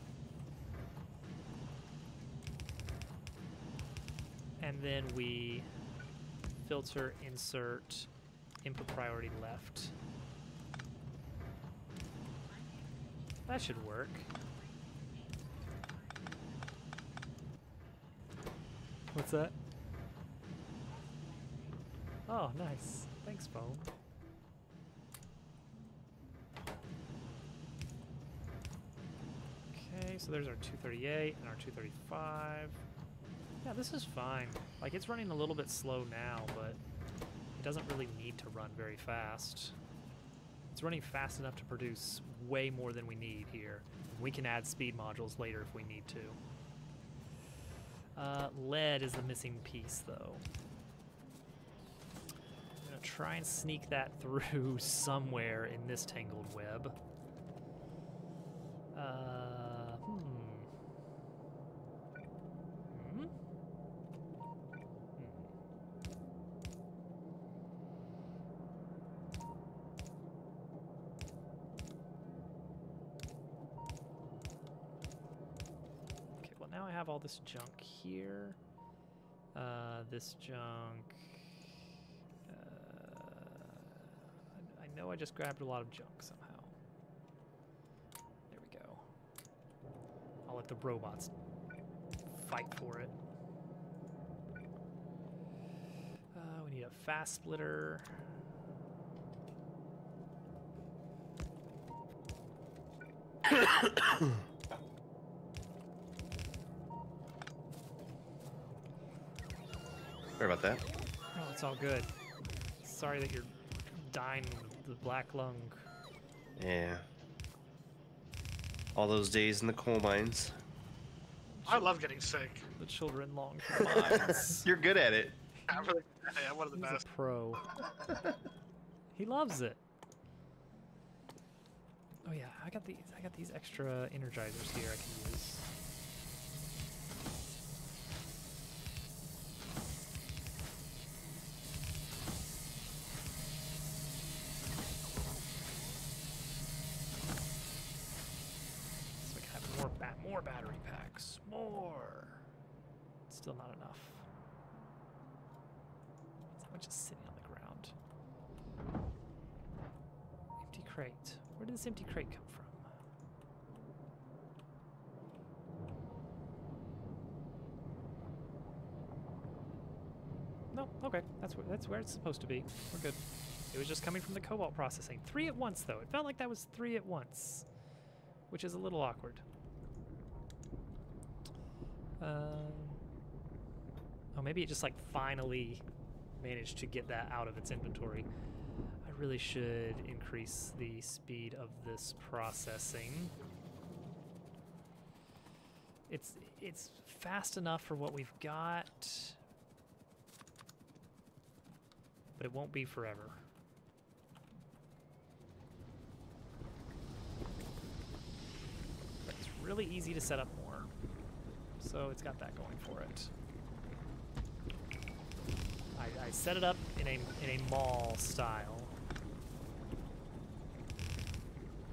And then we filter, insert, input priority left. That should work. What's that? Oh, nice. Thanks, phone. Okay, so there's our 238 and our 235. Yeah, this is fine. Like, it's running a little bit slow now, but it doesn't really need to run very fast. It's running fast enough to produce way more than we need here. We can add speed modules later if we need to. Uh, lead is the missing piece, though. Try and sneak that through somewhere in this tangled web. Uh, hmm. Hmm? Hmm. Okay, well now I have all this junk here. Uh, this junk. Uh, I, I know I just grabbed a lot of junk somehow. There we go. I'll let the robots fight for it. Uh, we need a fast splitter. Sorry about that. Oh, it's all good. Sorry that you're dying the black lung. Yeah. All those days in the coal mines. I love getting sick. The children long for mines. You're good at it. I'm really, I'm one of the He's best. a pro. he loves it. Oh yeah, I got these. I got these extra energizers here I can use. So we can have more ba- more battery packs. More. Still not enough. How much is sitting on the ground? Empty crate. Where did this empty crate come from? No, okay. That's where it's supposed to be. We're good. It was just coming from the cobalt processing. Three at once, though. It felt like that was three at once, which is a little awkward. Um, oh, maybe it just like finally managed to get that out of its inventory. I really should increase the speed of this processing. It's it's fast enough for what we've got, but it won't be forever. But it's really easy to set up more, so it's got that going for it. I, I set it up in a in a mall style,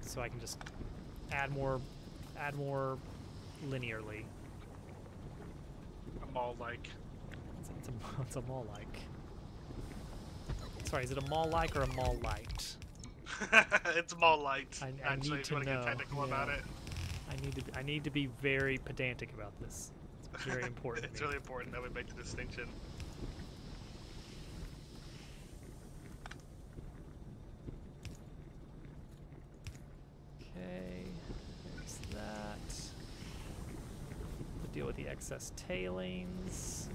so I can just add more add more linearly. I'm all like, It's, it's a it's a mall like. Sorry, is it a mall like or a mall light? it's more light. I- I actually, need to to know, get technical about it. I need to be, I need to be very pedantic about this. It's very important. it's really important that we make the distinction. Okay, there's that. Deal with the excess tailings.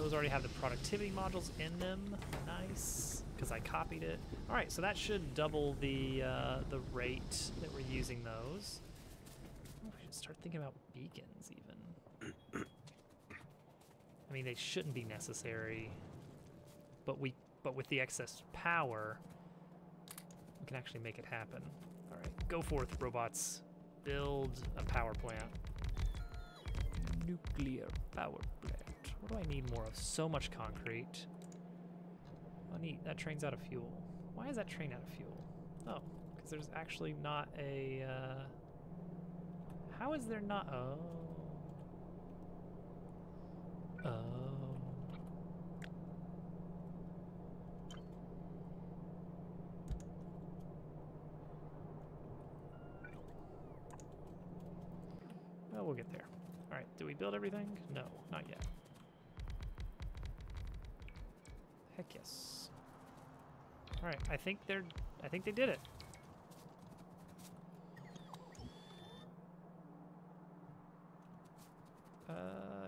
Those already have the productivity modules in them. Nice, because I copied it. All right, so that should double the uh, the rate that we're using those. should start thinking about beacons even. I mean, they shouldn't be necessary, but we but with the excess power, we can actually make it happen. All right, go forth, robots. Build a power plant. Nuclear power plant. What do I need more of? So much concrete. Oh, neat. That train's out of fuel. Why is that train out of fuel? Oh, because there's actually not a. Uh... How is there not? Oh. Oh. Well, we'll get there. All right, did we build everything? No, not yet. Heck yes. All right, I think they're. I think they did it. Uh,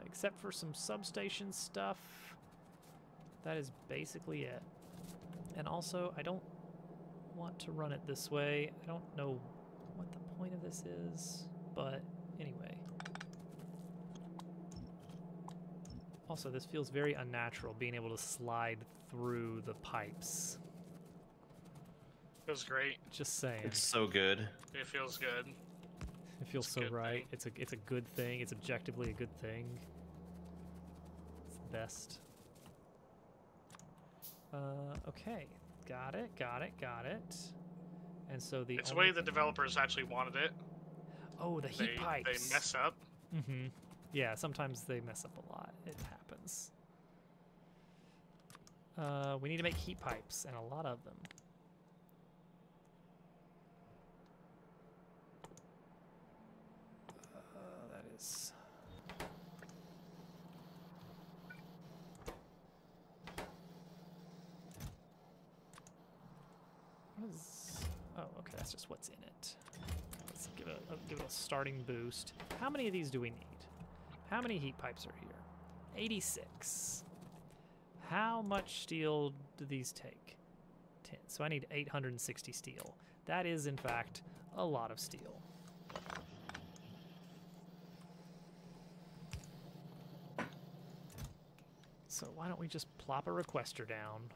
except for some substation stuff. That is basically it. And also, I don't want to run it this way. I don't know what the point of this is, but anyway. Also, this feels very unnatural, being able to slide through the pipes. Feels great. Just saying. It's so good. It feels good. It feels It's so right. thing. It's a it's a good thing. It's objectively a good thing. It's the best. Uh, okay, got it, got it, got it. And so the It's the way the developers actually wanted it. oh the heat They, pipes they mess up. Mm-hmm. Yeah, sometimes they mess up a lot. It happens. Uh, we need to make heat pipes and a lot of them. Uh, that is. Oh, okay. That's just what's in it. Let's give it a, give it a starting boost. How many of these do we need? How many heat pipes are here? 86. How much steel do these take? 10. So I need 860 steel. That is, in fact, a lot of steel. So why don't we just plop a requester down?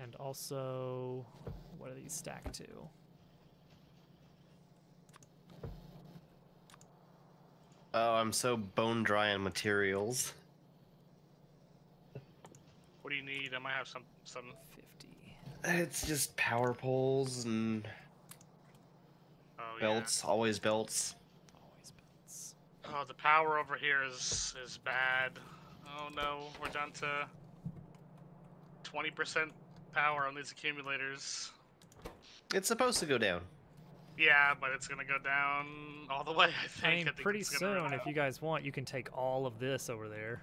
And also, what are these stacked to? Oh, I'm so bone dry on materials. What do you need? I might have some some. 50. It's just power poles and Oh yeah. belts, always belts. Always belts. Oh, the power over here is is bad. Oh no, we're down to 20% power on these accumulators. It's supposed to go down. Yeah, but it's gonna go down all the way. I think. I mean, think pretty it's gonna run soon, if you guys want, you can take all of this over there.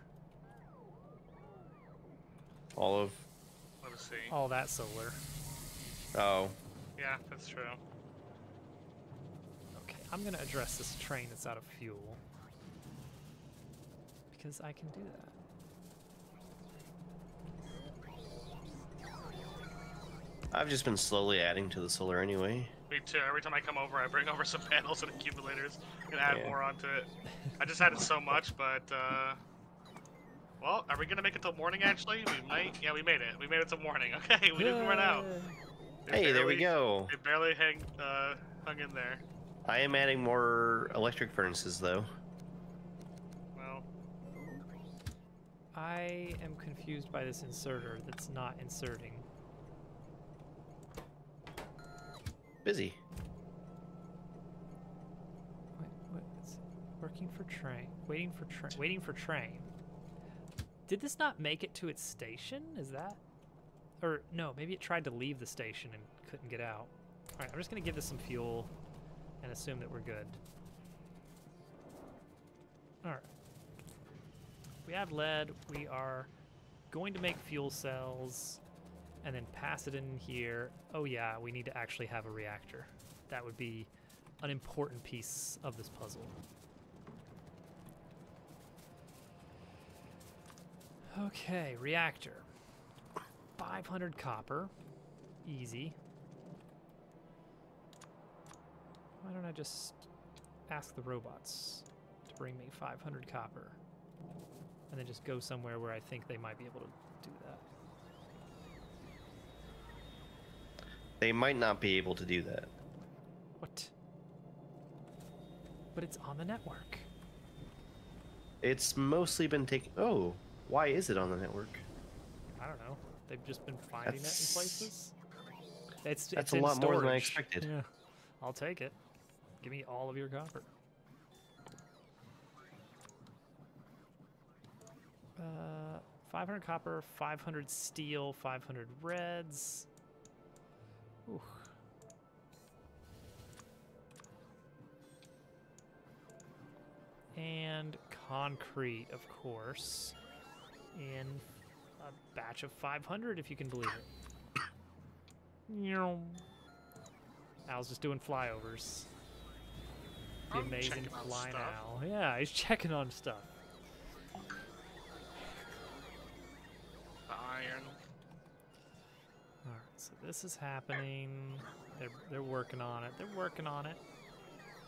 All of. Let me see. All that solar. Oh. Yeah, that's true. Okay, I'm gonna address this train that's out of fuel. Because I can do that. I've just been slowly adding to the solar anyway. Me too. Every time I come over, I bring over some panels and accumulators and add Yeah. more onto it. I just added so much, but uh, well, are we gonna make it till morning? Actually, we might. Yeah, we made it. We made it till morning. Okay, we didn't run out. It Hey, there we go. It barely hang, uh, hung in there. I am adding more electric furnaces though. Well, I am confused by this inserter that's not inserting. Busy. Working for train. Waiting for train. Waiting for train. Did this not make it to its station? Is that? Or no, maybe it tried to leave the station and couldn't get out. All right, I'm just gonna give this some fuel and assume that we're good. All right. We have lead. We are going to make fuel cells and then pass it in here. Oh yeah, we need to actually have a reactor. That would be an important piece of this puzzle. Okay, reactor. 500 copper. Easy. Why don't I just ask the robots to bring me 500 copper? And then just go somewhere where I think they might be able to do that. They might not be able to do that. What? But it's on the network. It's mostly been taken. Oh, why is it on the network? I don't know. They've just been finding it in places. It's That's it's a lot more than I expected. Yeah, I'll take it. Give me all of your copper. Uh, 500 copper, 500 steel, 500 reds. And concrete, of course, in a batch of 500, if you can believe it. Meow. Al's just doing flyovers. The I'm amazing flying owl. Yeah, he's checking on stuff. The iron. So this is happening. They're they're working on it. They're working on it.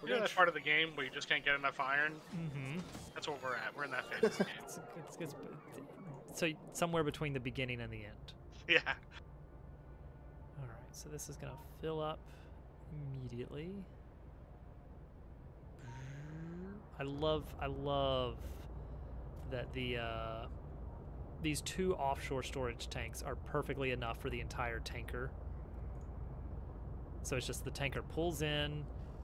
We're You know that part of the game where you just can't get enough iron? Mm-hmm. That's where we're at. We're in that phase. It's, it's, it's, so somewhere between the beginning and the end. Yeah. All right, so this is gonna fill up immediately. I love, I love that the uh, these two offshore storage tanks are perfectly enough for the entire tanker. So it's just the tanker pulls in,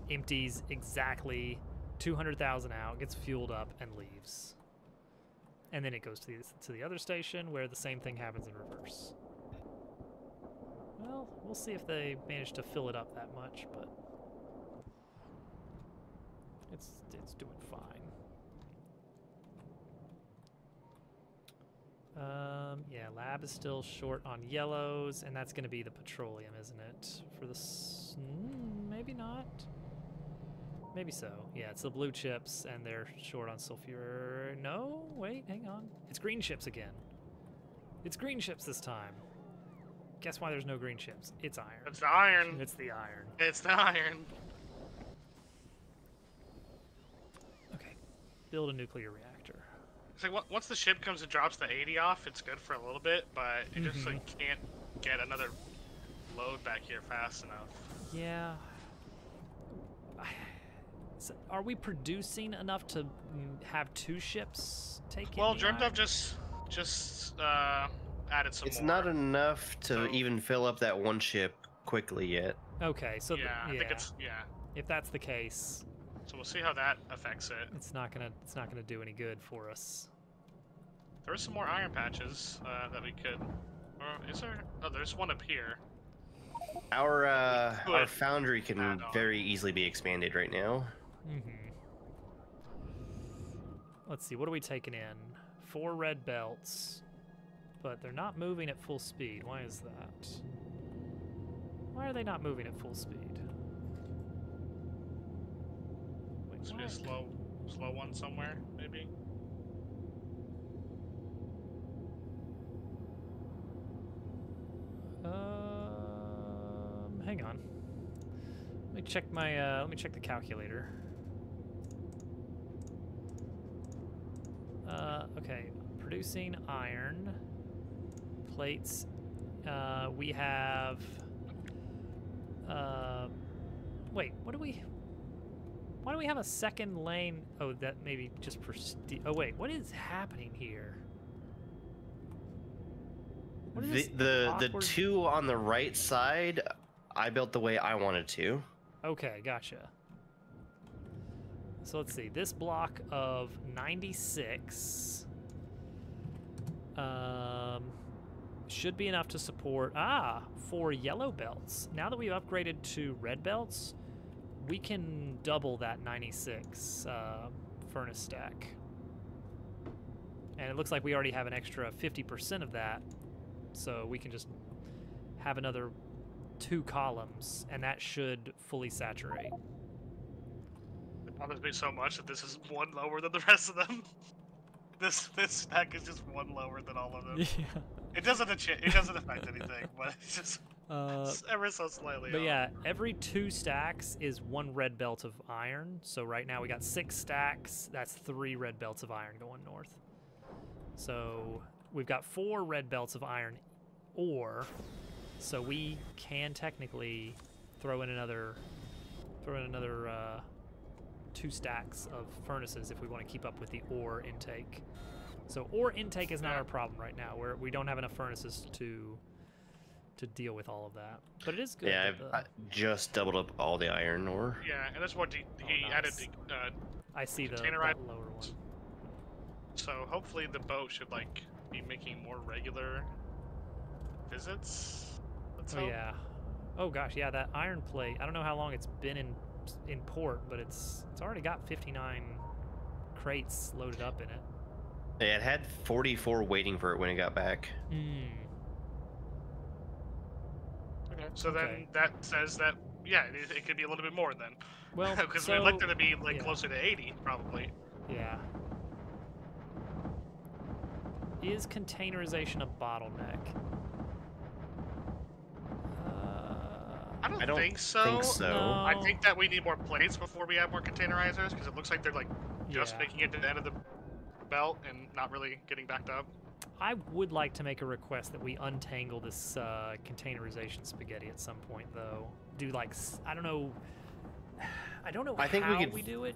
empties exactly 200,000 out, gets fueled up, and leaves. And then it goes to the to the other station where the same thing happens in reverse. Well, we'll see if they manage to fill it up that much, but it's it's doing fine. Um, yeah, lab is still short on yellows, and that's going to be the petroleum, isn't it? For the mm, maybe not. Maybe so. Yeah, it's the blue chips, and they're short on sulfur. No, wait, hang on. It's green chips again. It's green chips this time. Guess why there's no green chips? It's iron. It's the iron. It's the iron. It's the iron. Okay. Build a nuclear reactor. It's like once the ship comes and drops the 80 off, it's good for a little bit, but it just like can't get another load back here fast enough. Yeah. So are we producing enough to have two ships take in Well, the Dreamt of just just uh, added some It's more. not enough to So- even fill up that one ship quickly yet. Okay, so yeah, the, I yeah, think it's yeah. if that's the case, So we'll see how that affects it. it's not gonna it's not gonna do any good for us. There are some more iron patches uh, that we could. Or is there? Oh, there's one up here. Our uh, our foundry can very easily be expanded right now. Mm-hmm. Let's see, what are we taking in? Four red belts, but they're not moving at full speed. Why is that? Why are they not moving at full speed? This would be a slow, slow one somewhere, maybe. Um, hang on. Let me check my. Uh, let me check the calculator. Uh, okay, producing iron plates. Uh, we have. Uh, wait, what do we? Why do we have a second lane? Oh, that maybe just for. Oh wait, what is happening here? What is The this the, the two on the right side, I built the way I wanted to. Okay, gotcha. So let's see. This block of 96 um, should be enough to support ah four yellow belts. Now that we've upgraded to red belts, we can double that 96 uh, furnace stack. And it looks like we already have an extra 50% of that, so we can just have another two columns, and that should fully saturate. It bothers me so much that this is one lower than the rest of them. This this stack is just one lower than all of them. Yeah. It doesn't achi- it doesn't affect anything, but it's just Uh, ever so slightly. but off. yeah, every two stacks is one red belt of iron. So right now we got six stacks. That's three red belts of iron going north. So we've got four red belts of iron ore. So we can technically throw in another throw in another uh, two stacks of furnaces if we want to keep up with the ore intake. So ore intake is not our problem right now. We're, we don't have enough furnaces to to deal with all of that. But it is good. yeah, I've the- I just doubled up all the iron ore. Yeah, and that's what he, he Oh, added. The, uh, I see the, container that lower one. so hopefully the boat should like be making more regular visits. Let's Oh hope. yeah. Oh gosh, yeah, that iron plate. I don't know how long it's been in in port, but it's it's already got 59 crates loaded up in it. Yeah, it had 44 waiting for it when it got back. Hmm. Okay. So Okay. then that says that yeah, it, it could be a little bit more then. Well, because so, we'd like them to be like yeah. closer to 80 probably. Yeah. Is containerization a bottleneck? Uh, I don't, I don't think so. think so. No. I think that we need more plates before we add more containerizers because it looks like they're like just yeah. making it to the end of the belt and not really getting backed up. I would like to make a request that we untangle this uh, containerization spaghetti at some point, though. Do like I don't know. I don't know I think we could- we do it.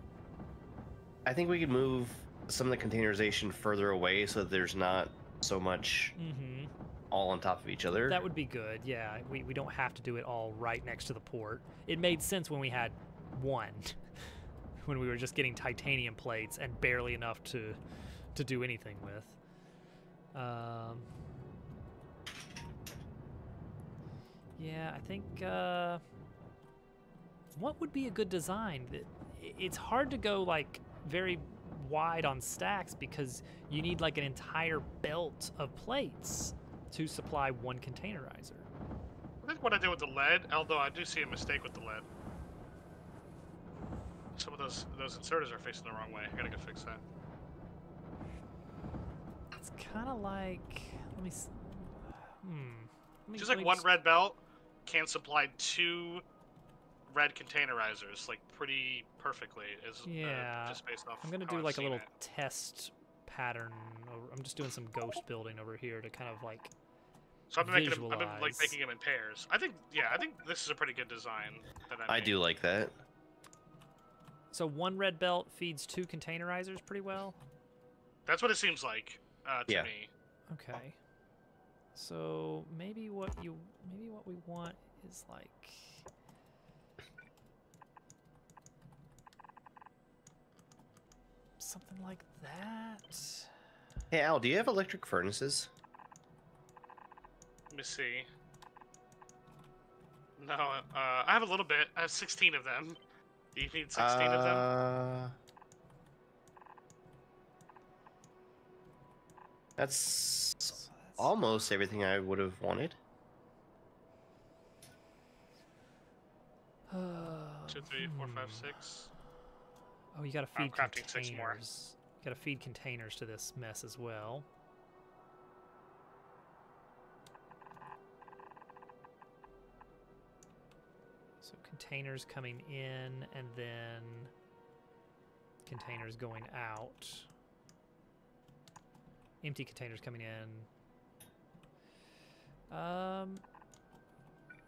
I think we could move some of the containerization further away so that there's not so much Mm-hmm. all on top of each other. That would be good. Yeah, we, we don't have to do it all right next to the port. It made sense when we had one, when we were just getting titanium plates and barely enough to to do anything with. Um, yeah, I think. Uh, what would be a good design? It's hard to go like very wide on stacks because you need like an entire belt of plates to supply one containerizer. I think what I did with the lead, although I do see a mistake with the lead. Some of those those inserters are facing the wrong way. I gotta go fix that. It's kind of like let me. Hmm. Let me- Just like one just- red belt can supply two red containerizers, like pretty perfectly. Is uh, Yeah, just based off. I'm gonna how do I've like a little it. test pattern. Over, I'm just doing some ghost building over here to kind of like. So I've been making them, I've been like making them in pairs. I think yeah, I think this is a pretty good design. That I, I do like that. So one red belt feeds two containerizers pretty well. That's what it seems like uh, to Yeah. me. Okay. So maybe what you maybe what we want is like something like that. Hey Al, do you have electric furnaces? Let me see. No, uh, I have a little bit. I have 16 of them. Do you need 16 of them? That's So that's- almost everything I would have wanted. Two, three, four, five, hmm. Oh, you gotta I'm feed crafting six more. containers. Gotta feed containers to this mess as well. So containers coming in and then containers going out. Empty containers coming in. Um,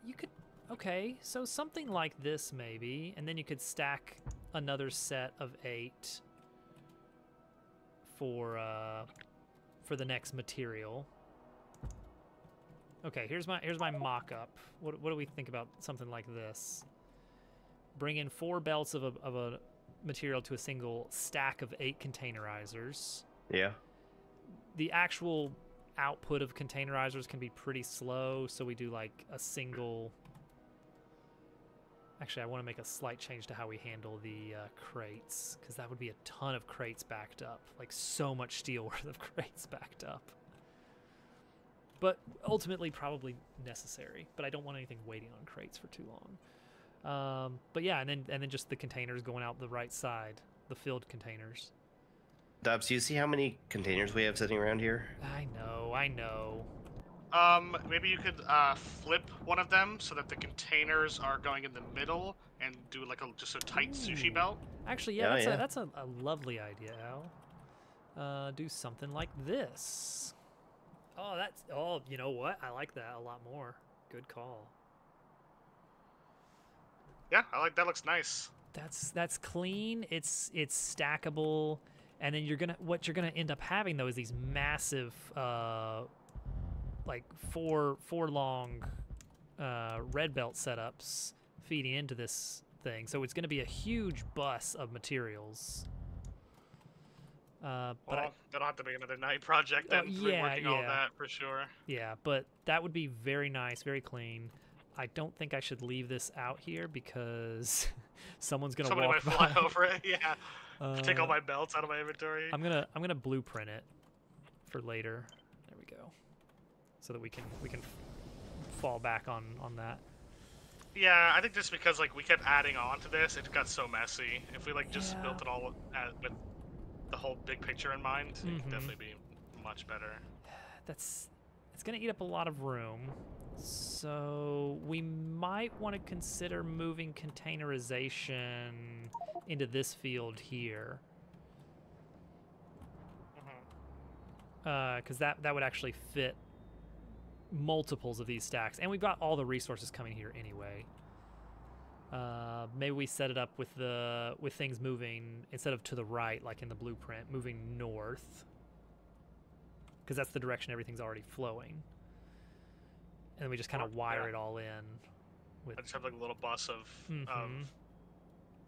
you could Okay, so something like this maybe, and then you could stack another set of eight for uh, for the next material. Okay, here's my here's my mock-up. What what do we think about something like this? Bring in four belts of a of a material to a single stack of eight containerizers Yeah. The actual output of containerizers can be pretty slow, so we do like a single. Actually, I want to make a slight change to how we handle the uh, crates, because that would be a ton of crates backed up, like so much steel worth of crates backed up. But ultimately, probably necessary. But I don't want anything waiting on crates for too long. Um, but yeah, and then and then just the containers going out the right side, the filled containers. Dobbs, do you see how many containers we have sitting around here? I know, I know. Um, maybe you could uh, flip one of them so that the containers are going in the middle and do like a just a tight sushi belt. Actually, yeah, Oh, that's, yeah. A, that's a, a lovely idea, Al. Uh, do something like this. Oh, that's. Oh, you know what? I like that a lot more. Good call. Yeah, I like that. Looks nice. That's that's clean. It's it's stackable, and then you're gonna what you're gonna end up having though is these massive, uh, like four four long, uh, red belt setups feeding into this thing. So it's gonna be a huge bus of materials. Uh, but I, Well, that'll have to be another night project Oh, then. yeah, reworking all yeah. that for sure. Yeah, but that would be very nice, very clean. I don't think I should leave this out here because someone's gonna Somebody walk might fly over it. Yeah. Take all Uh, my belts out of my inventory. I'm gonna I'm gonna blueprint it for later. There we go, so that we can we can fall back on on that. Yeah, I think just because like we kept adding on to this, it got so messy. If we like just Yeah. built it all at, with the whole big picture in mind, it Mhm. could definitely be much better. That's it's gonna eat up a lot of room. So we might want to consider moving containerization into this field here. because that that would actually fit multiples of these stacks, and we've got all the resources coming here anyway. Uh, maybe we set it up with the with things moving instead of to the right, like in the blueprint, moving north, because that's the direction everything's already flowing. And then we just kind of wire yeah. it all in with I just have like a little bus of Mhm. of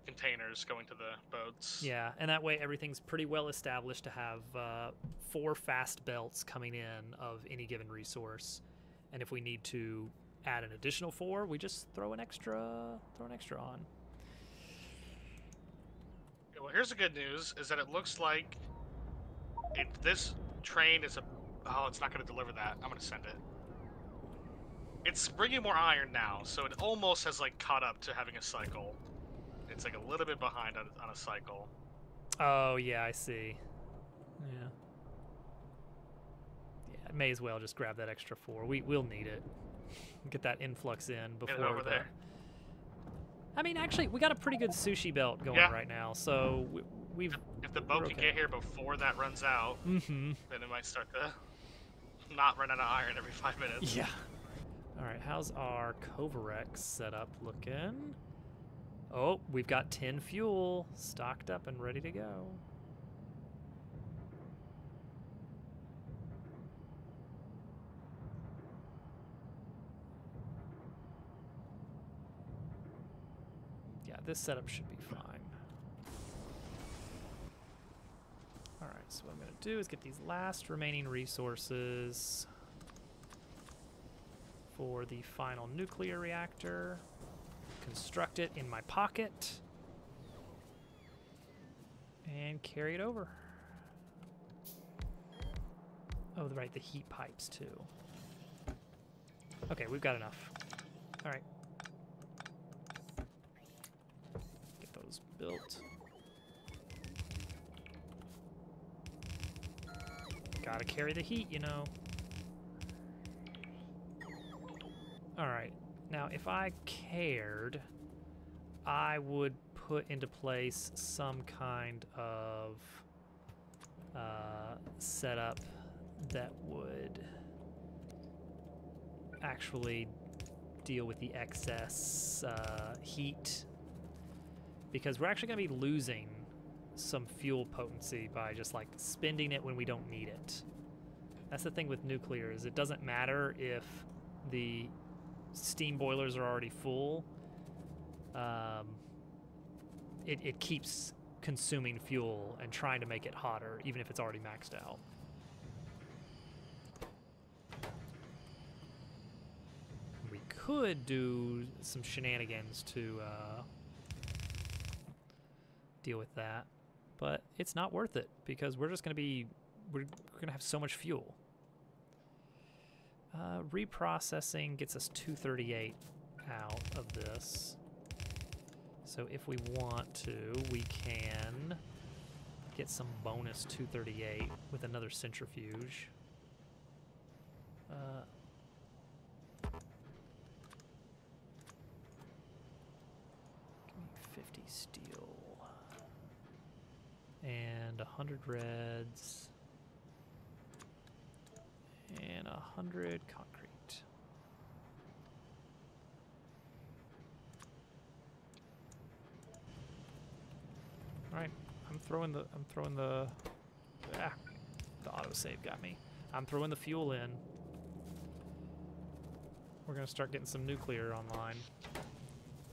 containers going to the boats. Yeah, and that way everything's pretty well established to have uh, four fast belts coming in of any given resource, and if we need to add an additional four, we just throw an extra throw an extra on. Okay, Well, here's the good news: is that it looks like if this train is a oh, it's not going to deliver that. I'm going to send it. It's bringing more iron now, so it almost has like caught up to having a cycle. It's like a little bit behind on, on a cycle. Oh yeah, I see. Yeah. Yeah, may as well just grab that extra four. We we'll need it. Get that influx in before it over the- there. I mean, actually, we got a pretty good sushi belt going Yeah. right now, so we, we've. If the boat can okay. get here before that runs out, Mm-hmm. then it might start to not run out of iron every five minutes. Yeah. All right, how's our Kovarex setup looking? Oh, we've got 10 fuel stocked up and ready to go. Yeah, this setup should be fine. All right, so what I'm to do is get these last remaining resources for the final nuclear reactor, construct it in my pocket, and carry it over. Oh, right, the heat pipes too. Okay, we've got enough. All right. Get those built. Gotta carry the heat, you know. Alright, now if I cared, I would put into place some kind of uh, setup that would actually deal with the excess uh, heat because we're actually going to be losing some fuel potency by just like spending it when we don't need it. That's the thing with nuclear is it doesn't matter if the steam boilers are already full. Um, it, it keeps consuming fuel and trying to make it hotter, even if it's already maxed out. We could do some shenanigans to uh, deal with that, but it's not worth it because we're just going to be we're, we're going to have so much fuel. Uh, reprocessing gets us 238 out of this. So if we want to, we can get some bonus 238 with another centrifuge. Uh, 50 steel. And 100 reds. And a hundred concrete. Alright, I'm throwing the I'm throwing the ah the autosave got me. I'm throwing the fuel in. We're gonna start getting some nuclear online.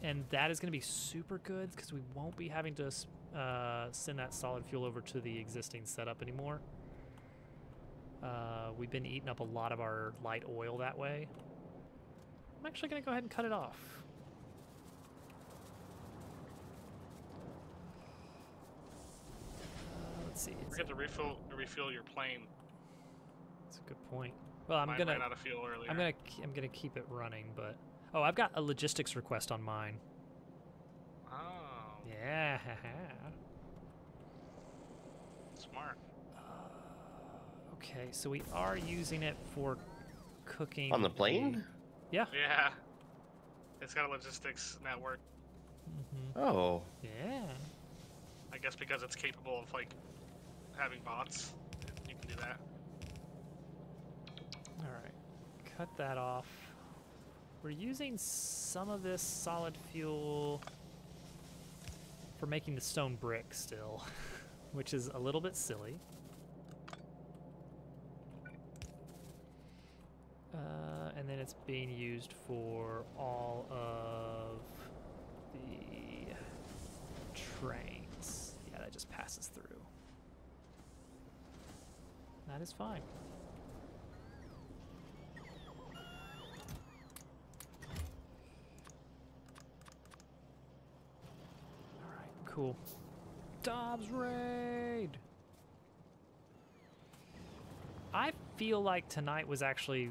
And that is gonna be super good because we won't be having to uh, send that solid fuel over to the existing setup anymore. Uh, we've been eating up a lot of our light oil that way. I'm actually gonna go ahead and cut it off. Uh, let's see. Forget to refill refuel your plane. That's a good point. Well, I'm Mine gonna ran out of fuel earlier. I'm gonna I'm gonna keep it running, but oh, I've got a logistics request on mine. Oh, Yeah. smart. Okay, so we are using it for cooking On the plane? Yeah. Yeah. It's got a logistics network. hmm Oh. Yeah. I guess because it's capable of like having bots, you can do that. All right. Cut that off. We're using some of this solid fuel for making the stone brick still, which is a little bit silly. Uh, and then it's being used for all of the trains. Yeah, that just passes through. That is fine. Alright, cool. Dobbs raid! I feel like tonight was actually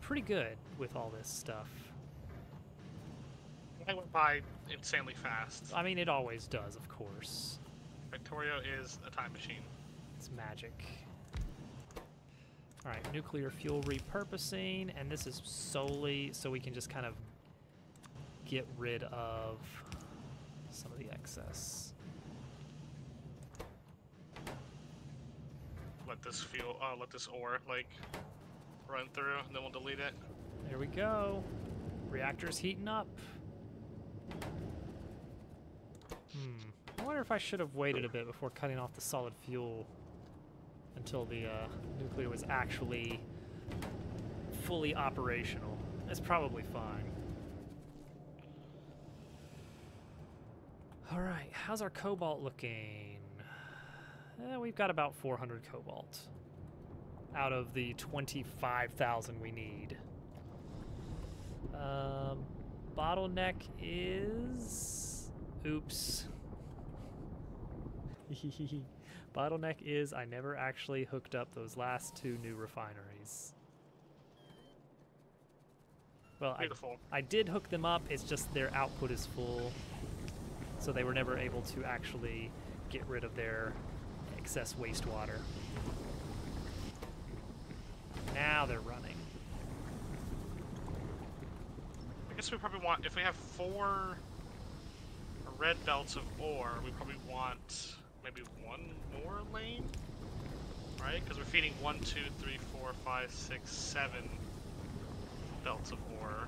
pretty good with all this stuff. I went by insanely fast. I mean, it always does, of course. Factorio is a time machine. It's magic. Alright, nuclear fuel repurposing, and this is solely so we can just kind of get rid of some of the excess. Let this fuel, uh, let this ore like run through, and then we'll delete it. There we go. Reactor's heating up. Hmm. I wonder if I should have waited a bit before cutting off the solid fuel until the uh, nuclear was actually fully operational. It's probably fine. All right, how's our cobalt looking? Eh, we've got about 400 cobalt out of the 25,000 we need. Um, bottleneck is. Oops. bottleneck is I never actually hooked up those last two new refineries. Well, I, I did hook them up, it's just their output is full. So they were never able to actually get rid of their excess wastewater. Now they're running. I guess we probably want, if we have four red belts of ore, we probably want maybe one more lane, right? Because we're feeding one, two, three, four, five, six, seven belts of ore.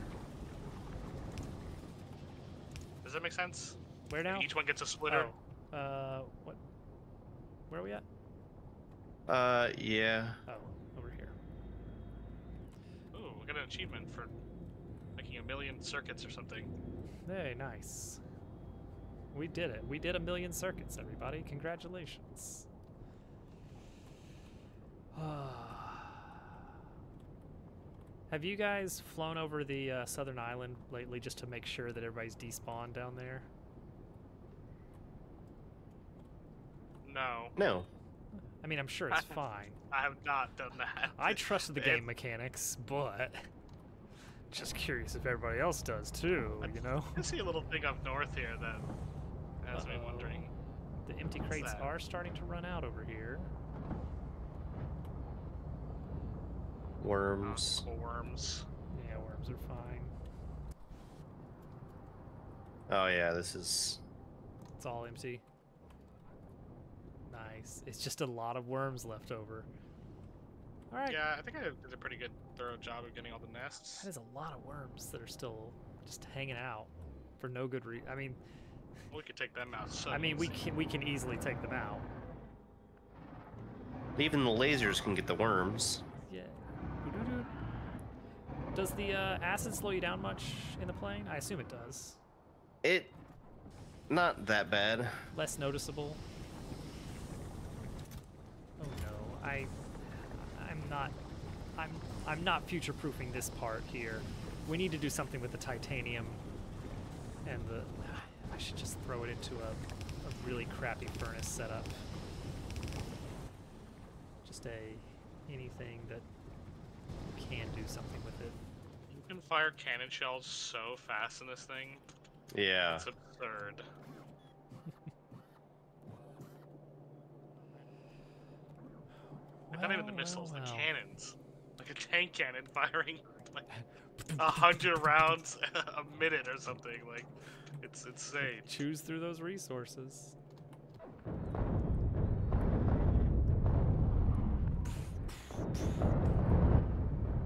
Does that make sense? Where now? Each one gets a splitter. Oh, uh, what? Where are we at? Uh, yeah. Oh, over here. Ooh, we got an achievement for making a million circuits or something. Hey, nice. We did it. We did a million circuits, everybody. Congratulations. Have you guys flown over the uh, southern island lately just to make sure that everybody's despawned down there? No, No. I mean, I'm sure it's fine. I have not done that. I trust the If- game mechanics, but just curious if everybody else does too, you know? I see a little thing up north here that has me Uh-oh. wondering. The empty What's crates that? are starting to run out over here. Worms. Uh, worms. Yeah, worms are fine. Oh yeah, this is. It's all empty. Nice. It's just a lot of worms left over. All right. Yeah, I think I did a pretty good, thorough job of getting all the nests. That is a lot of worms that are still just hanging out for no good reason. I mean, We could take them out. So I mean, we can we can easily take them out. Even the lasers can get the worms. Yeah. Does the uh, acid slow you down much in the plane? I assume it does. It. Not that bad. Less noticeable. Oh no, I, I'm not, I'm, I'm not future-proofing this part here. We need to do something with the titanium, and the. I should just throw it into a, a really crappy furnace setup. Just a anything that can do something with it. You can fire cannon shells so fast in this thing. Yeah. It's absurd. Like, not even the missiles, well, the well. cannons. Like a tank cannon firing like a hundred rounds a minute or something. Like it's insane. Choose through those resources.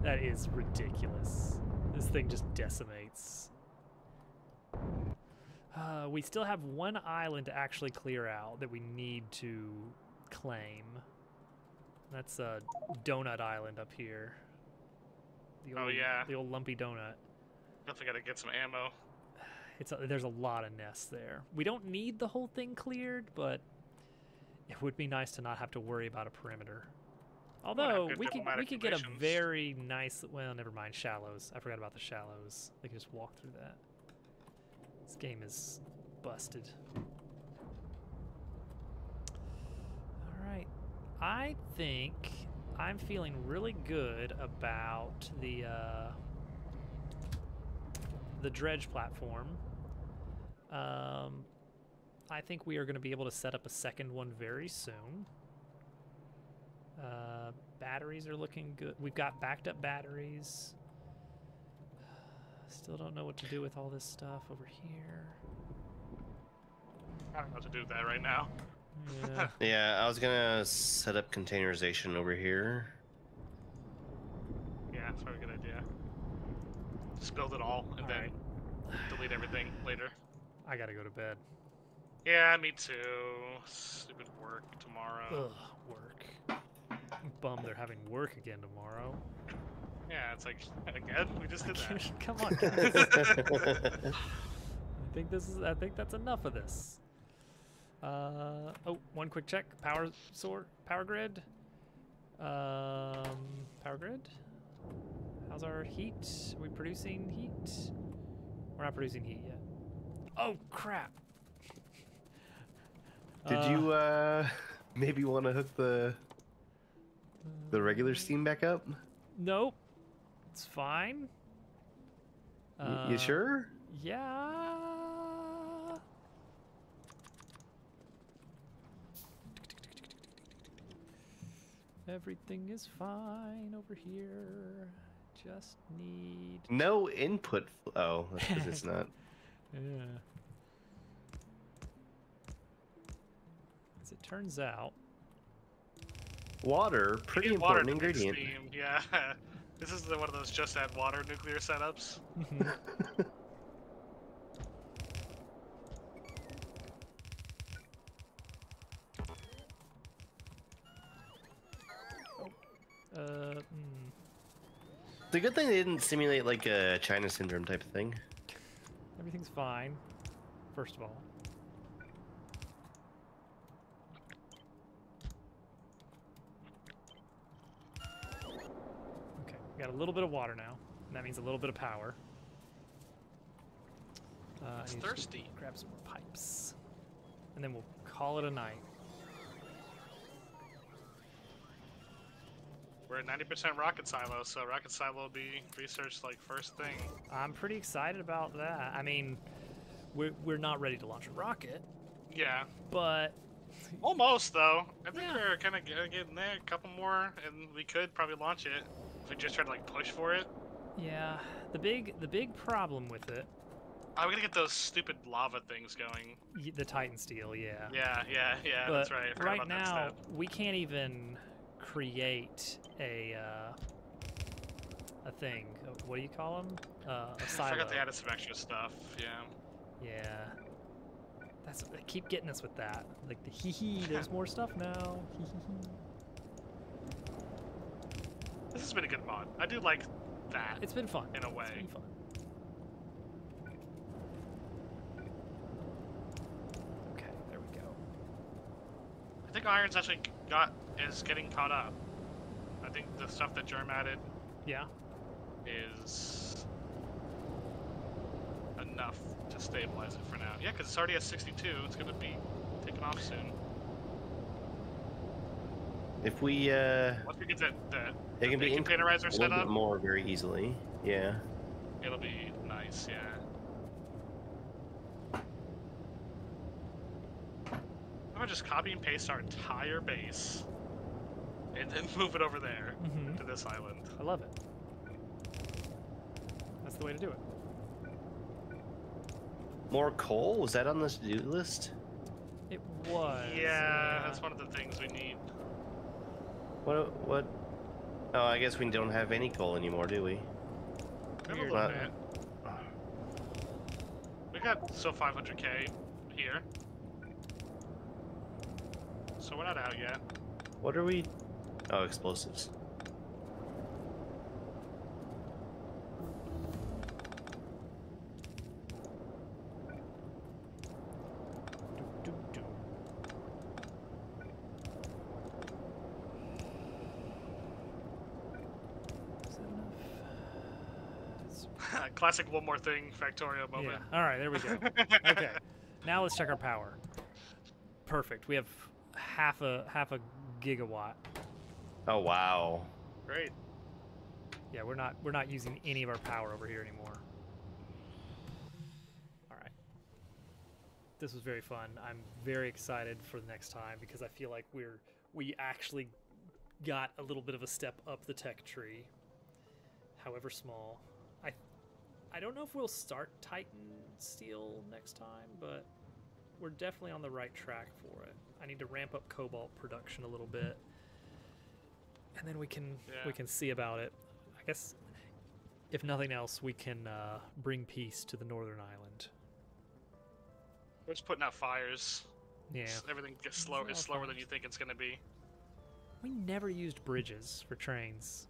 That is ridiculous. This thing just decimates. Uh, we still have one island to actually clear out that we need to claim. That's a donut island up here. The Oh, yeah. The old lumpy donut. Definitely gotta get some ammo. It's a, there's a lot of nests there. We don't need the whole thing cleared, but it would be nice to not have to worry about a perimeter. Although we could we could get a very nice well, never mind shallows. I forgot about the shallows. They can just walk through that. This game is busted. All right, I think I'm feeling really good about the uh, the dredge platform. Um, I think we are going to be able to set up a second one very soon. Uh, batteries are looking good. We've got backed up batteries. Still don't know what to do with all this stuff over here. I don't know what to do with that right now. Yeah. Yeah, I was gonna set up containerization over here. Yeah, that's probably a good idea. Just build it all and then Alright. delete everything later. I gotta go to bed. Yeah, me too. Stupid work tomorrow. Ugh, work. I'm bummed they're having work again tomorrow. Yeah, it's like again, we just did that. Come on, guys. I think this is. I think that's enough of this. Uh, oh, one quick check. Power sort. Power grid. Um, power grid. How's our heat? Are we producing heat? We're not producing heat yet. Oh crap! Did Uh, you uh maybe want to hook the the regular steam back up? Nope. It's fine. You Uh, sure? Yeah. Everything is fine over here. Just need. No input. fl- Oh, that's 'cause it's not. Yeah. As it turns out, Water, pretty need water important ingredient. Steam. Yeah, this is the, one of those just add water nuclear setups. Mm-hmm. It's a good thing they didn't simulate like a China syndrome type of thing. everything's fine. First of all. Okay, we got a little bit of water now. And that means a little bit of power. Uh, I It's thirsty. Grab some more pipes. And then we'll call it a night. We're at 90% rocket silo, so rocket silo will be researched like first thing. I'm pretty excited about that. I mean, we're, we're not ready to launch a rocket, Yeah, but almost though. I think Yeah. we're kind of getting there. A couple more, and we could probably launch it if we just try to like push for it. Yeah, the big the big problem with it oh, I'm gonna get those stupid lava things going. The Titan Steel, yeah. Yeah, yeah, yeah. but that's right. I forgot right about that now, step. we can't even create a uh, a thing. What do you call them? Uh, a I silo. forgot they added some extra stuff. Yeah. Yeah. That's they keep getting us with that. Like the hee hee. There's more stuff now. Hee hee hee. This has been a good mod. I do like that. It's been fun. In a It's way. been fun. Okay, there we go. I think Irons actually got is getting caught up. I think the stuff that Germ added Yeah. is enough to stabilize it for now. Yeah, because it's already at 62. It's gonna be taking off soon. If we, uh, Once we get that that it the can be big in- containerizer a set little bit up, more very easily. Yeah. it'll be nice. Yeah. Gonna just copy and paste our entire base, and then move it over there Mhm. to this island. I love it. That's the way to do it. More coal? Was that on the to-do list? It was. Yeah, that's one of the things we need. What? What? Oh, I guess we don't have any coal anymore, do we? We have a Weird. little Not- bit. We got still 500k here. So we're not out yet. What are we? Oh, explosives. Classic one more thing Factorio Yeah. All right, there we go. okay. Now let's check our power. Perfect. We have half a half a gigawatt. Oh wow. Great. Yeah, we're not we're not using any of our power over here anymore. All right. This was very fun. I'm very excited for the next time because I feel like we're we actually got a little bit of a step up the tech tree. However small. I I don't know if we'll start Titan Steel next time, but we're definitely on the right track for it. I need to ramp up cobalt production a little bit. And then we can we can see about it. I guess if nothing else, we can uh, bring peace to the northern island. We're just putting out fires. Yeah. Everything gets slower. all It's slower than you think it's gonna be. We never used bridges for trains.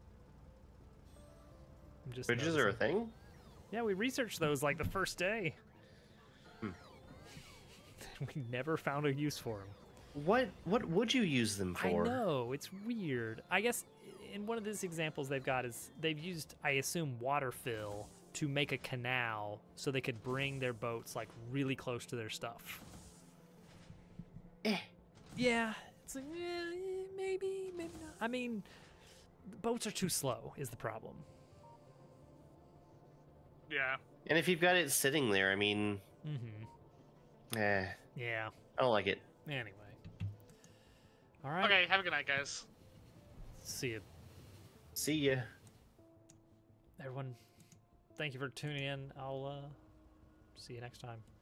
I'm just Bridges are a thing? Yeah, we researched those like the first day. We never found a use for them. What? What would you use them for? I know it's weird. I guess in one of these examples they've got is they've used, I assume, water fill to make a canal so they could bring their boats like really close to their stuff. Eh. Yeah, it's like eh, maybe, maybe not. I mean, the boats are too slow. Is the problem? Yeah. And if you've got it sitting there, I mean, Mm-hmm. Eh, Yeah. I don't like it. Anyway. All right. Okay. Have a good night, guys. See you, See ya. everyone. Thank you for tuning in. I'll uh, see you next time. Bye.